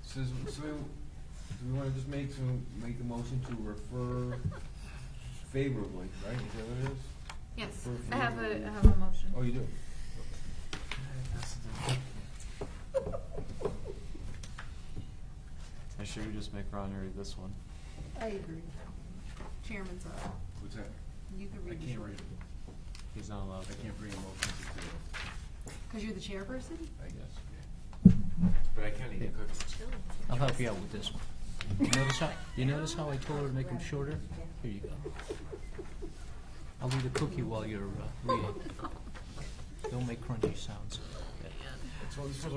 So, so, do we wanna just make some, make a motion to refer favorably, right? Is that what it is? yes, I have a, I have a motion. Oh, you do? I should we just make Ron read this one? I agree. Chairman's, uh, What's that? you can I read the can't read it. He's not allowed I to. can't bring a motion to table, Cause you're the chairperson? I guess. But I can't eat cookies. I'll help you out with this one. You notice how, you notice how I told her to make them shorter? Here you go. I'll eat a cookie while you're uh, reading. Don't make crunchy sounds. That's all this was.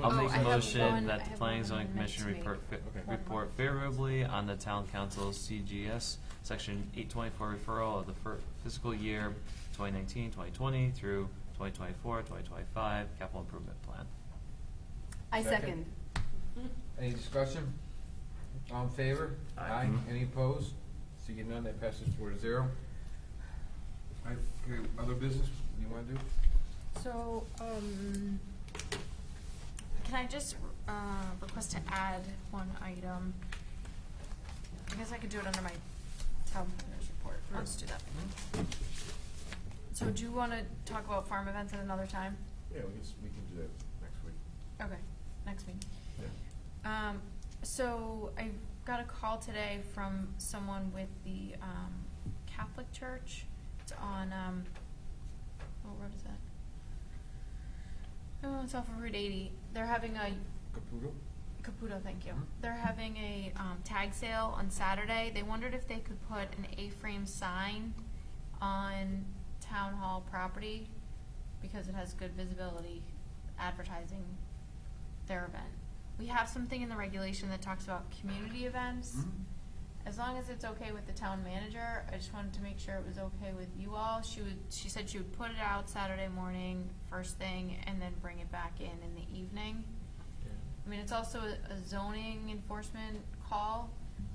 I'll make a motion that the planning one zoning commission report, fa- report favorably on the town council's CGS, section eight twenty-four referral of the fir- fiscal year 2019-2020 through 2024-2025 capital improvement plan. I Second. second. Any discussion? All in favor? Aye. Mhm. Any opposed? Seeing none, that passes four to zero. All right, okay, other business you wanna do? So, um, can I just, uh, request to add one item? I guess I could do it under my town planners report, let's do that. So do you wanna talk about farm events at another time? Yeah, we can, we can do that next week. Okay, next week. Yeah. Um, so I got a call today from someone with the, um, Catholic Church. It's on, um, what road is that? Oh, it's off of Route eighty. They're having a, Caputo? Caputo, thank you. Mhm. They're having a, um, tag sale on Saturday. They wondered if they could put an A-frame sign on town hall property because it has good visibility advertising their event. We have something in the regulation that talks about community events. Mhm. As long as it's okay with the town manager, I just wanted to make sure it was okay with you all. She would, she said she would put it out Saturday morning, first thing, and then bring it back in in the evening. I mean, it's also a a zoning enforcement call,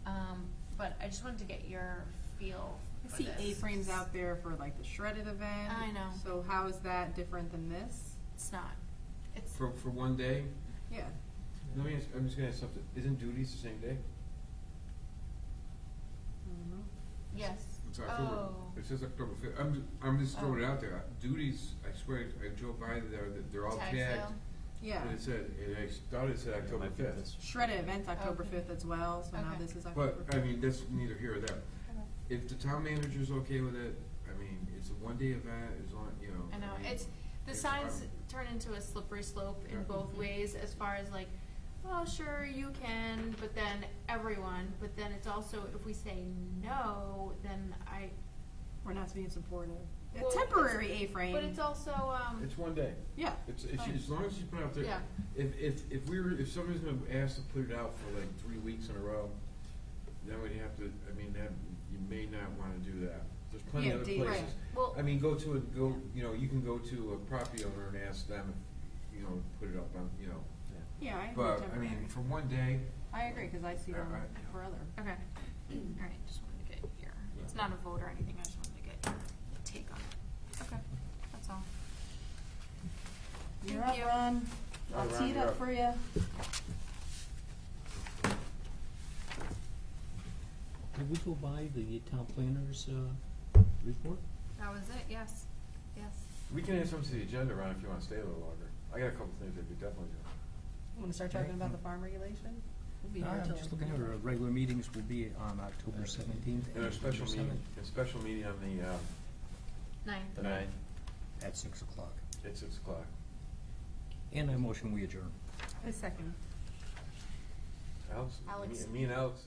um, but I just wanted to get your feel I for see this. A-frames out there for like the shredded event. I know. So how is that different than this? It's not. It's, For, for one day? Yeah. Let me, ask- I'm just gonna ask something, isn't duties the same day? Mhm. Yes. It's October, Oh. it says October fifth, I'm, ju- I'm just throwing it Oh. out there, uh, Duties, I swear, I drove by there, that they're all Tag tagged. sale? Yeah. And it said, it, I thought it said October might be fifth. this. Shredded event's October Okay. fifth as well, so now Okay. this is October But, fifth. I mean, that's neither here or there. if the town manager's okay with it, I mean, it's a one-day event, as long, you know. I know, mean, it's, the it's signs hard. turn into a slippery slope in Yeah. both ways, as far as like, well, sure, you can, but then everyone, but then it's also, if we say no, then I, We're not being supportive. A Well, temporary A-frame. but it's also, um, It's one day. Yeah. It's, it's, Fine. as long as you put it out there. Yeah. If, if, if we were, if somebody's gonna ask to put it out for like three weeks in a row, then we'd have to, I mean, that, you may not wanna do that. There's plenty Yeah, of other date- places. Right. Well- I mean, go to a, go, you know, you can go to a property owner and ask them, if you know, put it up on, you know. Yeah, I agree But, I temporary. mean, for one day, I agree, because I see them Alright. for other. okay, alright, just wanted to get your, it's not a vote or anything, I just wanted to get your take on it. Okay, that's all. You're Thank up, you. Ron. I'll Alright, tee it you're up up. for you. Did we go by the town planner's, uh, report? That was it, yes, yes. we can add something to the agenda, Ron, if you wanna stay a little longer. I got a couple things that we definitely do. Want to start talking about the farm regulation? We'll be here I'm till- just looking at our regular meetings will be on October seventeenth. And our special meeting, a special meeting on the, uh, Nine. the ninth, At six o'clock. at six o'clock. And I motion we adjourn. A second. Alex, Alex. me, me and Alex,